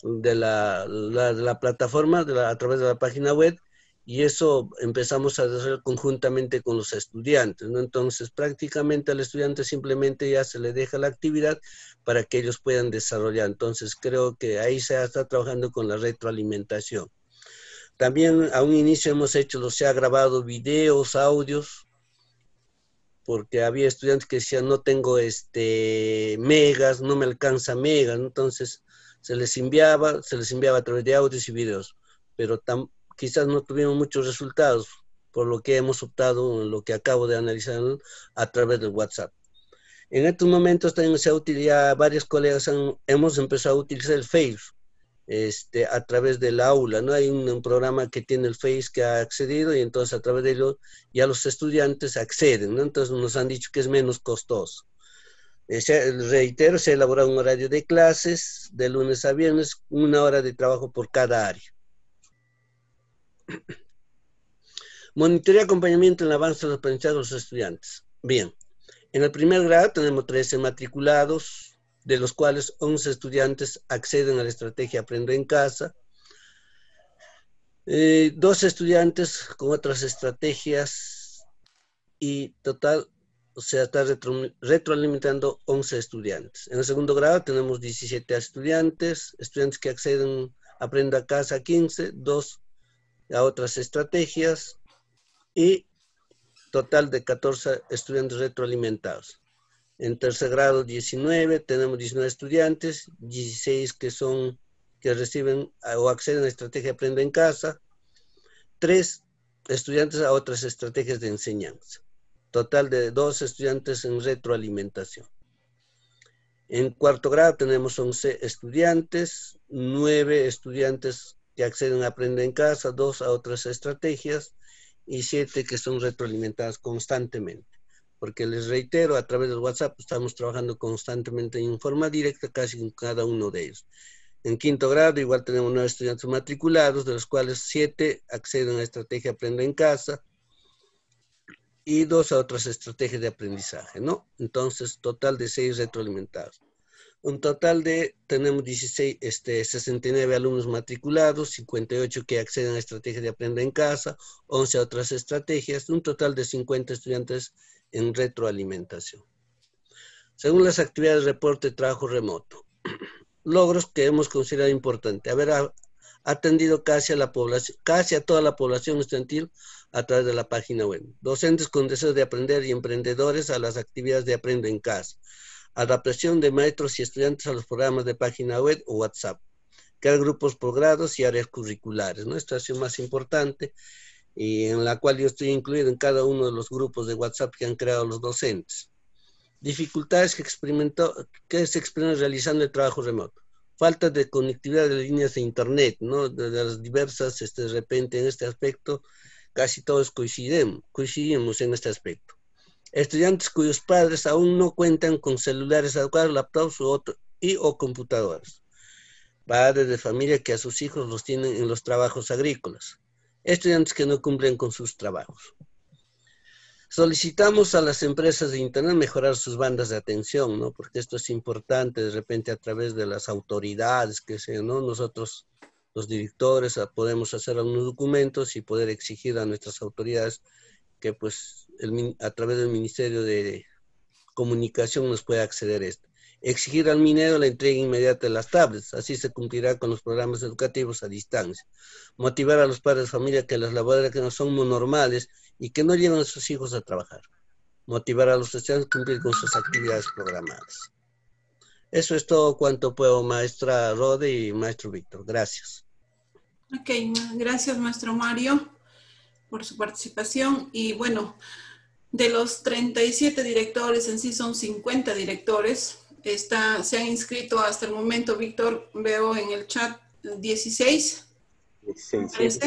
de la, la, plataforma a través de la página web y eso empezamos a hacer conjuntamente con los estudiantes, ¿no? Entonces prácticamente al estudiante simplemente ya se le deja la actividad para que ellos puedan desarrollar. Entonces creo que ahí se está trabajando con la retroalimentación. También a un inicio hemos hecho, se ha grabado videos, audios, porque había estudiantes que decían no tengo este megas, no me alcanza megas, entonces se les enviaba, se les enviaba a través de audios y videos, pero quizás no tuvimos muchos resultados, por lo que hemos optado, lo que acabo de analizar, a través del WhatsApp. En estos momentos también se ha utilizado, varios colegas hemos empezado a utilizar el Facebook este, a través del aula, ¿no? Hay un, programa que tiene el Face que ha accedido y entonces a través de ello ya los estudiantes acceden. Entonces nos han dicho que es menos costoso. Eh, reitero, se ha elaborado un horario de clases de lunes a viernes, una hora de trabajo por cada área. *clears throat* Monitoreo y acompañamiento en el avance de los aprendizajes de los estudiantes. Bien, en el primer grado tenemos 13 matriculados, de los cuales 11 estudiantes acceden a la estrategia Aprende en Casa, eh, dos estudiantes con otras estrategias y total o sea, está retroalimentando 11 estudiantes. En el segundo grado tenemos 17 estudiantes, estudiantes que acceden a Aprenda Casa 15, dos a otras estrategias y total de 14 estudiantes retroalimentados. En tercer grado 19, tenemos 19 estudiantes, 16 que son que reciben o acceden a estrategia Aprenda en Casa, tres estudiantes a otras estrategias de enseñanza total de dos estudiantes en retroalimentación. En cuarto grado tenemos 11 estudiantes, nueve estudiantes que acceden a Aprender en Casa, dos a otras estrategias y siete que son retroalimentadas constantemente. Porque les reitero, a través del WhatsApp estamos trabajando constantemente en forma directa casi con cada uno de ellos. En quinto grado igual tenemos nueve estudiantes matriculados, de los cuales siete acceden a estrategia Aprende en Casa, y dos a otras estrategias de aprendizaje, ¿no? Entonces, total de seis retroalimentados. Un total de, tenemos 16, este, 69 alumnos matriculados, 58 que acceden a estrategias de aprender en casa, 11 a otras estrategias, un total de 50 estudiantes en retroalimentación. Según las actividades de reporte trabajo remoto, *clears throat* logros que hemos considerado importantes. Haber atendido casi a la población, casi a toda la población estudiantil a través de la página web. Docentes con deseo de aprender y emprendedores a las actividades de Aprende en Casa. Adaptación de maestros y estudiantes a los programas de página web o WhatsApp. Crear grupos por grados y áreas curriculares. ¿no? Esta es más importante y en la cual yo estoy incluido en cada uno de los grupos de WhatsApp que han creado los docentes. Dificultades que, experimentó, que se experimentan realizando el trabajo remoto falta de conectividad de líneas de internet, ¿no? De, las diversas, este, de repente en este aspecto, casi todos coincidimos, en este aspecto. Estudiantes cuyos padres aún no cuentan con celulares adecuados, laptops y o computadoras. Padres de familia que a sus hijos los tienen en los trabajos agrícolas. estudiantes que no cumplen con sus trabajos. Solicitamos a las empresas de Internet mejorar sus bandas de atención, ¿no? Porque esto es importante de repente a través de las autoridades, que sean, ¿no? Nosotros, los directores, podemos hacer algunos documentos y poder exigir a nuestras autoridades que pues a través del Ministerio de Comunicación nos pueda acceder a esto. Exigir al minero la entrega inmediata de las tablets, así se cumplirá con los programas educativos a distancia. Motivar a los padres de familia que las labores que no son normales y que no llevan a sus hijos a trabajar. Motivar a los estudiantes a cumplir con sus actividades programadas. Eso es todo cuanto puedo, maestra Rode y maestro Víctor. Gracias. Ok, gracias, maestro Mario, por su participación. Y bueno, de los 37 directores, en sí son 50 directores, está, se han inscrito hasta el momento, Víctor, veo en el chat 16. 16.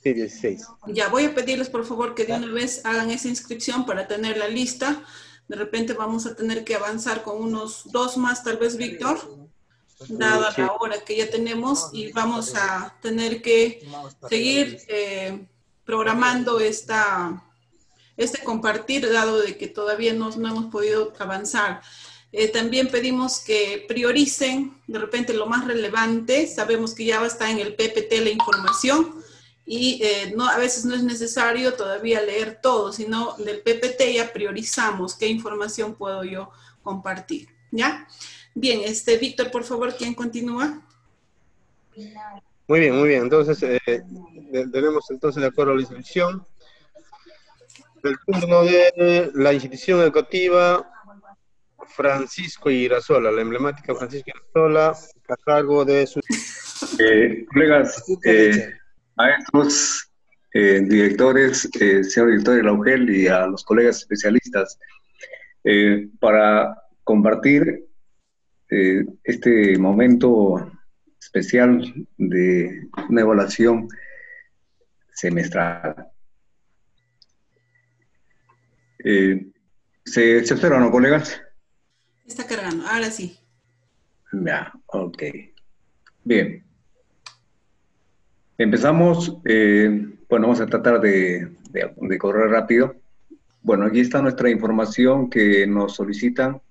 Sí, 16. Ya voy a pedirles por favor que de una vez hagan esa inscripción para tener la lista. De repente vamos a tener que avanzar con unos dos más, tal vez, Víctor, dada la hora que ya tenemos, y vamos a tener que seguir eh, programando esta, este compartir, dado de que todavía no, no hemos podido avanzar. Eh, también pedimos que prioricen de repente lo más relevante. Sabemos que ya va a estar en el PPT la información y eh, no, a veces no es necesario todavía leer todo, sino del PPT ya priorizamos qué información puedo yo compartir. ¿Ya? Bien, este, Víctor, por favor, ¿quién continúa? Muy bien, muy bien. Entonces, eh, tenemos entonces de acuerdo a la inscripción. El turno de la institución educativa Francisco Irasola, la emblemática Francisco Irasola, a cargo de su... Eh, colegas, eh, maestros, eh, directores, señor director de la UGEL y a los colegas especialistas, para compartir este momento especial de una evaluación semestral. ¿Se, ¿Se observan, no, colegas? Está cargando, ahora sí. Ya, ok. Bien. Empezamos, eh, bueno, vamos a tratar de, correr rápido. Bueno, aquí está nuestra información que nos solicitan.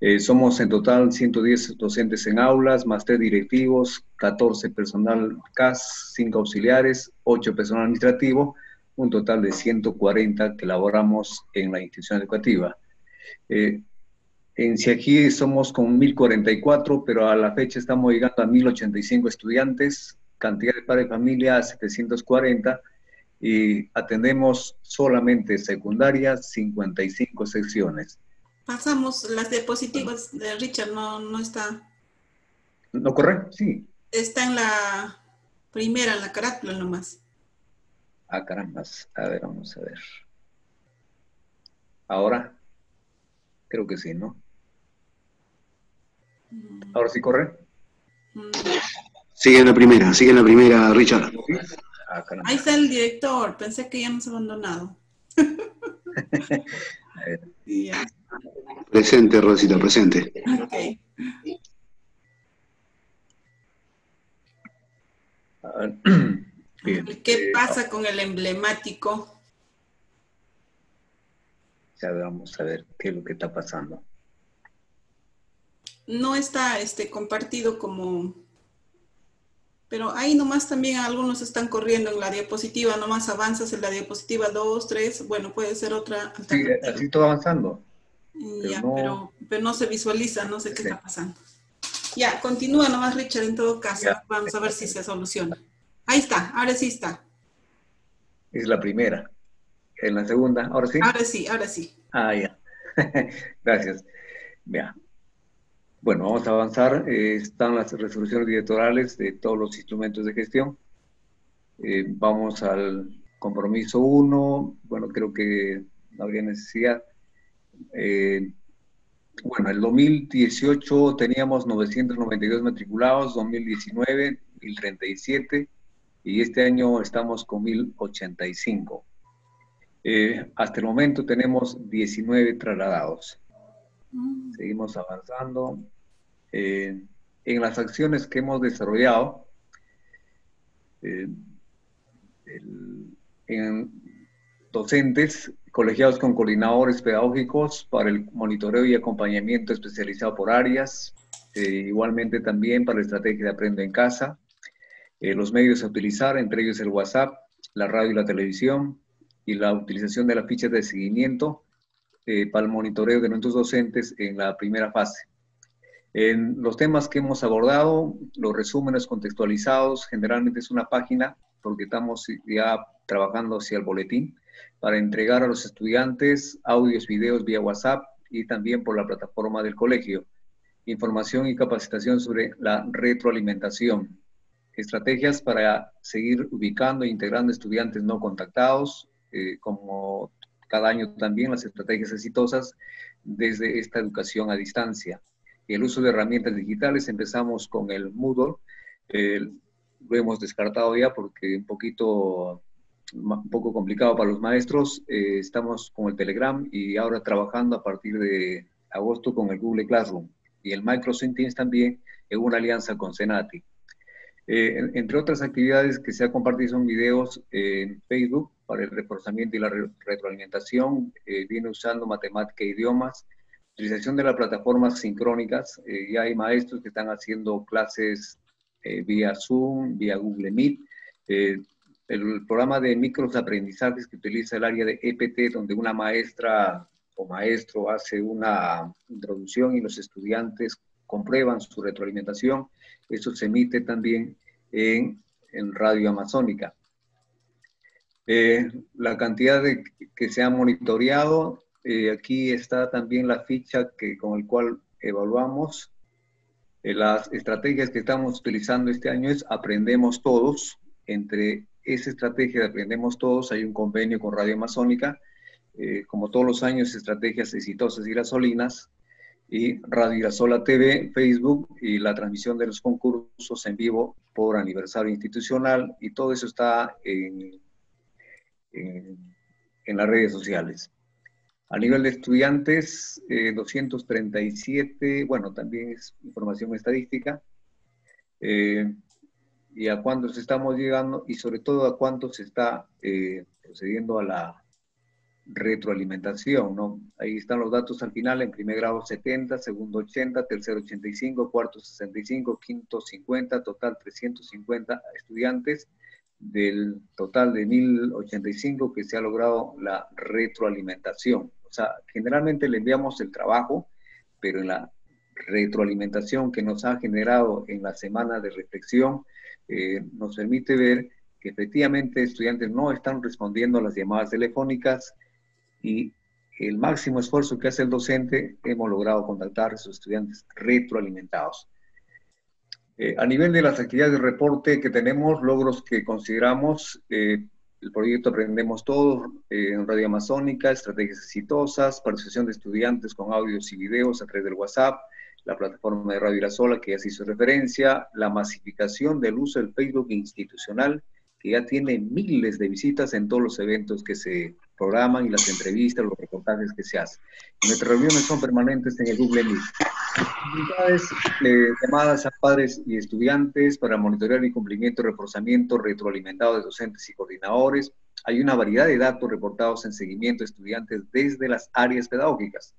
Eh, somos en total 110 docentes en aulas, más 3 directivos, 14 personal CAS, 5 auxiliares, 8 personal administrativo, un total de 140 que elaboramos en la institución educativa. Eh, en aquí somos con 1044, pero a la fecha estamos llegando a 1085 estudiantes, cantidad de padres de familia 740 y atendemos solamente secundarias 55 secciones. Pasamos las diapositivas de Richard, no, no está. ¿No corre? Sí. Está en la primera, en la carátula nomás. Ah, caramba. A ver, vamos a ver. Ahora, creo que sí, ¿no? ¿Ahora sí corre? Sigue en la primera, sigue en la primera, Richard. Ah, Ahí está el director, pensé que ya nos ha abandonado. *laughs* Presente, Rosita, presente. *clears throat* ¿Qué pasa con el emblemático? Ya vamos a ver qué es lo que está pasando no está este, compartido como... Pero ahí nomás también algunos están corriendo en la diapositiva, nomás avanzas en la diapositiva 2, 3, bueno, puede ser otra Sí, así todo avanzando. ya, pero, pero, no se visualiza, no sé qué está pasando. Ya, continúa nomás Richard en todo caso, vamos a ver si se soluciona. Ahí está, ahora sí está. Es la primera. En la segunda, ahora sí. Ahora sí, ahora sí. Ah, ya. *laughs* Gracias. Vea, bueno, vamos a avanzar. Eh, están las resoluciones directorales de todos los instrumentos de gestión. Eh, vamos al compromiso 1. Bueno, creo que no habría necesidad. Eh, bueno, el 2018 teníamos 992 matriculados, 2019 1037 y este año estamos con 1085. hasta el momento tenemos 19 trasladados. Mm. Seguimos avanzando. Eh, en las acciones que hemos desarrollado, eh, en docentes colegiados con coordinadores pedagógicos para el monitoreo y acompañamiento especializado por áreas, eh, igualmente también para la estrategia de Aprendo en Casa, los medios a utilizar, entre ellos el WhatsApp, la radio y la televisión, y la utilización de las fichas de seguimiento para el monitoreo de nuestros docentes en la primera fase. En los temas que hemos abordado, los resúmenes contextualizados, generalmente es una página, porque estamos ya trabajando hacia el boletín, para entregar a los estudiantes audios, videos vía WhatsApp y también por la plataforma del colegio. Información y capacitación sobre la retroalimentación. Estrategias para seguir ubicando e integrando estudiantes no contactados, eh, como cada año también las estrategias exitosas desde esta educación a distancia. El uso de herramientas digitales, empezamos con el Moodle, lo hemos descartado ya porque un poquito un poco complicado para los maestros. Eh, estamos con el Telegram y ahora trabajando a partir de agosto con el Google Classroom y el Microsoft Teams también en una alianza con Senati. Eh, entre otras actividades que se ha compartido son videos en Facebook para el reforzamiento y la retroalimentación, eh, viene usando matemática e idiomas, utilización de las plataformas sincrónicas, ya hay maestros que están haciendo clases vía Zoom, vía Google Meet, el programa de micros aprendizajes que utiliza el área de EPT, donde una maestra o maestro hace una introducción y los estudiantes comprueban su retroalimentación. Eso se emite también en, Radio Amazónica. Eh, la cantidad de que se ha monitoreado, eh, aquí está también la ficha que, con el cual evaluamos. Eh, las estrategias que estamos utilizando este año es Aprendemos Todos, entre esa estrategia de Aprendemos Todos, hay un convenio con Radio Amazónica, eh, como todos los años, estrategias exitosas y gasolinas, y Radio Irasola TV, Facebook y la transmisión de los concursos en vivo por aniversario institucional, y todo eso está en, en, las redes sociales. A nivel de estudiantes, 237, eh, bueno, también es información estadística. Eh, y a cuántos estamos llegando y sobre todo a cuántos se está eh, procediendo a la retroalimentación, ¿no? Ahí están los datos al final, en primer grado 70, segundo 80, tercero 85, cuarto 65, quinto 50, total 350 estudiantes del total de 1085 que se ha logrado la retroalimentación. O sea, generalmente le enviamos el trabajo, pero en la retroalimentación que nos ha generado en la semana de reflexión, eh, nos permite ver que efectivamente estudiantes no están respondiendo a las llamadas telefónicas y el máximo esfuerzo que hace el docente hemos logrado contactar a esos estudiantes retroalimentados. Eh, a nivel de las actividades de reporte que tenemos, logros que consideramos, eh, el proyecto Aprendemos Todos en Radio Amazónica, estrategias exitosas, participación de estudiantes con audios y videos a través del WhatsApp, la plataforma de Radio Irasola, que ya se hizo referencia, la masificación del uso del Facebook institucional, que ya tiene miles de visitas en todos los eventos que se programan y las entrevistas, los reportajes que se hacen. Nuestras reuniones son permanentes en el Google Meet. Eh, llamadas a padres y estudiantes para monitorear el cumplimiento reforzamiento retroalimentado de docentes y coordinadores. Hay una variedad de datos reportados en seguimiento de estudiantes desde las áreas pedagógicas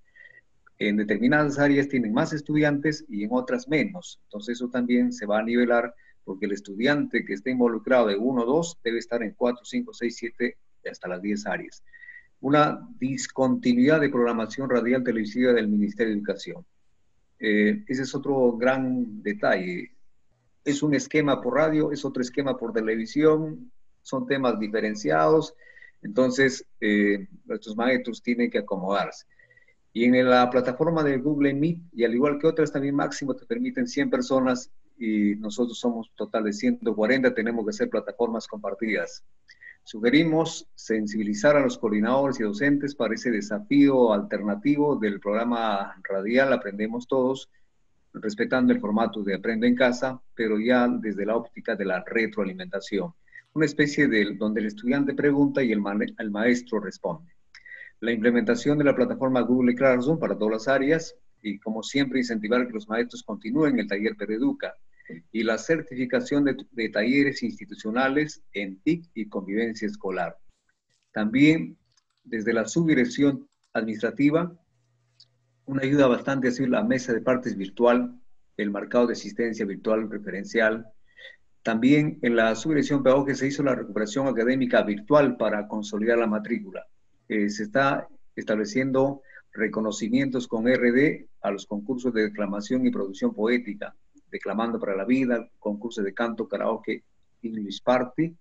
en determinadas áreas tienen más estudiantes y en otras menos. Entonces eso también se va a nivelar porque el estudiante que esté involucrado de 1 o 2 debe estar en 4, 5, 6, 7 hasta las 10 áreas. Una discontinuidad de programación radial televisiva del Ministerio de Educación. Eh, ese es otro gran detalle. Es un esquema por radio, es otro esquema por televisión, son temas diferenciados, entonces eh, nuestros maestros tienen que acomodarse. Y en la plataforma de Google Meet, y al igual que otras, también máximo te permiten 100 personas y nosotros somos total de 140, tenemos que hacer plataformas compartidas. Sugerimos sensibilizar a los coordinadores y docentes para ese desafío alternativo del programa radial Aprendemos Todos, respetando el formato de Aprendo en Casa, pero ya desde la óptica de la retroalimentación. Una especie de donde el estudiante pregunta y el, maestro responde la implementación de la plataforma Google Classroom para todas las áreas y, como siempre, incentivar que los maestros continúen el taller Pereduca. Y la certificación de, talleres institucionales en TIC y convivencia escolar. También desde la subdirección administrativa, una ayuda bastante sido la mesa de partes virtual, el marcado de asistencia virtual referencial. También en la subdirección pedagógica se hizo la recuperación académica virtual para consolidar la matrícula. Eh, se está estableciendo reconocimientos con RD a los concursos de declamación y producción poética, Declamando para la Vida, concurso de canto, karaoke, English Party,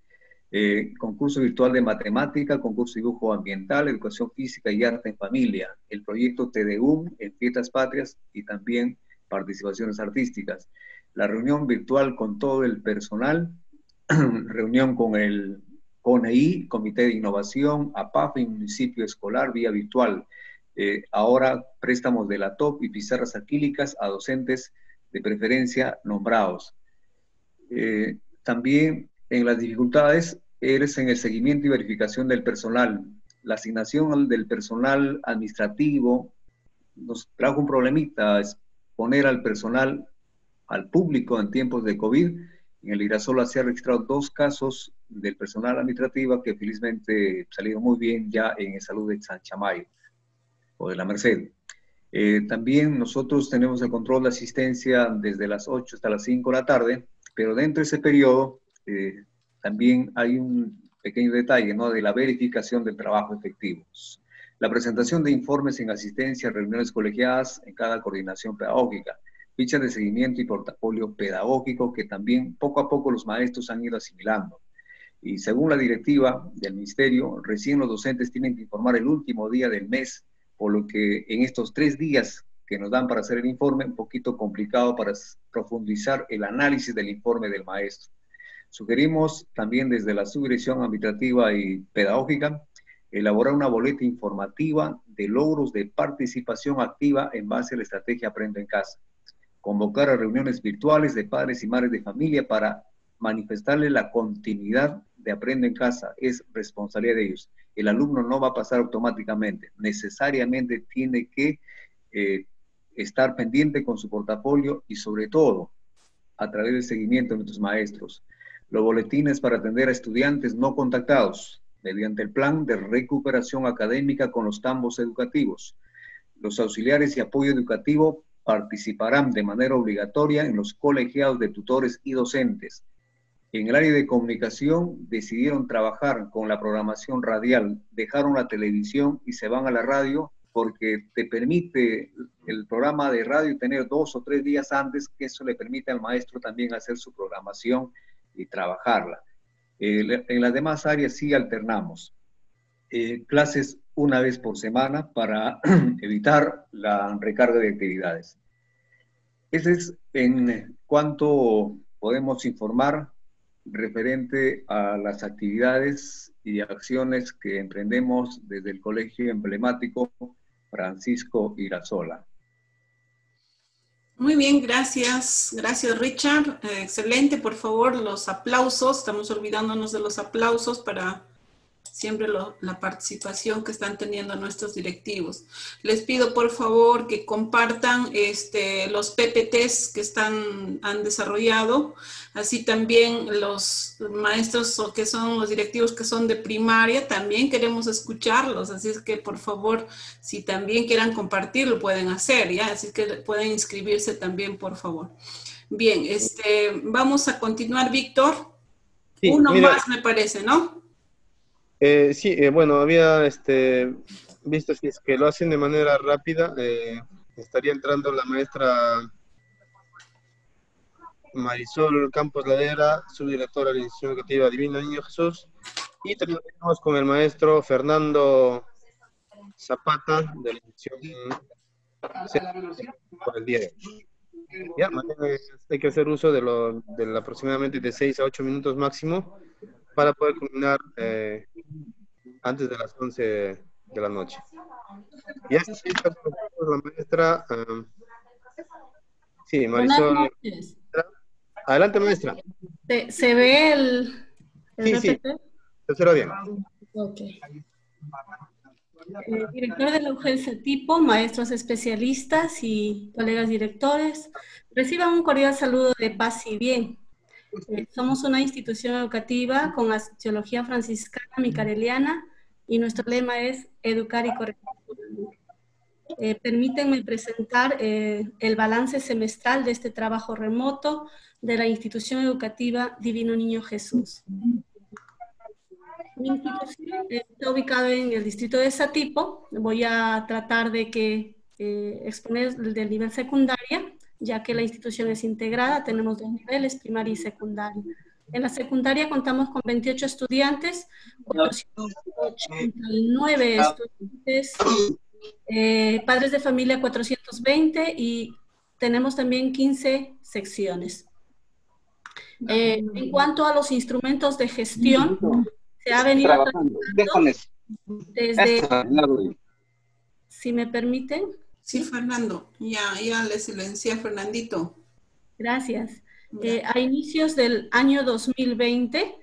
eh, concurso virtual de matemática, concurso de dibujo ambiental, educación física y arte en familia, el proyecto TDUM en fiestas patrias y también participaciones artísticas. La reunión virtual con todo el personal, *clears throat* reunión con el CONEI, Comité de Innovación, APAF y Municipio Escolar vía virtual. Eh, ahora préstamos de la TOP y pizarras acrílicas a docentes de preferencia nombrados. Eh, también en las dificultades eres en el seguimiento y verificación del personal. La asignación del personal administrativo nos trajo un problemita, es poner al personal, al público en tiempos de COVID. En el Irasol se han registrado dos casos del personal administrativo que felizmente salieron muy bien ya en el salud de San Chamayo o de la Merced. Eh, también nosotros tenemos el control de asistencia desde las 8 hasta las 5 de la tarde, pero dentro de ese periodo eh, también hay un pequeño detalle ¿no? de la verificación del trabajo efectivo. La presentación de informes en asistencia a reuniones colegiadas en cada coordinación pedagógica, fichas de seguimiento y portafolio pedagógico que también poco a poco los maestros han ido asimilando. Y según la directiva del ministerio, recién los docentes tienen que informar el último día del mes por lo que en estos tres días que nos dan para hacer el informe, un poquito complicado para profundizar el análisis del informe del maestro. Sugerimos también desde la subdirección administrativa y pedagógica elaborar una boleta informativa de logros de participación activa en base a la estrategia Aprendo en Casa. Convocar a reuniones virtuales de padres y madres de familia para manifestarle la continuidad de Aprendo en Casa. Es responsabilidad de ellos el alumno no va a pasar automáticamente, necesariamente tiene que eh, estar pendiente con su portafolio y sobre todo a través del seguimiento de nuestros maestros. Los boletines para atender a estudiantes no contactados mediante el plan de recuperación académica con los tambos educativos. Los auxiliares y apoyo educativo participarán de manera obligatoria en los colegiados de tutores y docentes en el área de comunicación decidieron trabajar con la programación radial, dejaron la televisión y se van a la radio porque te permite el programa de radio tener dos o tres días antes, que eso le permite al maestro también hacer su programación y trabajarla. en las demás áreas sí alternamos. Eh, clases una vez por semana para *clears throat* evitar la recarga de actividades. Ese es en cuanto podemos informar referente a las actividades y acciones que emprendemos desde el Colegio Emblemático Francisco Irazola. Muy bien, gracias. Gracias, Richard. Eh, excelente. Por favor, los aplausos. Estamos olvidándonos de los aplausos para siempre la participación que están teniendo nuestros directivos. Les pido por favor que compartan este, los PPTs que están, han desarrollado, así también los maestros o que son los directivos que son de primaria, también queremos escucharlos, así es que por favor, si también quieran compartirlo, pueden hacer, ¿ya? Así que pueden inscribirse también, por favor. Bien, este, vamos a continuar, Víctor. Uno más, me parece, ¿no? Eh, sí, eh, bueno, había este, visto si es que lo hacen de manera rápida, eh, estaría entrando la maestra Marisol Campos Ladera, subdirectora de la Institución Educativa Divino Niño Jesús, y tenemos con el maestro Fernando Zapata de la institución por el día de hoy. Ya, hay que hacer uso de, lo, de aproximadamente de 6 a 8 minutos máximo para poder culminar eh, antes de las 11 de la noche. Y así está la maestra. Um, sí, Marisol. Adelante, maestra. ¿Se, ve el, el sí, sí, se ve bien. Ok. eh, director de la UGEL Tipo, maestros especialistas y colegas directores, reciban un cordial saludo de paz y bien. Somos una institución educativa con la sociología franciscana micareliana y nuestro lema es educar y corregir. Eh, permítanme presentar eh, el balance semestral de este trabajo remoto de la institución educativa Divino Niño Jesús. Mi institución está ubicada en el distrito de Satipo. Voy a tratar de que eh, exponer del nivel secundaria, ya que la institución es integrada. Tenemos dos niveles, primaria y secundaria. En la secundaria contamos con 28 estudiantes, 489 estudiantes eh, padres de familia 420 y tenemos también 15 secciones. Eh, en cuanto a los instrumentos de gestión, se ha venido trabajando desde... Si me permiten. Sí, Fernando. Ya, ya le silencié a Fernandito. Gracias. Eh, a inicios del año 2020,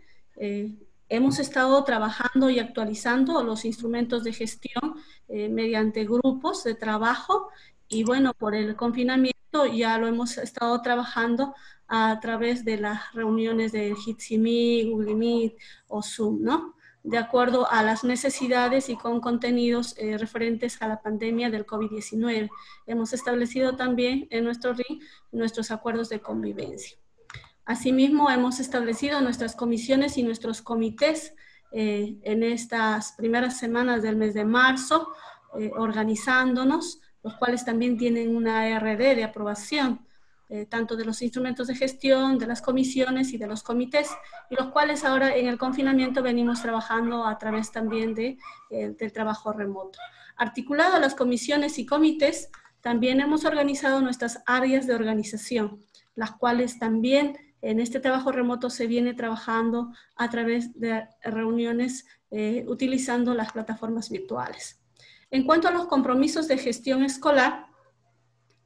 hemos estado trabajando y actualizando los instrumentos de gestión eh, mediante grupos de trabajo y bueno, por el confinamiento ya lo hemos estado trabajando a través de las reuniones de Meet, Google Meet o Zoom, ¿no? De acuerdo a las necesidades y con contenidos eh, referentes a la pandemia del COVID-19. Hemos establecido también en nuestro RIN nuestros acuerdos de convivencia. Asimismo, hemos establecido nuestras comisiones y nuestros comités eh, en estas primeras semanas del mes de marzo, eh, organizándonos, los cuales también tienen una RD de aprobación, eh, tanto de los instrumentos de gestión, de las comisiones y de los comités, y los cuales ahora en el confinamiento venimos trabajando a través también de, del trabajo remoto. Articulado a las comisiones y comités, también hemos organizado nuestras áreas de organización, las cuales también en este trabajo remoto se viene trabajando a través de reuniones eh, utilizando las plataformas virtuales. En cuanto a los compromisos de gestión escolar,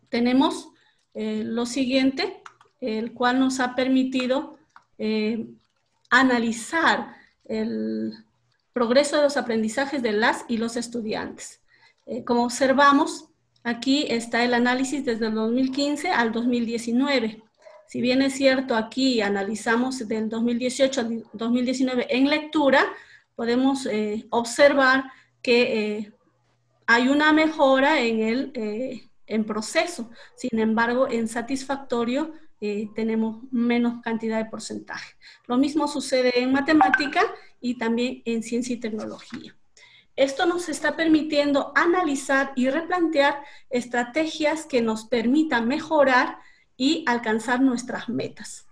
tenemos eh, lo siguiente, el cual nos ha permitido eh, analizar el progreso de los aprendizajes de las y los estudiantes. como observamos, aquí está el análisis desde el 2015 al 2019. Si bien es cierto, aquí analizamos del 2018 al 2019 en lectura, podemos eh, observar que eh, hay una mejora en el eh, en proceso. Sin embargo, en satisfactorio tenemos menos cantidad de porcentaje. Lo mismo sucede en matemática y también en ciencia y tecnología. Esto nos está permitiendo analizar y replantear estrategias que nos permitan mejorar y alcanzar nuestras metas.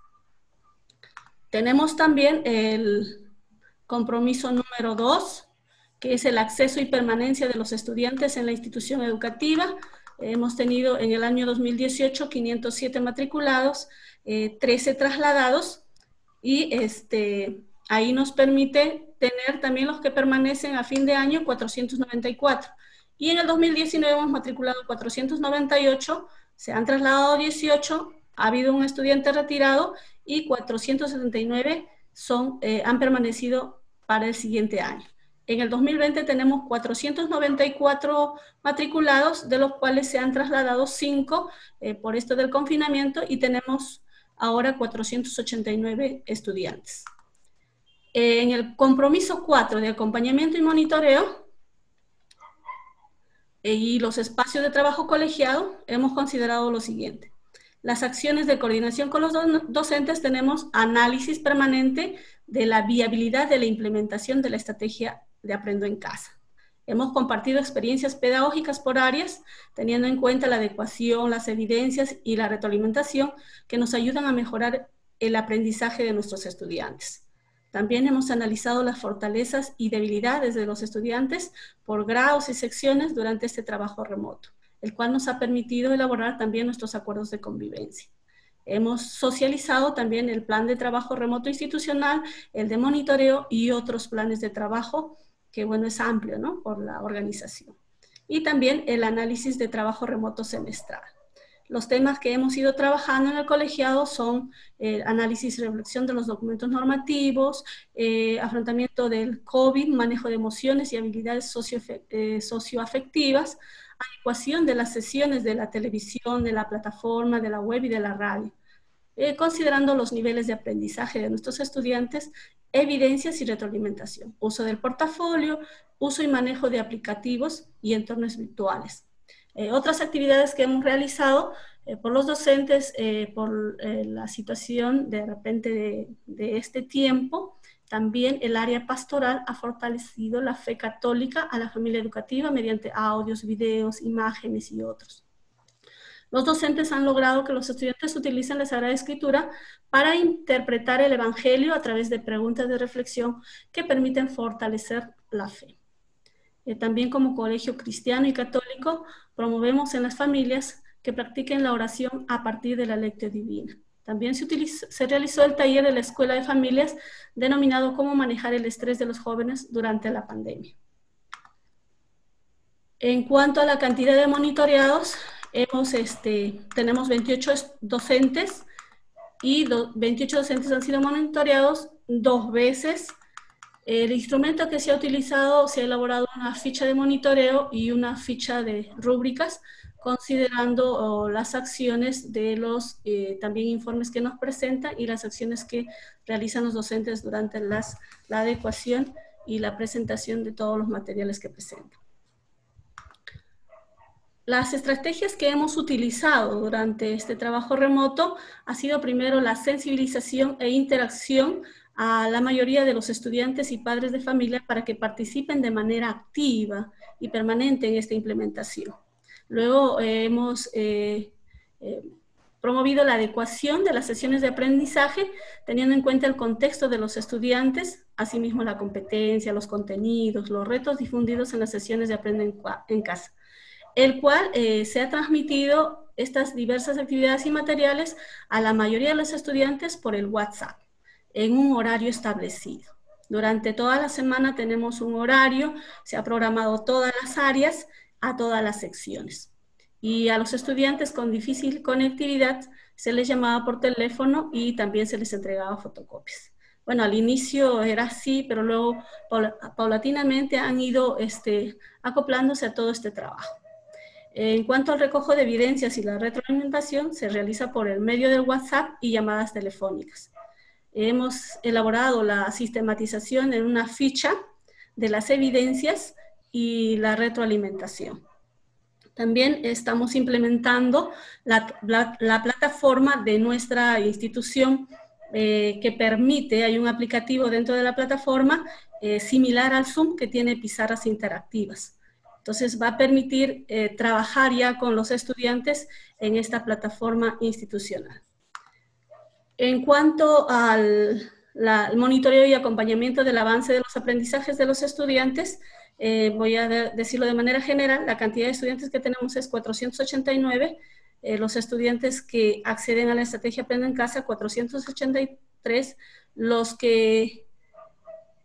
Tenemos también el compromiso número dos, que es el acceso y permanencia de los estudiantes en la institución educativa. Hemos tenido en el año 2018 507 matriculados, 13 eh, trasladados y este, ahí nos permite tener también los que permanecen a fin de año 494. Y en el 2019 hemos matriculado 498 se han trasladado 18, ha habido un estudiante retirado y 479 son, eh, han permanecido para el siguiente año. En el 2020 tenemos 494 matriculados, de los cuales se han trasladado 5 eh, por esto del confinamiento y tenemos ahora 489 estudiantes. En el compromiso 4 de acompañamiento y monitoreo, y los espacios de trabajo colegiado, hemos considerado lo siguiente. Las acciones de coordinación con los docentes tenemos análisis permanente de la viabilidad de la implementación de la estrategia de Aprendo en Casa. Hemos compartido experiencias pedagógicas por áreas, teniendo en cuenta la adecuación, las evidencias y la retroalimentación que nos ayudan a mejorar el aprendizaje de nuestros estudiantes. También hemos analizado las fortalezas y debilidades de los estudiantes por grados y secciones durante este trabajo remoto, el cual nos ha permitido elaborar también nuestros acuerdos de convivencia. Hemos socializado también el plan de trabajo remoto institucional, el de monitoreo y otros planes de trabajo, que bueno, es amplio, ¿no? Por la organización. Y también el análisis de trabajo remoto semestral. Los temas que hemos ido trabajando en el colegiado son eh, análisis y reflexión de los documentos normativos, eh, afrontamiento del COVID, manejo de emociones y habilidades socio, eh, socioafectivas, adecuación de las sesiones de la televisión, de la plataforma, de la web y de la radio. Considerando los niveles de aprendizaje de nuestros estudiantes, evidencias y retroalimentación, uso del portafolio, uso y manejo de aplicativos y entornos virtuales. Eh, otras actividades que hemos realizado eh, por los docentes, eh, por la situación de repente de, este tiempo, también el área pastoral ha fortalecido la fe católica a la familia educativa mediante audios, videos, imágenes y otros. Los docentes han logrado que los estudiantes utilicen la Sagrada Escritura para interpretar el Evangelio a través de preguntas de reflexión que permiten fortalecer la fe. Eh, también como colegio cristiano y católico promovemos en las familias que practiquen la oración a partir de la lectura divina. También se, se, realizó el taller de la Escuela de Familias denominado Cómo manejar el estrés de los jóvenes durante la pandemia. En cuanto a la cantidad de monitoreados, hemos, este, tenemos 28 docentes y 28 docentes han sido monitoreados dos veces el instrumento que se ha utilizado, se ha elaborado una ficha de monitoreo y una ficha de rúbricas, considerando las acciones de los eh, también informes que nos presentan y las acciones que realizan los docentes durante las, la adecuación y la presentación de todos los materiales que presentan. Las estrategias que hemos utilizado durante este trabajo remoto ha sido primero la sensibilización e interacción a la mayoría de los estudiantes y padres de familia para que participen de manera activa y permanente en esta implementación. Luego eh, hemos eh, eh, promovido la adecuación de las sesiones de aprendizaje teniendo en cuenta el contexto de los estudiantes, asimismo la competencia, los contenidos, los retos difundidos en las sesiones de Aprende en Casa, el cual se ha transmitido estas diversas actividades y materiales a la mayoría de los estudiantes por el WhatsApp en un horario establecido. Durante toda la semana tenemos un horario, se ha programado todas las áreas a todas las secciones. Y a los estudiantes con difícil conectividad se les llamaba por teléfono y también se les entregaba fotocopias. Bueno, al inicio era así, pero luego paulatinamente han ido este, acoplándose a todo este trabajo. En cuanto al recojo de evidencias y la retroalimentación, se realiza por el medio del WhatsApp y llamadas telefónicas. Hemos elaborado la sistematización en una ficha de las evidencias y la retroalimentación. También estamos implementando la, plataforma de nuestra institución eh, que permite, hay un aplicativo dentro de la plataforma eh, similar al Zoom que tiene pizarras interactivas. Entonces va a permitir eh, trabajar ya con los estudiantes en esta plataforma institucional. En cuanto al monitoreo y acompañamiento del avance de los aprendizajes de los estudiantes, eh, voy a decirlo de manera general, la cantidad de estudiantes que tenemos es 489, eh, los estudiantes que acceden a la estrategia Aprende en Casa, 483, los que,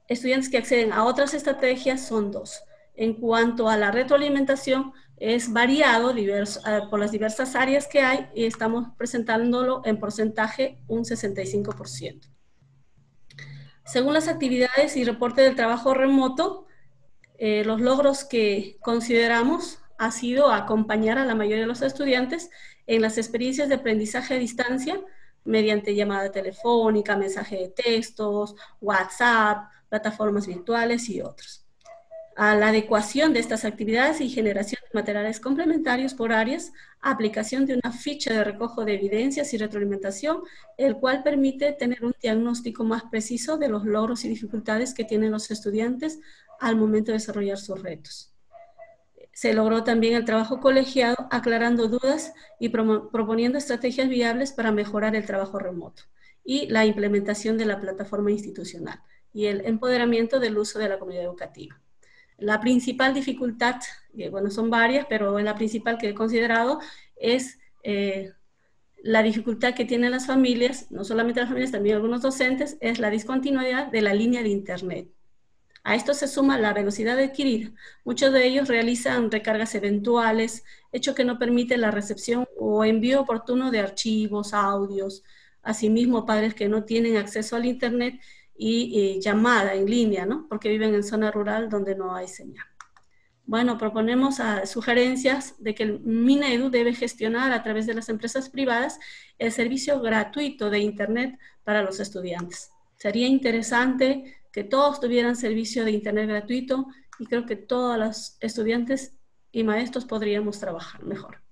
estudiantes que acceden a otras estrategias son dos. En cuanto a la retroalimentación, es variado eh, por las diversas áreas que hay y estamos presentándolo en porcentaje un 65%. Según las actividades y reporte del trabajo remoto, eh, los logros que consideramos ha sido acompañar a la mayoría de los estudiantes en las experiencias de aprendizaje a distancia mediante llamada telefónica, mensaje de textos, WhatsApp, plataformas virtuales y otros a la adecuación de estas actividades y generación de materiales complementarios por áreas, aplicación de una ficha de recojo de evidencias y retroalimentación, el cual permite tener un diagnóstico más preciso de los logros y dificultades que tienen los estudiantes al momento de desarrollar sus retos. Se logró también el trabajo colegiado aclarando dudas y proponiendo estrategias viables para mejorar el trabajo remoto y la implementación de la plataforma institucional y el empoderamiento del uso de la comunidad educativa. La principal dificultad, bueno, son varias, pero la principal que he considerado es eh, la dificultad que tienen las familias, no solamente las familias, también algunos docentes, es la discontinuidad de la línea de Internet. A esto se suma la velocidad adquirida. Muchos de ellos realizan recargas eventuales, hecho que no permite la recepción o envío oportuno de archivos, audios. Asimismo, padres que no tienen acceso al Internet y, llamada en línea, ¿no? Porque viven en zona rural donde no hay señal. Bueno, proponemos a sugerencias de que el Minedu debe gestionar a través de las empresas privadas el servicio gratuito de Internet para los estudiantes. Sería interesante que todos tuvieran servicio de Internet gratuito y creo que todos los estudiantes y maestros podríamos trabajar mejor.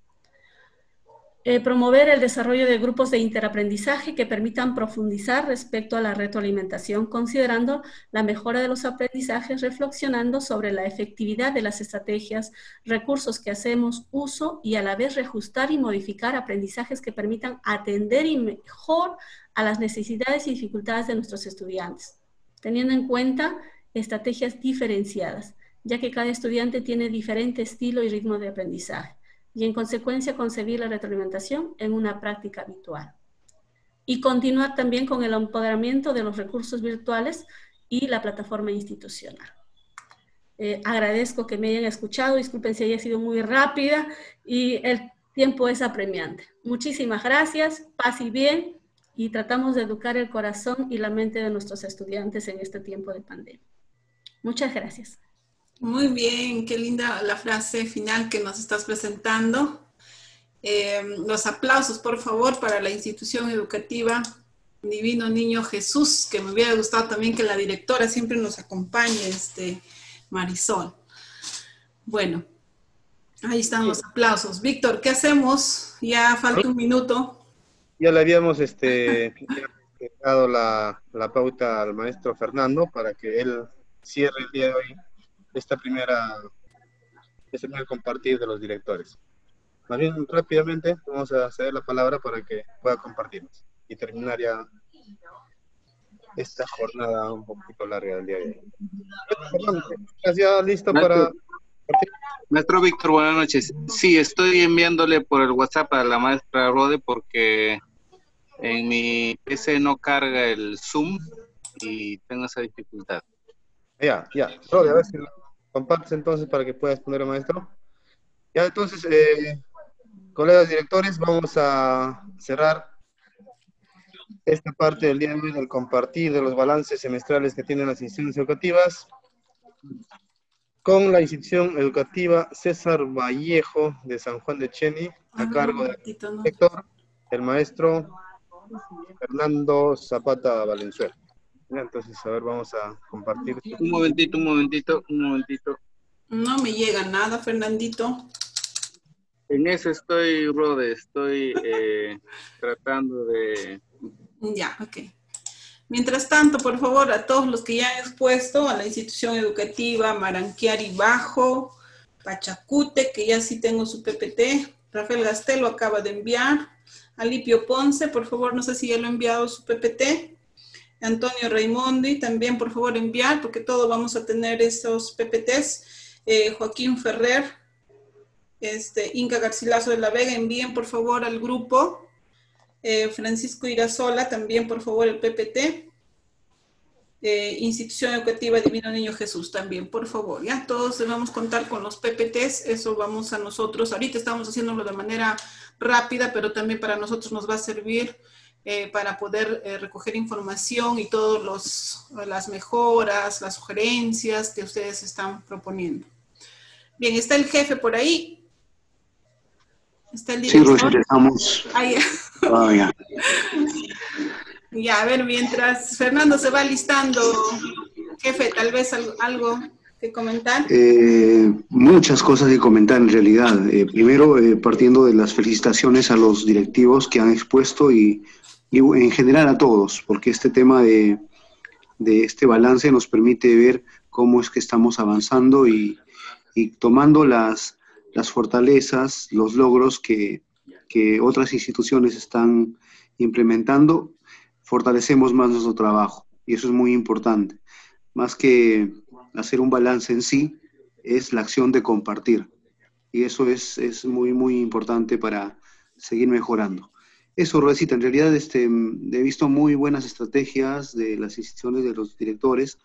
Eh, promover el desarrollo de grupos de interaprendizaje que permitan profundizar respecto a la retroalimentación, considerando la mejora de los aprendizajes, reflexionando sobre la efectividad de las estrategias, recursos que hacemos uso y a la vez reajustar y modificar aprendizajes que permitan atender y mejor a las necesidades y dificultades de nuestros estudiantes, teniendo en cuenta estrategias diferenciadas, ya que cada estudiante tiene diferente estilo y ritmo de aprendizaje y en consecuencia concebir la retroalimentación en una práctica habitual. Y continuar también con el empoderamiento de los recursos virtuales y la plataforma institucional. Eh, agradezco que me hayan escuchado, disculpen si haya sido muy rápida y el tiempo es apremiante. Muchísimas gracias, paz y bien y tratamos de educar el corazón y la mente de nuestros estudiantes en este tiempo de pandemia. Muchas gracias. Muy bien, qué linda la frase final que nos estás presentando. Eh, los aplausos, por favor, para la institución educativa Divino Niño Jesús, que me hubiera gustado también que la directora siempre nos acompañe, este, Marisol. Bueno, ahí están los aplausos. Víctor, ¿qué hacemos? Ya falta un minuto. Ya le habíamos este, *laughs* dado la, la pauta al maestro Fernando para que él cierre el día de hoy esta primera, este primer compartir de los directores. Más bien, rápidamente vamos a ceder la palabra para que pueda compartirnos y terminar ya esta jornada un poquito larga del día de hoy. ¿Estás ya listo para Maestro Víctor, buenas noches. Sí, estoy enviándole por el WhatsApp a la maestra Rode porque en mi PC no carga el Zoom y tengo esa dificultad. Ya, ya. Rode, a ver si compartes entonces para que puedas poner maestro. Ya entonces, eh, colegas directores, vamos a cerrar esta parte del día de hoy del compartir de los balances semestrales que tienen las instituciones educativas con la institución educativa César Vallejo de San Juan de Cheni, a ah, cargo del director, el maestro Fernando Zapata Valenzuela. Entonces, a ver, vamos a compartir. Un momentito, un momentito, un momentito. No me llega nada, Fernandito. En eso estoy, Rode, estoy eh, *laughs* tratando de... Ya, ok. Mientras tanto, por favor, a todos los que ya han expuesto, a la institución educativa Maranquiari Bajo, Pachacute, que ya sí tengo su PPT, Rafael Gastelo acaba de enviar, Alipio Ponce, por favor, no sé si ya lo ha enviado su PPT, Antonio Raimondi, también por favor enviar, porque todos vamos a tener esos PPTs. Eh, Joaquín Ferrer, este, Inca Garcilaso de la Vega, envíen por favor al grupo. Eh, Francisco Irazola, también por favor el PPT. Eh, Institución Educativa Divino Niño Jesús, también, por favor, ya todos debemos contar con los PPTs, eso vamos a nosotros, ahorita estamos haciéndolo de manera rápida, pero también para nosotros nos va a servir eh, para poder eh, recoger información y todas las mejoras, las sugerencias que ustedes están proponiendo. Bien, está el jefe por ahí. Está el director. Sí, estamos. Ah, ya. *laughs* ya, a ver, mientras Fernando se va listando, jefe, tal vez algo, que comentar. Eh, muchas cosas que comentar en realidad. primero, partiendo de las felicitaciones a los directivos que han expuesto y y en general a todos, porque este tema de, este balance nos permite ver cómo es que estamos avanzando y, tomando las, las, fortalezas, los logros que, otras instituciones están implementando, fortalecemos más nuestro trabajo y eso es muy importante. Más que hacer un balance en sí, es la acción de compartir y eso es, es muy, muy importante para seguir mejorando. Eso, Rodecita, en realidad este, he visto muy buenas estrategias de las instituciones, de los directores,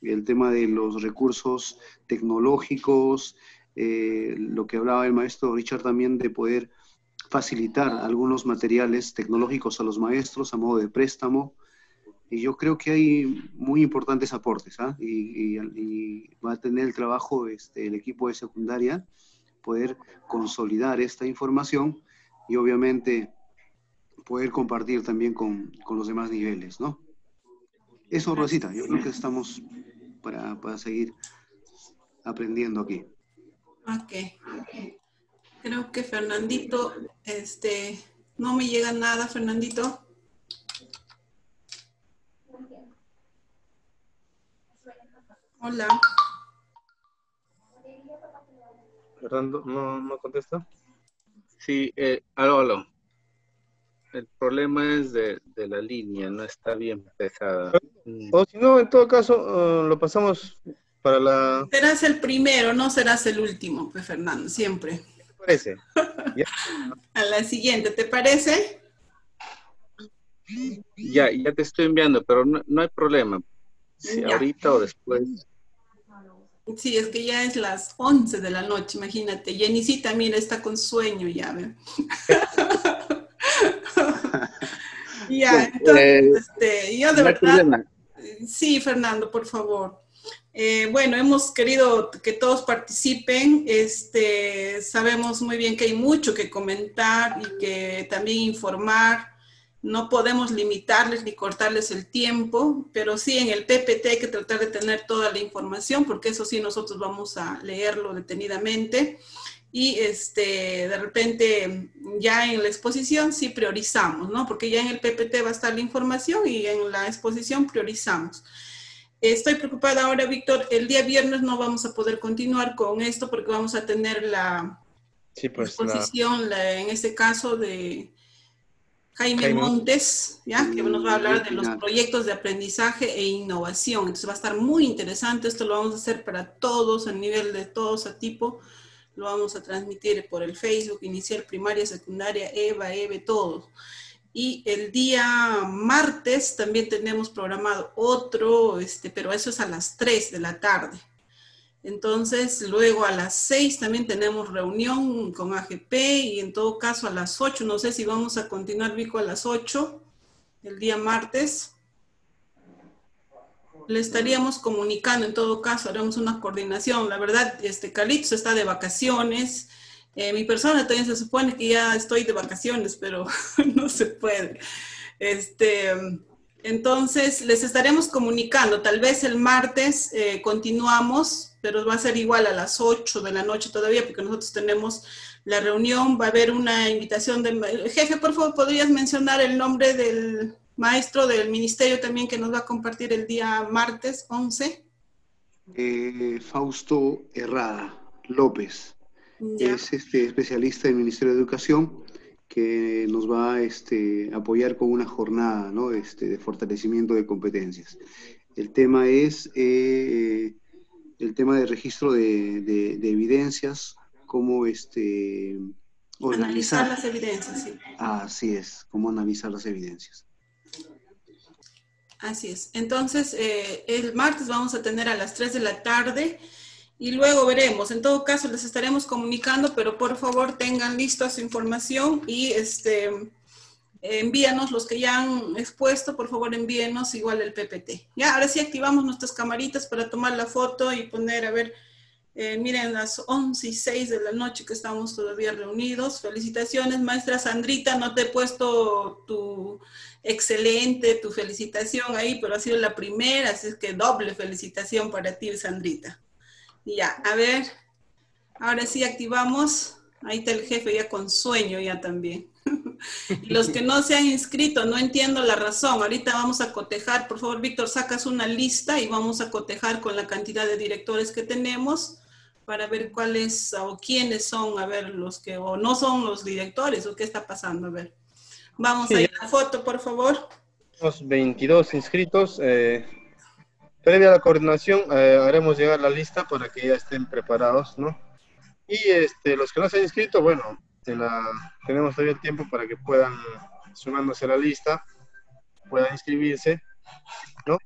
el tema de los recursos tecnológicos, eh, lo que hablaba el maestro Richard también de poder facilitar algunos materiales tecnológicos a los maestros a modo de préstamo. Y yo creo que hay muy importantes aportes, ¿ah? y, va a tener el trabajo este, el equipo de secundaria poder consolidar esta información y obviamente poder compartir también con, con los demás niveles, ¿no? Eso, Rosita, yo creo que estamos para, para seguir aprendiendo aquí. Ok. Creo que Fernandito, este, no me llega nada, Fernandito. Hola. Fernando, ¿no, no contesta? Sí, eh, aló, aló. El problema es de, de, la línea, no está bien pesada. O si no, en todo caso, uh, lo pasamos para la... Serás el primero, no serás el último, pues Fernando, siempre. ¿Qué te parece? *laughs* A la siguiente, ¿te parece? Ya, ya te estoy enviando, pero no, no hay problema. Si ahorita o después. Sí, es que ya es las 11 de la noche, imagínate. Jenicita, mira, está con sueño ya, ¿ve? *laughs* ya, entonces, este, yo de verdad... Sí, Fernando, por favor. Eh, bueno, hemos querido que todos participen. Este, sabemos muy bien que hay mucho que comentar y que también informar no podemos limitarles ni cortarles el tiempo, pero sí en el PPT hay que tratar de tener toda la información, porque eso sí nosotros vamos a leerlo detenidamente. Y este, de repente ya en la exposición sí priorizamos, ¿no? Porque ya en el PPT va a estar la información y en la exposición priorizamos. Estoy preocupada ahora, Víctor, el día viernes no vamos a poder continuar con esto porque vamos a tener la pues, exposición, en este caso, de Jaime, Montes, ¿ya? que nos va a hablar de los proyectos de aprendizaje e innovación. Entonces va a estar muy interesante, esto lo vamos a hacer para todos, a nivel de todos a tipo, lo vamos a transmitir por el Facebook, inicial, primaria, secundaria, EVA, EVE, todos. Y el día martes también tenemos programado otro, este, pero eso es a las 3 de la tarde. Entonces, luego a las 6 también tenemos reunión con AGP y en todo caso a las 8, no sé si vamos a continuar Vico a las 8, el día martes. Le estaríamos comunicando en todo caso, haremos una coordinación. La verdad, este Carlitos está de vacaciones. Eh, mi persona también se supone que ya estoy de vacaciones, pero *laughs* no se puede. Este, entonces, les estaremos comunicando. Tal vez el martes eh, continuamos pero va a ser igual a las 8 de la noche todavía, porque nosotros tenemos la reunión, va a haber una invitación del jefe, por favor, ¿podrías mencionar el nombre del maestro del ministerio también que nos va a compartir el día martes 11? Eh, Fausto Herrada López. Es este especialista del Ministerio de Educación que nos va a este, apoyar con una jornada ¿no? este, de fortalecimiento de competencias. El tema es eh, el tema de registro de, evidencias, cómo este, organizar. Analizar las evidencias, sí. Así es, cómo analizar las evidencias. Así es. Entonces, eh, el martes vamos a tener a las 3 de la tarde y luego veremos. En todo caso, les estaremos comunicando, pero por favor tengan lista su información y este envíanos los que ya han expuesto, por favor envíenos igual el PPT. Ya, ahora sí activamos nuestras camaritas para tomar la foto y poner, a ver, eh, miren las 11 y 6 de la noche que estamos todavía reunidos. Felicitaciones, maestra Sandrita, no te he puesto tu excelente, tu felicitación ahí, pero ha sido la primera, así es que doble felicitación para ti, Sandrita. Y ya, a ver, ahora sí activamos. Ahí está el jefe ya con sueño ya también. *laughs* los que no se han inscrito, no entiendo la razón. Ahorita vamos a cotejar, por favor, Víctor, sacas una lista y vamos a cotejar con la cantidad de directores que tenemos para ver cuáles o quiénes son, a ver, los que o no son los directores o qué está pasando, a ver. Vamos a ir a la foto, por favor. Los 22 inscritos. Eh, previa a la coordinación, eh, haremos llegar la lista para que ya estén preparados, ¿no? Y este, los que no se han inscrito, bueno, la, tenemos todavía tiempo para que puedan, sumándose a la lista, puedan inscribirse, ¿no?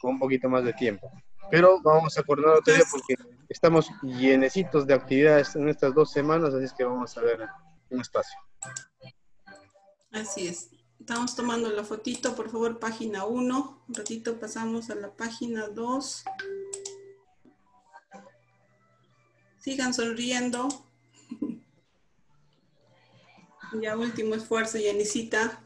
Con un poquito más de tiempo. pero vamos a acordar otro día porque estamos llenecitos de actividades en estas dos semanas, así es que vamos a ver un espacio. Así es. Estamos tomando la fotito, por favor, página 1. Un ratito pasamos a la página 2. Sigan sonriendo. *laughs* Ya último esfuerzo, Yanisita.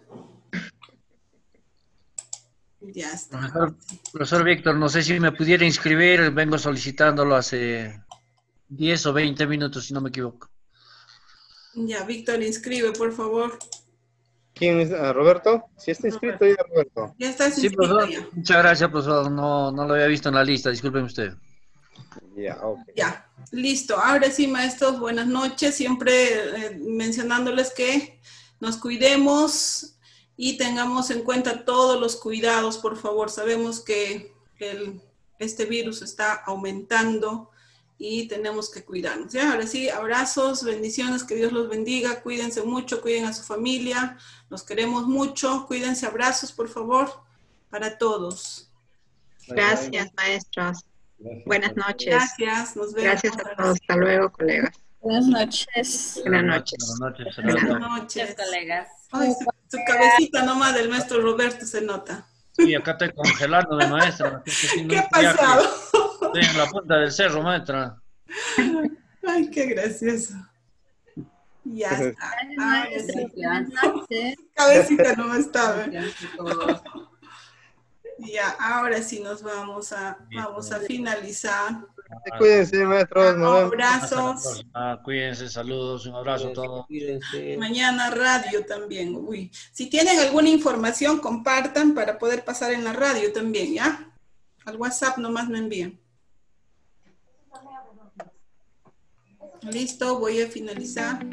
Ya está. Profesor, profesor Víctor, no sé si me pudiera inscribir, vengo solicitándolo hace 10 o 20 minutos, si no me equivoco. Ya, Víctor, inscribe, por favor. ¿Quién es? Ah, ¿Roberto? Si está inscrito ya, Roberto. Ya está Sí, inscrito profesor, ya. muchas gracias, profesor. No, no lo había visto en la lista, discúlpeme usted. Ya, ok. Ya, listo. Ahora sí, maestros, buenas noches. Siempre eh, mencionándoles que nos cuidemos y tengamos en cuenta todos los cuidados, por favor. Sabemos que el- este virus está aumentando y tenemos que cuidarnos. ¿ya? Ahora sí, abrazos, bendiciones, que Dios los bendiga. Cuídense mucho, cuiden a su familia. Los queremos mucho. Cuídense, abrazos, por favor, para todos. Gracias, maestros. Buenas noches. Gracias, nos vemos. Gracias a todos. Hasta luego, colegas. Buenas noches. Buenas noches. Buenas noches. Buenas noches. colegas. Ay, su, su cabecita nomás del maestro Roberto se nota. Sí, acá estoy congelándome, maestra. ¿Qué ha pasado? Estoy en la punta del cerro, maestra. Ay, qué gracioso. Ya está. Ahora sí. Cabecita no estaba. Ya, ahora sí nos vamos a, vamos a finalizar. Cuídense, maestros. nos vemos. Abrazos. Ah, cuídense, saludos, un abrazo a todos. Mañana radio también. Uy. Si tienen alguna información, compartan para poder pasar en la radio también, ¿ya? Al WhatsApp nomás me envían. Listo, voy a finalizar.